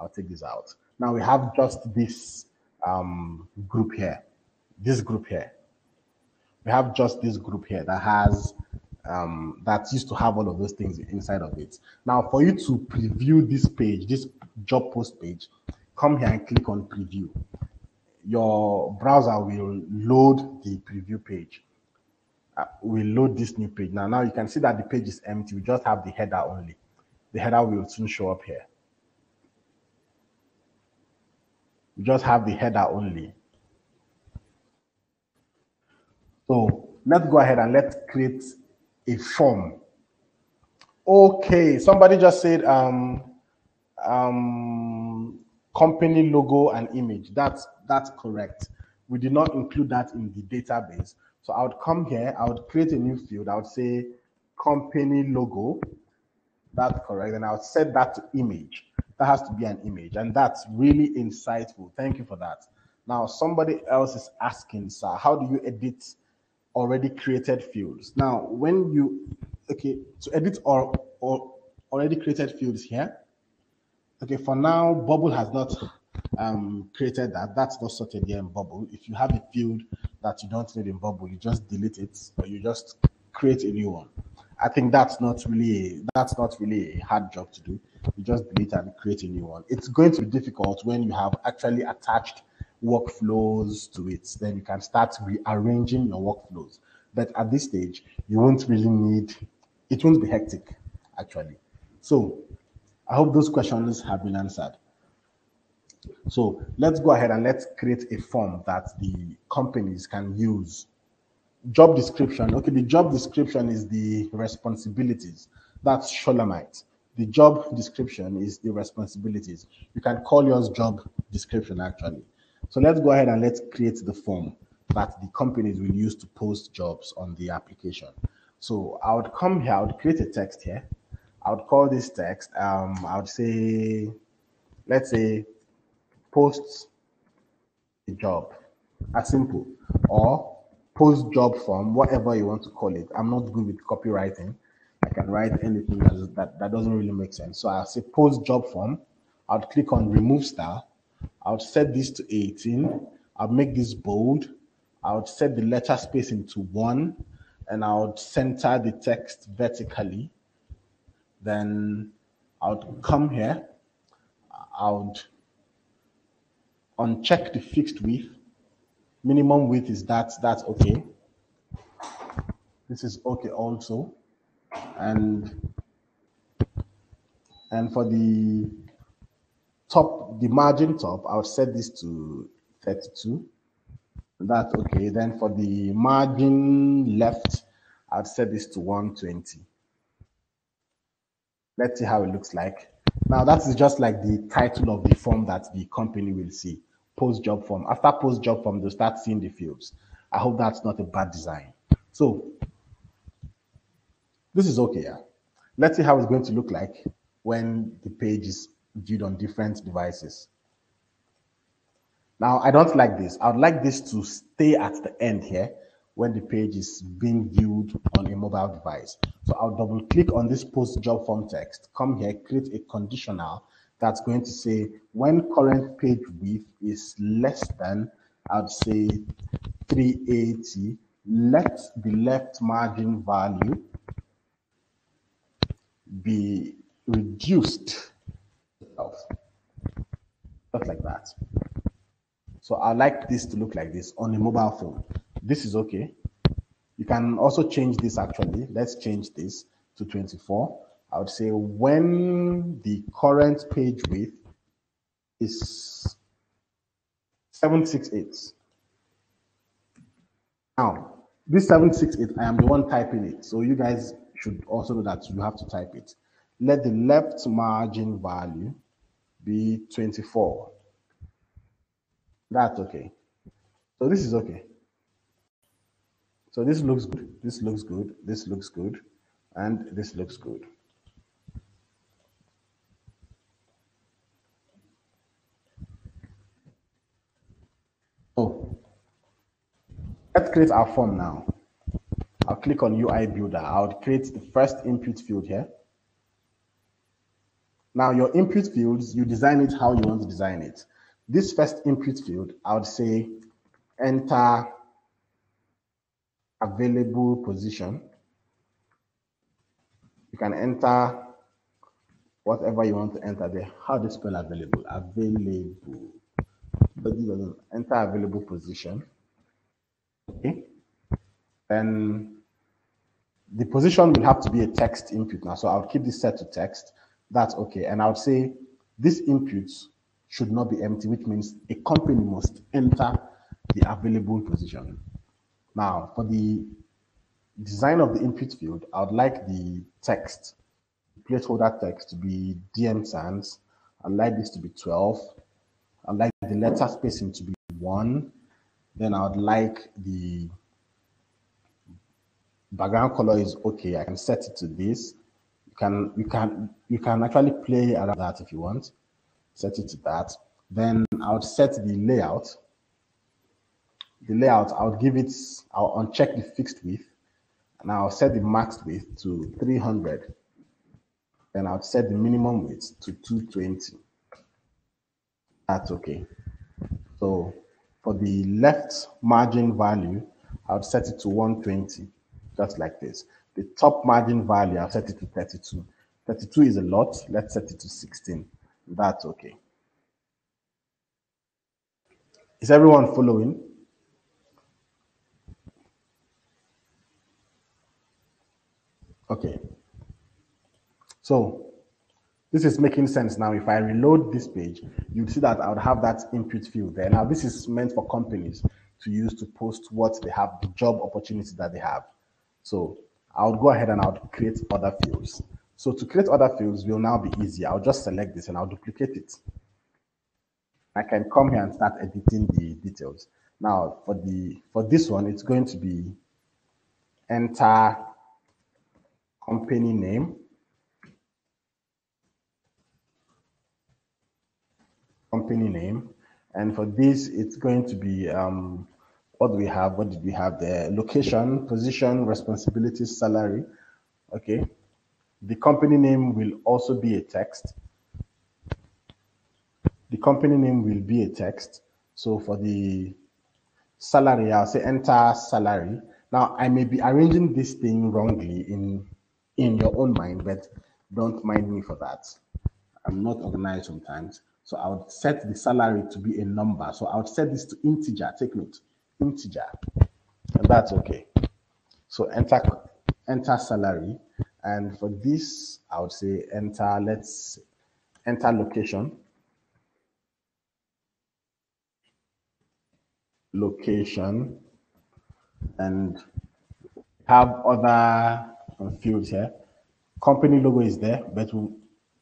I'll take this out. Now we have just this um, group here, this group here we have just this group here that has um, that used to have all of those things inside of it. Now, for you to preview this page, this job post page, come here and click on preview. Your browser will load the preview page. Uh, will load this new page. Now, now you can see that the page is empty. We just have the header only. The header will soon show up here. We just have the header only. So let's go ahead and let's create a form. Okay, somebody just said um, um, company logo and image. That's that's correct. We did not include that in the database. So I would come here, I would create a new field. I would say company logo. That's correct. And I would set that to image. That has to be an image. And that's really insightful. Thank you for that. Now, somebody else is asking, sir, how do you edit already created fields. Now, when you, okay, to edit or, or already created fields here, okay, for now, Bubble has not um, created that. That's not sorted here in Bubble. If you have a field that you don't need in Bubble, you just delete it or you just create a new one. I think that's not really that's not really a hard job to do. You just delete and create a new one. It's going to be difficult when you have actually attached workflows to it. Then you can start rearranging your workflows. But at this stage, you won't really need, it won't be hectic, actually. So I hope those questions have been answered. So let's go ahead and let's create a form that the companies can use. Job description. Okay, the job description is the responsibilities. That's Shulamite. The job description is the responsibilities. You can call yours job description actually. So let's go ahead and let's create the form that the companies will use to post jobs on the application. So I would come here, I would create a text here. I would call this text, um, I would say, let's say, post a job, as simple, or post job form, whatever you want to call it. I'm not good with copywriting. I can write anything that, that, that doesn't really make sense. So I'll say post job form. I'll click on remove style I'll set this to 18. I'll make this bold. I'll set the letter space into one and I'll center the text vertically. Then I'll come here. I'll uncheck the fixed width. Minimum width is that, that's okay. This is okay also. And and for the top, the margin top, I'll set this to 32. That's okay. Then for the margin left, I'll set this to 120. Let's see how it looks like. Now that is just like the title of the form that the company will see. Post job form. After post job form, they'll start seeing the fields. I hope that's not a bad design. So this is okay. Yeah? Let's see how it's going to look like when the page is viewed on different devices. Now, I don't like this. I would like this to stay at the end here when the page is being viewed on a mobile device. So I'll double click on this post job form text, come here, create a conditional that's going to say when current page width is less than, I'd say 380, let the left margin value be reduced just like that. So I like this to look like this on a mobile phone. This is okay. You can also change this actually. Let's change this to 24. I would say when the current page width is 768. Now, this 768, I am the one typing it. So you guys should also know that you have to type it. Let the left margin value be 24. That's okay. So this is okay. So this looks good. This looks good. This looks good. And this looks good. Oh, let's create our form now. I'll click on UI Builder. I'll create the first input field here. Now your input fields, you design it how you want to design it. This first input field, I would say enter available position. You can enter whatever you want to enter there. How do you spell available? Available. But enter available position. Okay. Then the position will have to be a text input now. So I'll keep this set to text. That's okay. And I would say this input should not be empty, which means a company must enter the available position. Now, for the design of the input field, I would like the text, placeholder text to be DM Sans. I'd like this to be 12. I'd like the letter spacing to be 1. Then I would like the background color is okay. I can set it to this You can you can you can actually play around that if you want. Set it to that. Then I would set the layout. The layout, I would give it, I'll uncheck the fixed width and I'll set the max width to 300. Then I'll set the minimum width to 220. That's okay. So for the left margin value, I'll set it to 120, just like this. The top margin value, I've set it to 32. 32 is a lot. Let's set it to 16. That's okay. Is everyone following? Okay. So this is making sense now. If I reload this page, you'd see that I would have that input field there. Now, this is meant for companies to use to post what they have, the job opportunity that they have. So I would go ahead and I would create other fields. So to create other fields will now be easy. I'll just select this and I'll duplicate it. I can come here and start editing the details. Now for the for this one, it's going to be enter company name. Company name. And for this, it's going to be um, what do we have? What did we have there? Location, position, responsibilities, salary. Okay. The company name will also be a text. The company name will be a text. So for the salary, I'll say enter salary. Now I may be arranging this thing wrongly in in your own mind, but don't mind me for that. I'm not organized sometimes. So I would set the salary to be a number. So I would set this to integer. Take note integer. And that's okay. So enter enter salary, and for this, I would say enter. Let's enter location. Location, and have other fields here. Company logo is there, but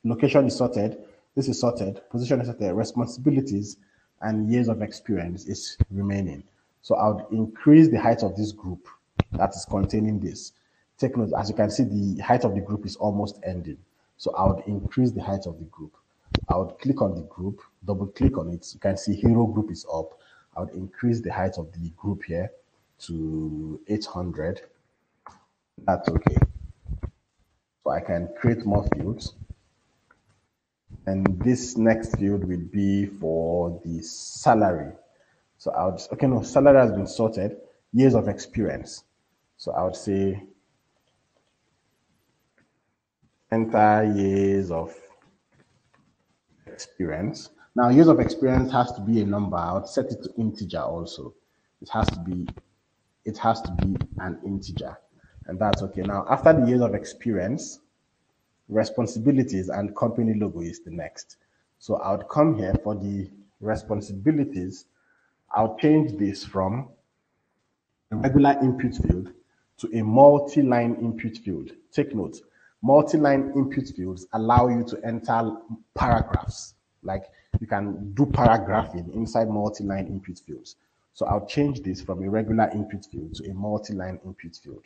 location is sorted. This is sorted. Position is sorted. Responsibilities and years of experience is remaining. So I would increase the height of this group that is containing this. Take note, as you can see, the height of the group is almost ending. So I would increase the height of the group. I would click on the group, double click on it. You can see hero group is up. I would increase the height of the group here to 800. That's okay. So I can create more fields. And this next field will be for the salary. So I would, okay, no, salary has been sorted, years of experience. So I would say enter years of experience. Now, years of experience has to be a number. I would set it to integer also. It has to be, it has to be an integer, and that's okay. Now, after the years of experience, responsibilities and company logo is the next. So I would come here for the responsibilities. I'll change this from a regular input field to a multi-line input field. Take note, multi-line input fields allow you to enter paragraphs. Like you can do paragraphing inside multi-line input fields. So I'll change this from a regular input field to a multi-line input field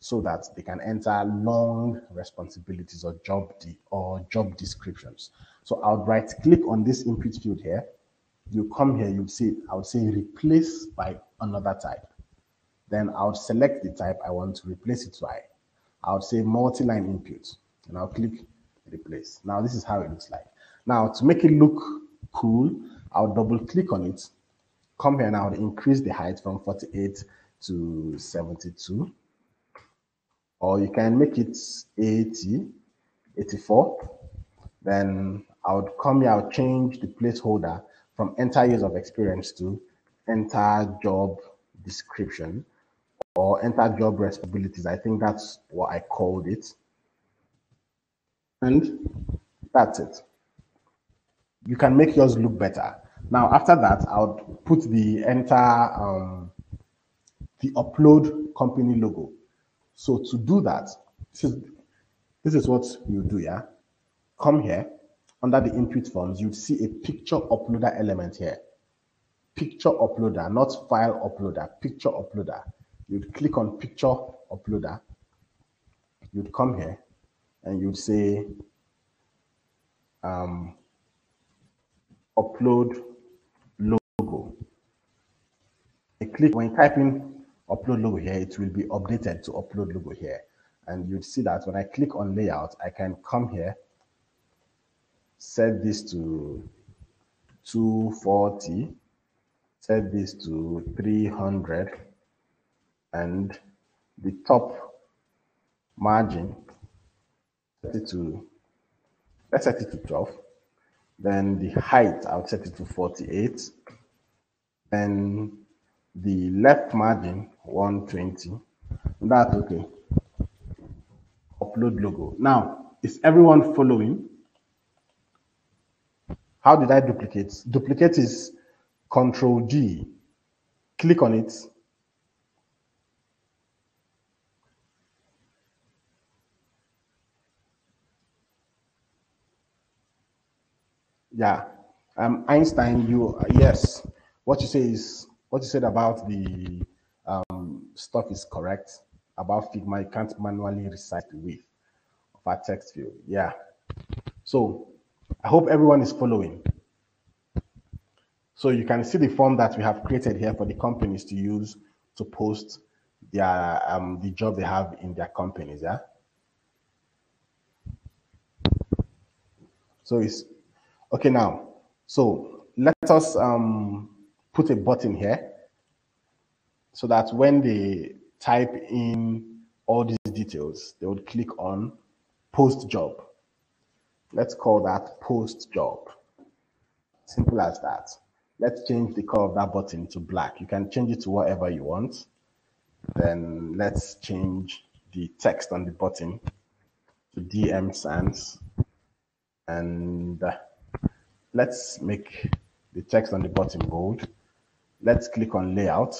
so that they can enter long responsibilities or job or job descriptions. So I'll right click on this input field here. You come here, you see, I would say replace by another type. Then I'll select the type I want to replace it by. I would say multi-line input and I'll click replace. Now this is how it looks like. Now to make it look cool, I'll double click on it. Come here now, I would increase the height from 48 to 72 or you can make it 80, 84. Then I would come here, I'll change the placeholder from enter years of experience to enter job description or enter job responsibilities. I think that's what I called it. And that's it. You can make yours look better. Now, after that, I would put the enter um, the upload company logo. So to do that, this is, this is what you do, yeah? Come here, under the input forms, you'd see a picture uploader element here. Picture uploader, not file uploader, picture uploader. You'd click on picture uploader. You'd come here and you'd say um, upload logo. I click when you type in upload logo here, it will be updated to upload logo here. And you'd see that when I click on layout, I can come here, set this to 240, set this to 300, and the top margin, set it to, let's set it to 12. Then the height, I'll set it to 48. And the left margin 120 that's okay. Upload logo. Now is everyone following? How did i duplicate? Duplicate is control g. Click on it. Yeah. Um einstein you yes. What you say is what you said about the um, stuff is correct about Figma. You can't manually recite the width of our text field. Yeah. So I hope everyone is following. So you can see the form that we have created here for the companies to use to post their um, the job they have in their companies. Yeah. So it's okay now. So let us um, put a button here so that when they type in all these details, they would click on post job. Let's call that post job. Simple as that. Let's change the color of that button to black. You can change it to whatever you want. Then let's change the text on the button to DM Sans. And let's make the text on the button bold. Let's click on layout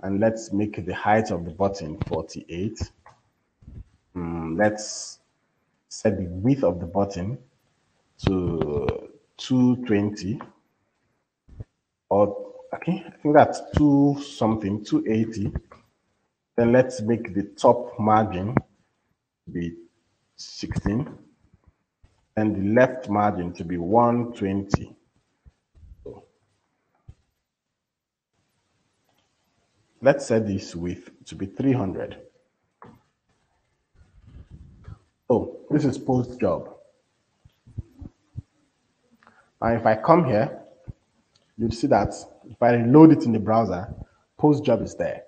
and let's make the height of the button 48. Mm, let's set the width of the button to 220 or okay, I think that's two something, 280. Then let's make the top margin be 16 and the left margin to be 120. Let's set this width to be 300. Oh, this is post job. And if I come here, you'll see that if I load it in the browser, post job is there.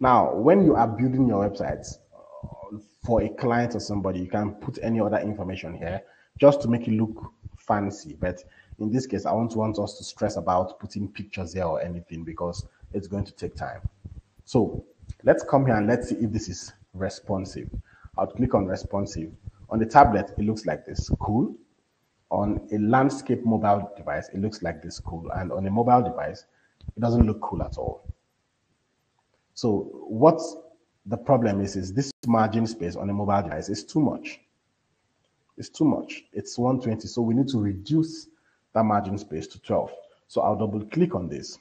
Now, when you are building your websites uh, for a client or somebody, you can put any other information here just to make it look fancy. But in this case, I don't want us to stress about putting pictures here or anything because it's going to take time. So let's come here and let's see if this is responsive. I'll click on responsive. On the tablet, it looks like this, cool. On a landscape mobile device, it looks like this, cool. And on a mobile device, it doesn't look cool at all. So what the problem is, is this margin space on a mobile device is too much. It's too much. It's 120. So we need to reduce that margin space to 12. So I'll double click on this.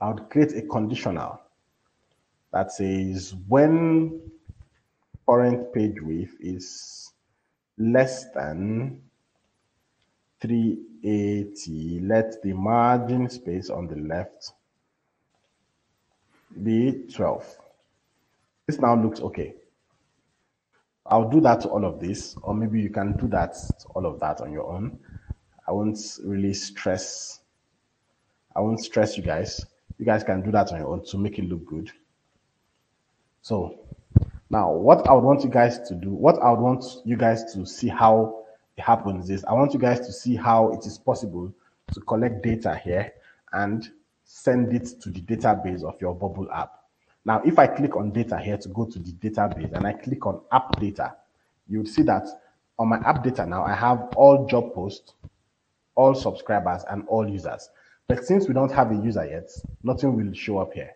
I'll create a conditional that says when current page width is less than 380, let the margin space on the left be 12. This now looks okay. I'll do that to all of this, or maybe you can do that all of that on your own. I won't really stress. I won't stress you guys. You guys can do that on your own to make it look good. So now what I would want you guys to do, what I would want you guys to see how it happens is I want you guys to see how it is possible to collect data here and send it to the database of your bubble app. Now, if I click on data here to go to the database and I click on app data, you would see that on my app data now, I have all job posts, all subscribers, and all users. But since we don't have a user yet, nothing will show up here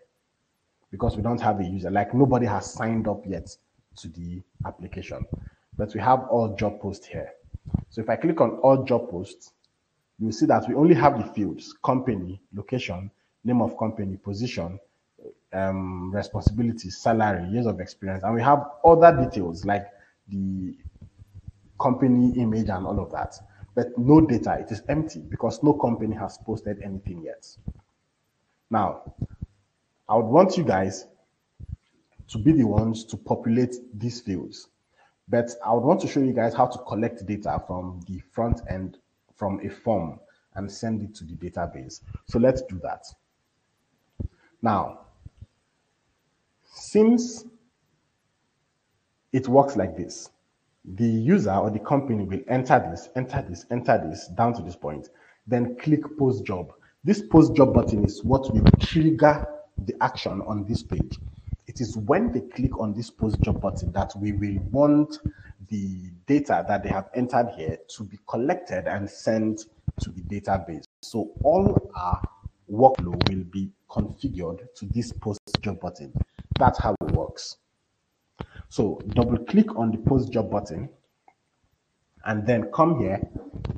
because we don't have a user. Like nobody has signed up yet to the application. But we have all job posts here. So if I click on all job posts, you see that we only have the fields, company, location, name of company, position, um, responsibilities, salary, years of experience, and we have other details like the company image and all of that. But no data, it is empty because no company has posted anything yet. Now, I would want you guys to be the ones to populate these fields. But I would want to show you guys how to collect data from the front end from a form and send it to the database. So let's do that. Now, since it works like this, the user or the company will enter this, enter this, enter this down to this point, then click post job. This post job button is what will trigger the action on this page. It is when they click on this post job button that we will want the data that they have entered here to be collected and sent to the database. So all our workflow will be configured to this post job button. That's how it works. So double click on the post job button and then come here.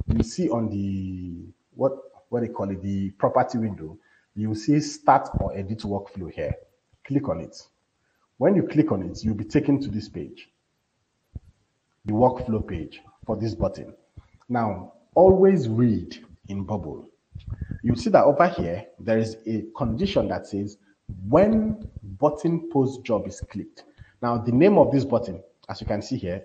You see on the what what they call it, the property window, you see start or edit workflow here. Click on it. When you click on it, you'll be taken to this page, the workflow page for this button. Now, always read in bubble. You see that over here, there is a condition that says when button post job is clicked. Now, the name of this button, as you can see here,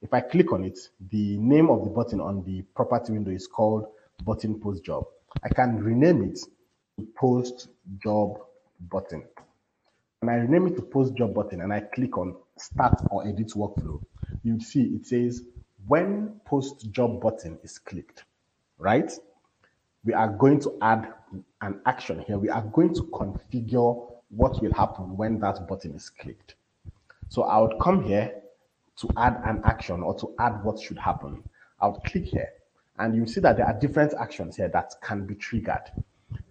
if I click on it, the name of the button on the property window is called button post job. I can rename it to post job button. And I rename it to post job button and I click on start or edit workflow, you see it says when post job button is clicked, right? We are going to add an action here, we are going to configure what will happen when that button is clicked. So I would come here to add an action or to add what should happen. I would click here and you see that there are different actions here that can be triggered,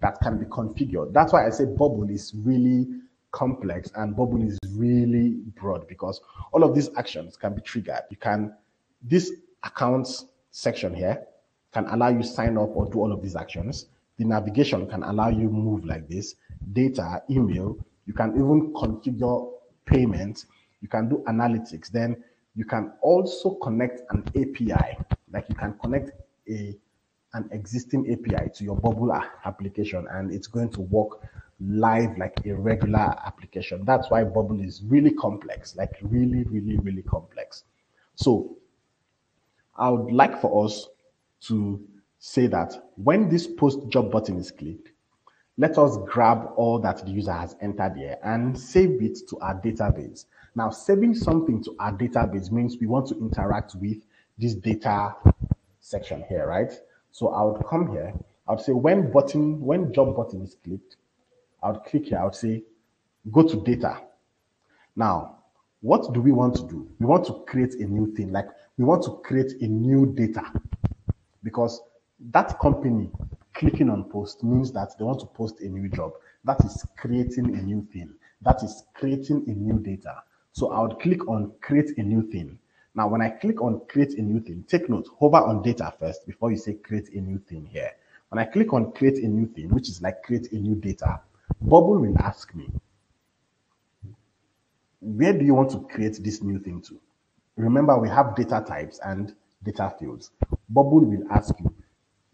that can be configured. That's why I say bubble is really complex and bubble is really broad because all of these actions can be triggered. You can, this accounts section here can allow you sign up or do all of these actions. The navigation can allow you move like this, data, email. You can even configure payment. You can do analytics. Then you can also connect an API, like you can connect a an existing API to your Bubble application and it's going to work live like a regular application. That's why Bubble is really complex, like really, really, really complex. So I would like for us to say that when this post job button is clicked, let us grab all that the user has entered here and save it to our database. Now, saving something to our database means we want to interact with this data section here, right? So I would come here, I would say when button, when job button is clicked, I would click here, I would say go to data. Now, what do we want to do? We want to create a new thing, like we want to create a new data because that company clicking on post means that they want to post a new job. That is creating a new thing. That is creating a new data. So I would click on create a new thing. Now, when I click on create a new thing, take note, hover on data first before you say create a new thing here. When I click on create a new thing, which is like create a new data, Bubble will ask me, where do you want to create this new thing to? Remember, we have data types and data fields. Bubble will ask you,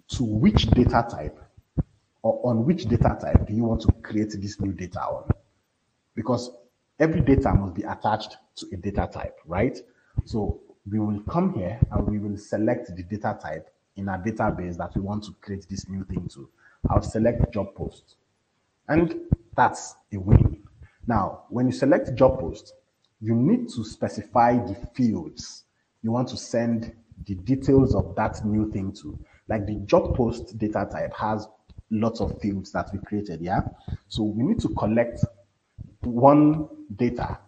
to which data type or on which data type do you want to create this new data on? Because every data must be attached to a data type, right? So we will come here and we will select the data type in our database that we want to create this new thing to. I'll select job post. And that's a win. Now, when you select job post, you need to specify the fields you want to send the details of that new thing to. Like the job post data type has lots of fields that we created, yeah? So we need to collect one data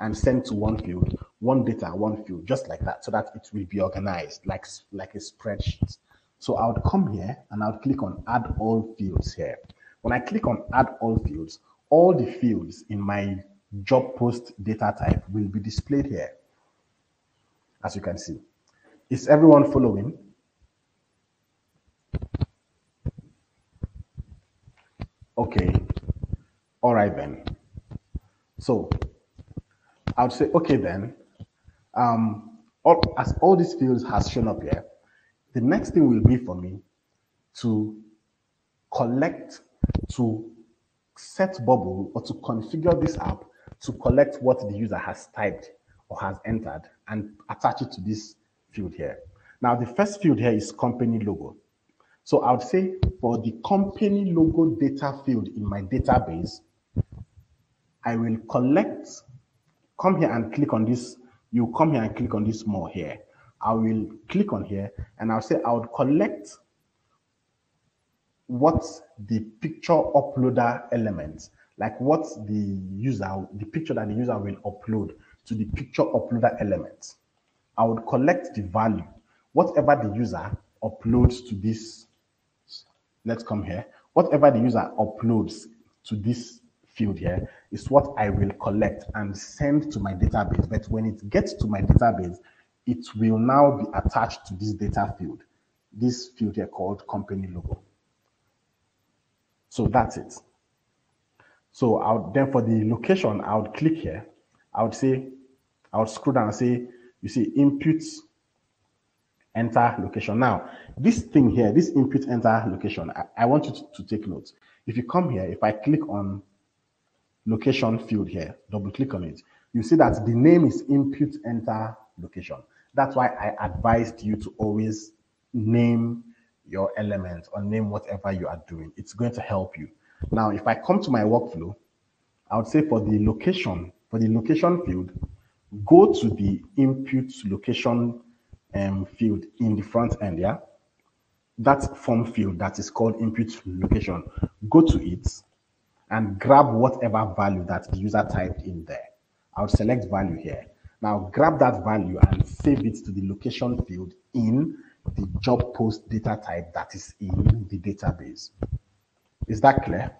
and send to one field, one data, one field, just like that, so that it will be organized like, like a spreadsheet. So I would come here and I would click on add all fields here. When I click on add all fields, all the fields in my job post data type will be displayed here, as you can see. Is everyone following? Okay. All right then. So I would say, okay then, um, all, as all these fields has shown up here, the next thing will be for me to collect, to set bubble or to configure this app to collect what the user has typed or has entered and attach it to this field here. Now, the first field here is company logo. So I would say for the company logo data field in my database, I will collect, come here and click on this. You come here and click on this more here. I will click on here and I'll say I would collect what the picture uploader elements, like what the user, the picture that the user will upload to the picture uploader element. I would collect the value, whatever the user uploads to this let's come here. Whatever the user uploads to this field here is what I will collect and send to my database. But when it gets to my database, it will now be attached to this data field, this field here called company logo. So that's it. So I would, then for the location, I would click here. I would say, I would scroll down and say, you see input, enter location. Now, this thing here, this input enter location, I, I want you to, to, take note. If you come here, if I click on location field here, double click on it, you see that the name is input enter location. That's why I advised you to always name your element or name whatever you are doing. It's going to help you. Now, if I come to my workflow, I would say for the location, for the location field, go to the input location um, field in the front end, yeah? that form field that is called input location, go to it and grab whatever value that the user typed in there. I'll select value here. Now grab that value and save it to the location field in the job post data type that is in the database. Is that clear?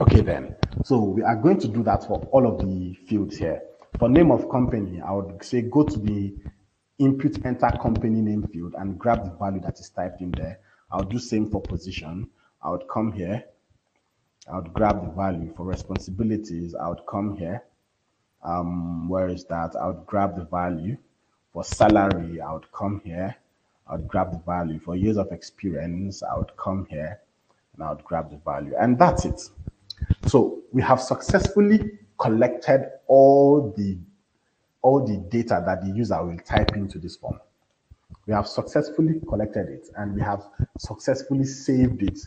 Okay then, so we are going to do that for all of the fields here. For name of company, I would say go to the input enter company name field and grab the value that is typed in there. I'll do same for position. I would come here. I would grab the value for responsibilities. I would come here. Um, where is that? I would grab the value for salary. I would come here. I would grab the value for years of experience. I would come here and I would grab the value. And that's it. So we have successfully collected all the all the data that the user will type into this form. We have successfully collected it and we have successfully saved it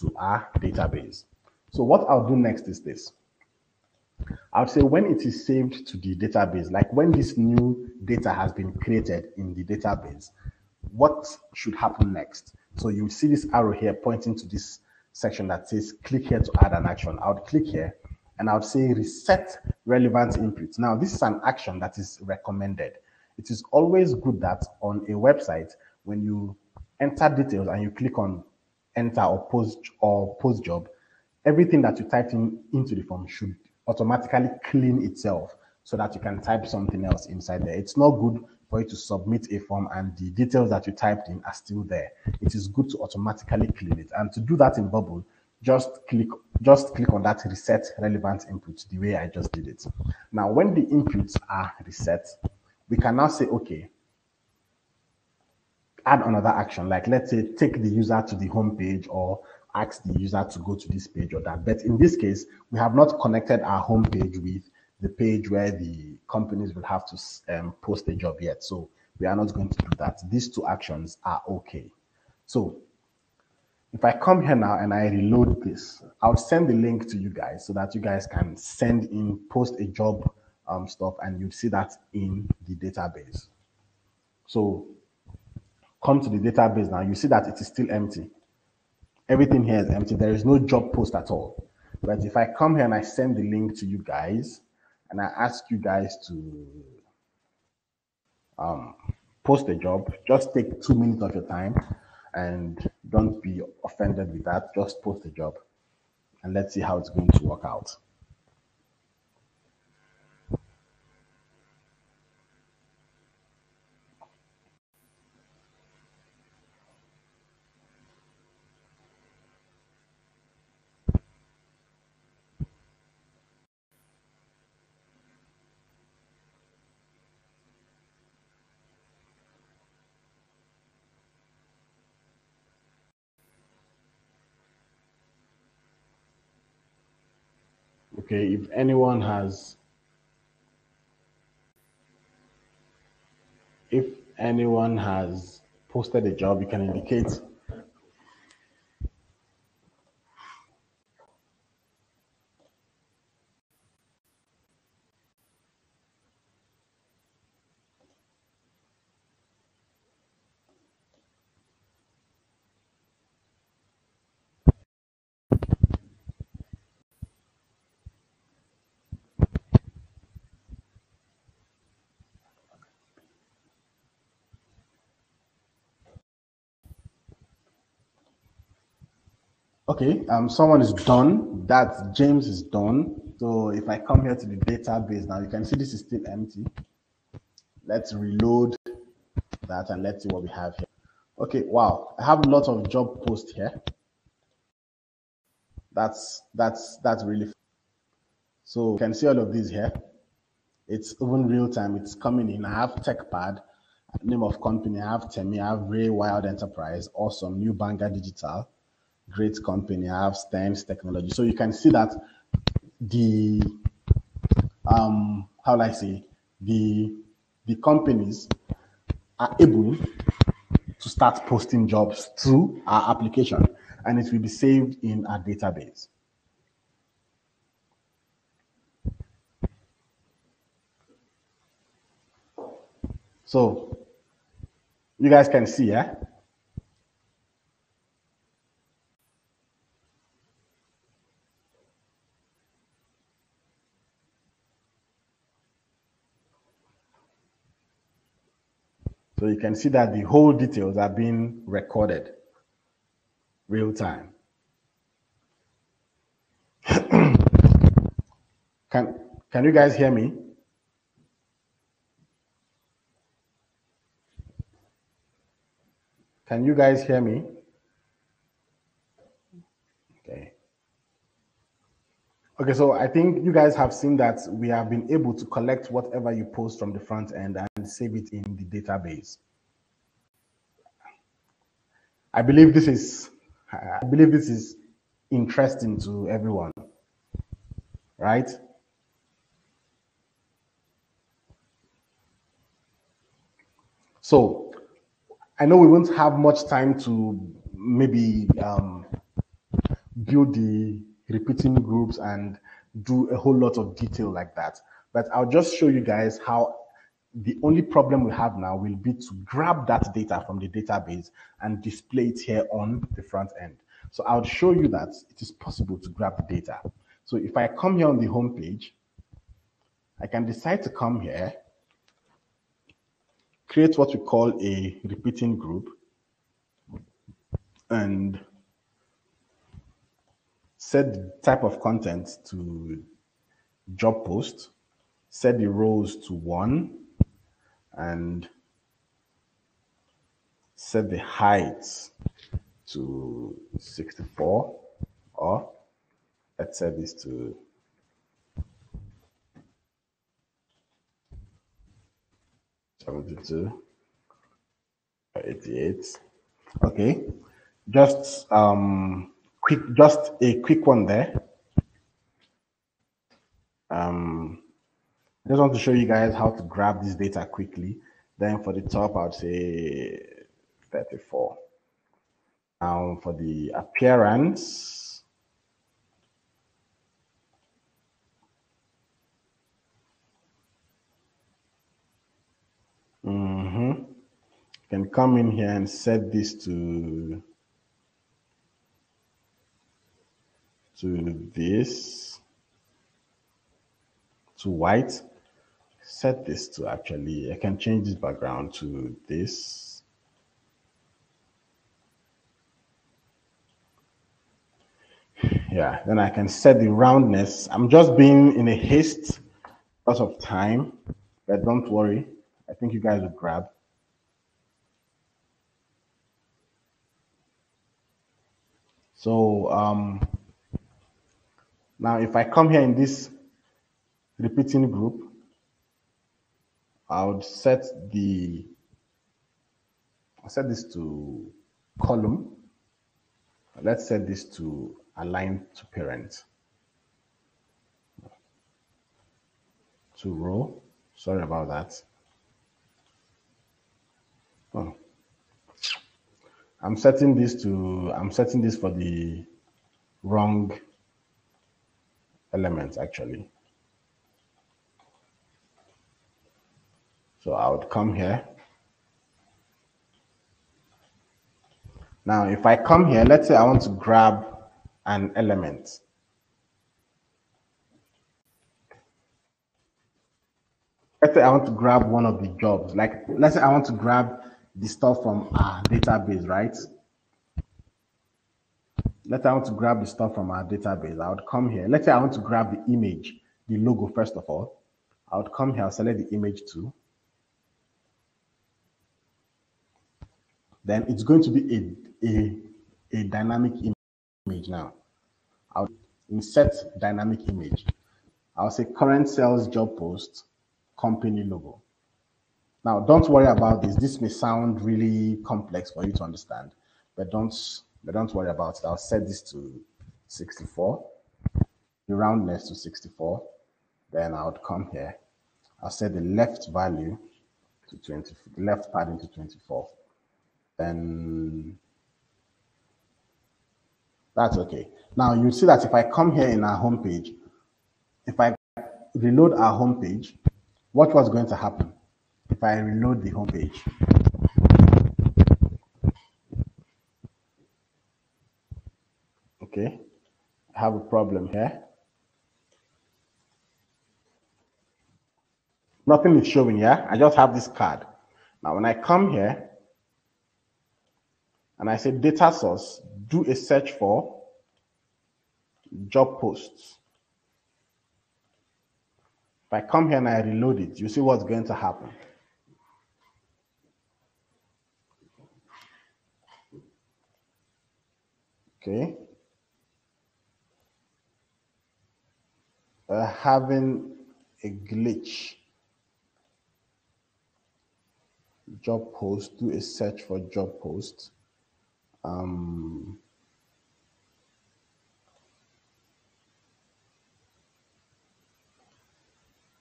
to our database. So what I'll do next is this. I would say when it is saved to the database, like when this new data has been created in the database, what should happen next? So you see this arrow here pointing to this section that says click here to add an action. I would click here and I would say reset relevant inputs. Now, this is an action that is recommended. It is always good that on a website, when you enter details and you click on enter or post or post job, everything that you type in into the form should automatically clean itself so that you can type something else inside there. It's not good for you to submit a form and the details that you typed in are still there. It is good to automatically clean it. And to do that in Bubble, just click just click on that reset relevant input the way I just did it. Now, when the inputs are reset, we can now say, okay, add another action. Like let's say take the user to the home page or ask the user to go to this page or that. But in this case, we have not connected our home page with the page where the companies will have to um, post a job yet. So we are not going to do that. These two actions are okay. So if I come here now and I reload this, I'll send the link to you guys so that you guys can send in, post a job um, stuff and you'd see that in the database. So come to the database now, you see that it is still empty. Everything here is empty. There is no job post at all. But if I come here and I send the link to you guys, and I ask you guys to um, post a job, just take two minutes of your time and don't be offended with that. Just post a job and let's see how it's going to work out. Okay, if anyone has, if anyone has posted a job, you can indicate Okay, um, someone is done. That James is done. So if I come here to the database now, you can see this is still empty. Let's reload that and let's see what we have here. Okay, wow, I have a lot of job posts here. That's that's that's really so you can see all of these here. It's even real time. It's coming in. I have TechPad, name of company. I have Temi. I have Ray Wild Enterprise. Awesome. New Banger Digital great company. I have Stems Technology. So you can see that the um how will I say the the companies are able to start posting jobs through our application and it will be saved in our database. So you guys can see, yeah? So you can see that the whole details are being recorded real time. can, can you guys hear me? Can you guys hear me? Okay. Okay, so I think you guys have seen that we have been able to collect whatever you post from the front end and save it in the database. I believe this is I believe this is interesting to everyone. Right? So I know we won't have much time to maybe um, build the repeating groups and do a whole lot of detail like that. But I'll just show you guys how the only problem we have now will be to grab that data from the database and display it here on the front end. So I'll show you that it is possible to grab the data. So if I come here on the home page, I can decide to come here create what we call a repeating group and set the type of content to job post, set the rows to one, and set the height to 64 or let's set this to 72, 88. Okay, just um, quick, just a quick one there. Um, I just want to show you guys how to grab this data quickly. Then for the top, I'd say 34. Now for the appearance, Mm-hmm. Can come in here and set this to to this to white. Set this to actually, I can change this background to this. Yeah, then I can set the roundness. I'm just being in a haste because of time, but don't worry. I think you guys would grab. So um, now if I come here in this repeating group, I would set the, i set this to column. Let's set this to align to parent. To row, sorry about that. Oh. I'm setting this to, I'm setting this for the wrong element actually. So I would come here. Now, if I come here, let's say I want to grab an element. Let's say I want to grab one of the jobs. Like, let's say I want to grab the stuff from our database, right? Let's say I want to grab the stuff from our database. I would come here. Let's say I want to grab the image, the logo first of all. I would come here, I'll select the image too. Then it's going to be a, a, a dynamic image now. I'll insert dynamic image. I'll say current cell's job post, company logo. Now, don't worry about this. This may sound really complex for you to understand, but don't, but don't worry about it. I'll set this to 64, the roundness to 64. Then I would come here. I'll set the left value to 20, left padding to 24. Then that's okay. Now you see that if I come here in our homepage, if I reload our homepage, what was going to happen? if I reload the homepage. Okay, I have a problem here. Nothing is showing here. I just have this card. Now, when I come here and I say data source, do a search for job posts. If I come here and I reload it, you see what's going to happen. Okay. Uh, having a glitch. Job post, do a search for job post. Um,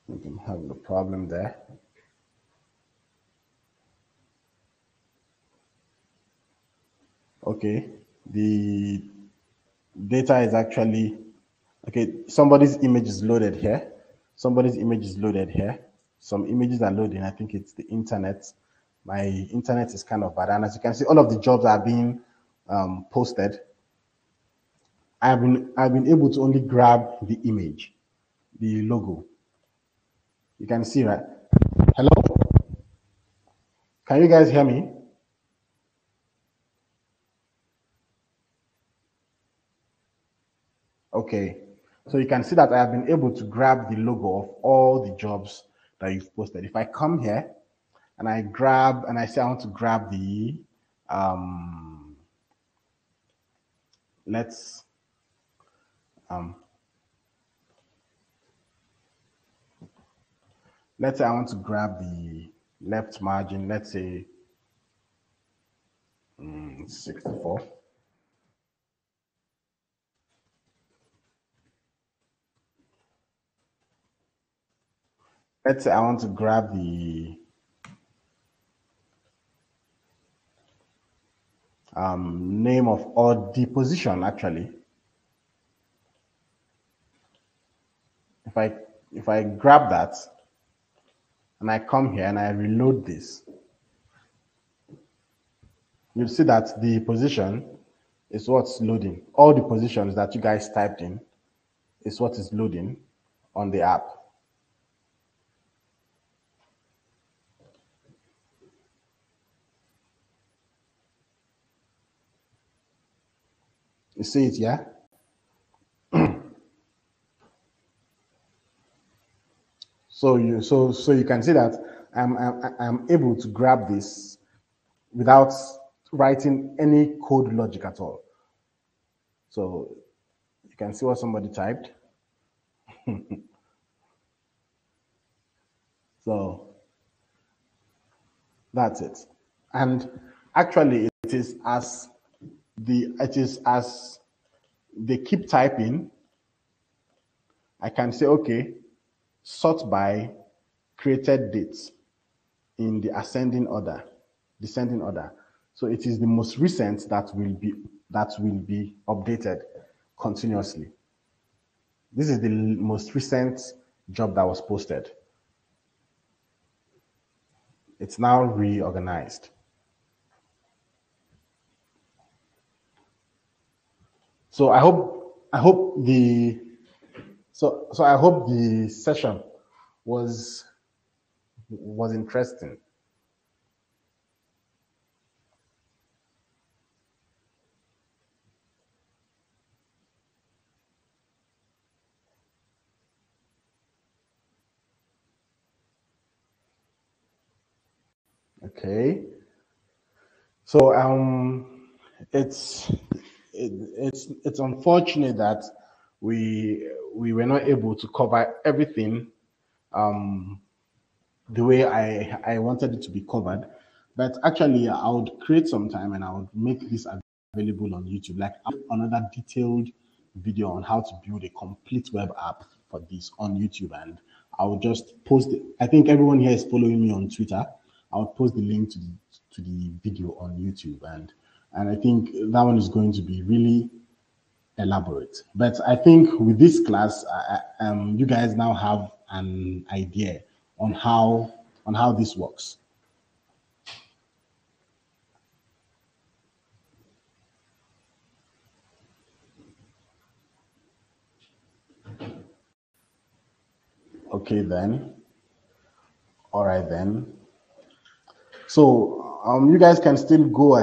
I'm having a problem there. Okay, the data is actually, okay, somebody's image is loaded here. Somebody's image is loaded here. Some images are loading. I think it's the internet. My internet is kind of bad. And as you can see, all of the jobs are being um, posted. I've been, I've been able to only grab the image, the logo. You can see, right? Hello? Can you guys hear me? Okay, so you can see that I have been able to grab the logo of all the jobs that you've posted. If I come here and I grab and I say I want to grab the um, let's um, let's say I want to grab the left margin, let's say um, 64. Let's say I want to grab the um, name of or the position actually. If I if I grab that and I come here and I reload this, you'll see that the position is what's loading. All the positions that you guys typed in is what is loading on the app. See it, yeah? so you so so you can see that I'm, I'm I'm able to grab this without writing any code logic at all. So you can see what somebody typed. so that's it. And actually it is as the it is as they keep typing, I can say, okay, sort by created dates in the ascending order, descending order. So it is the most recent that will be that will be updated continuously. This is the most recent job that was posted. It's now reorganized. So I hope I hope the so so I hope the session was was interesting. Okay. So um it's it, it's it's unfortunate that we we were not able to cover everything um, the way I I wanted it to be covered. But actually, I would create some time and I would make this available on YouTube, like another detailed video on how to build a complete web app for this on YouTube. And I would just post it. I think everyone here is following me on Twitter. I would post the link to the to the video on YouTube and and I think that one is going to be really elaborate. But I think with this class, I, um, you guys now have an idea on how on how this works. Okay then. All right then. So um, you guys can still go ahead.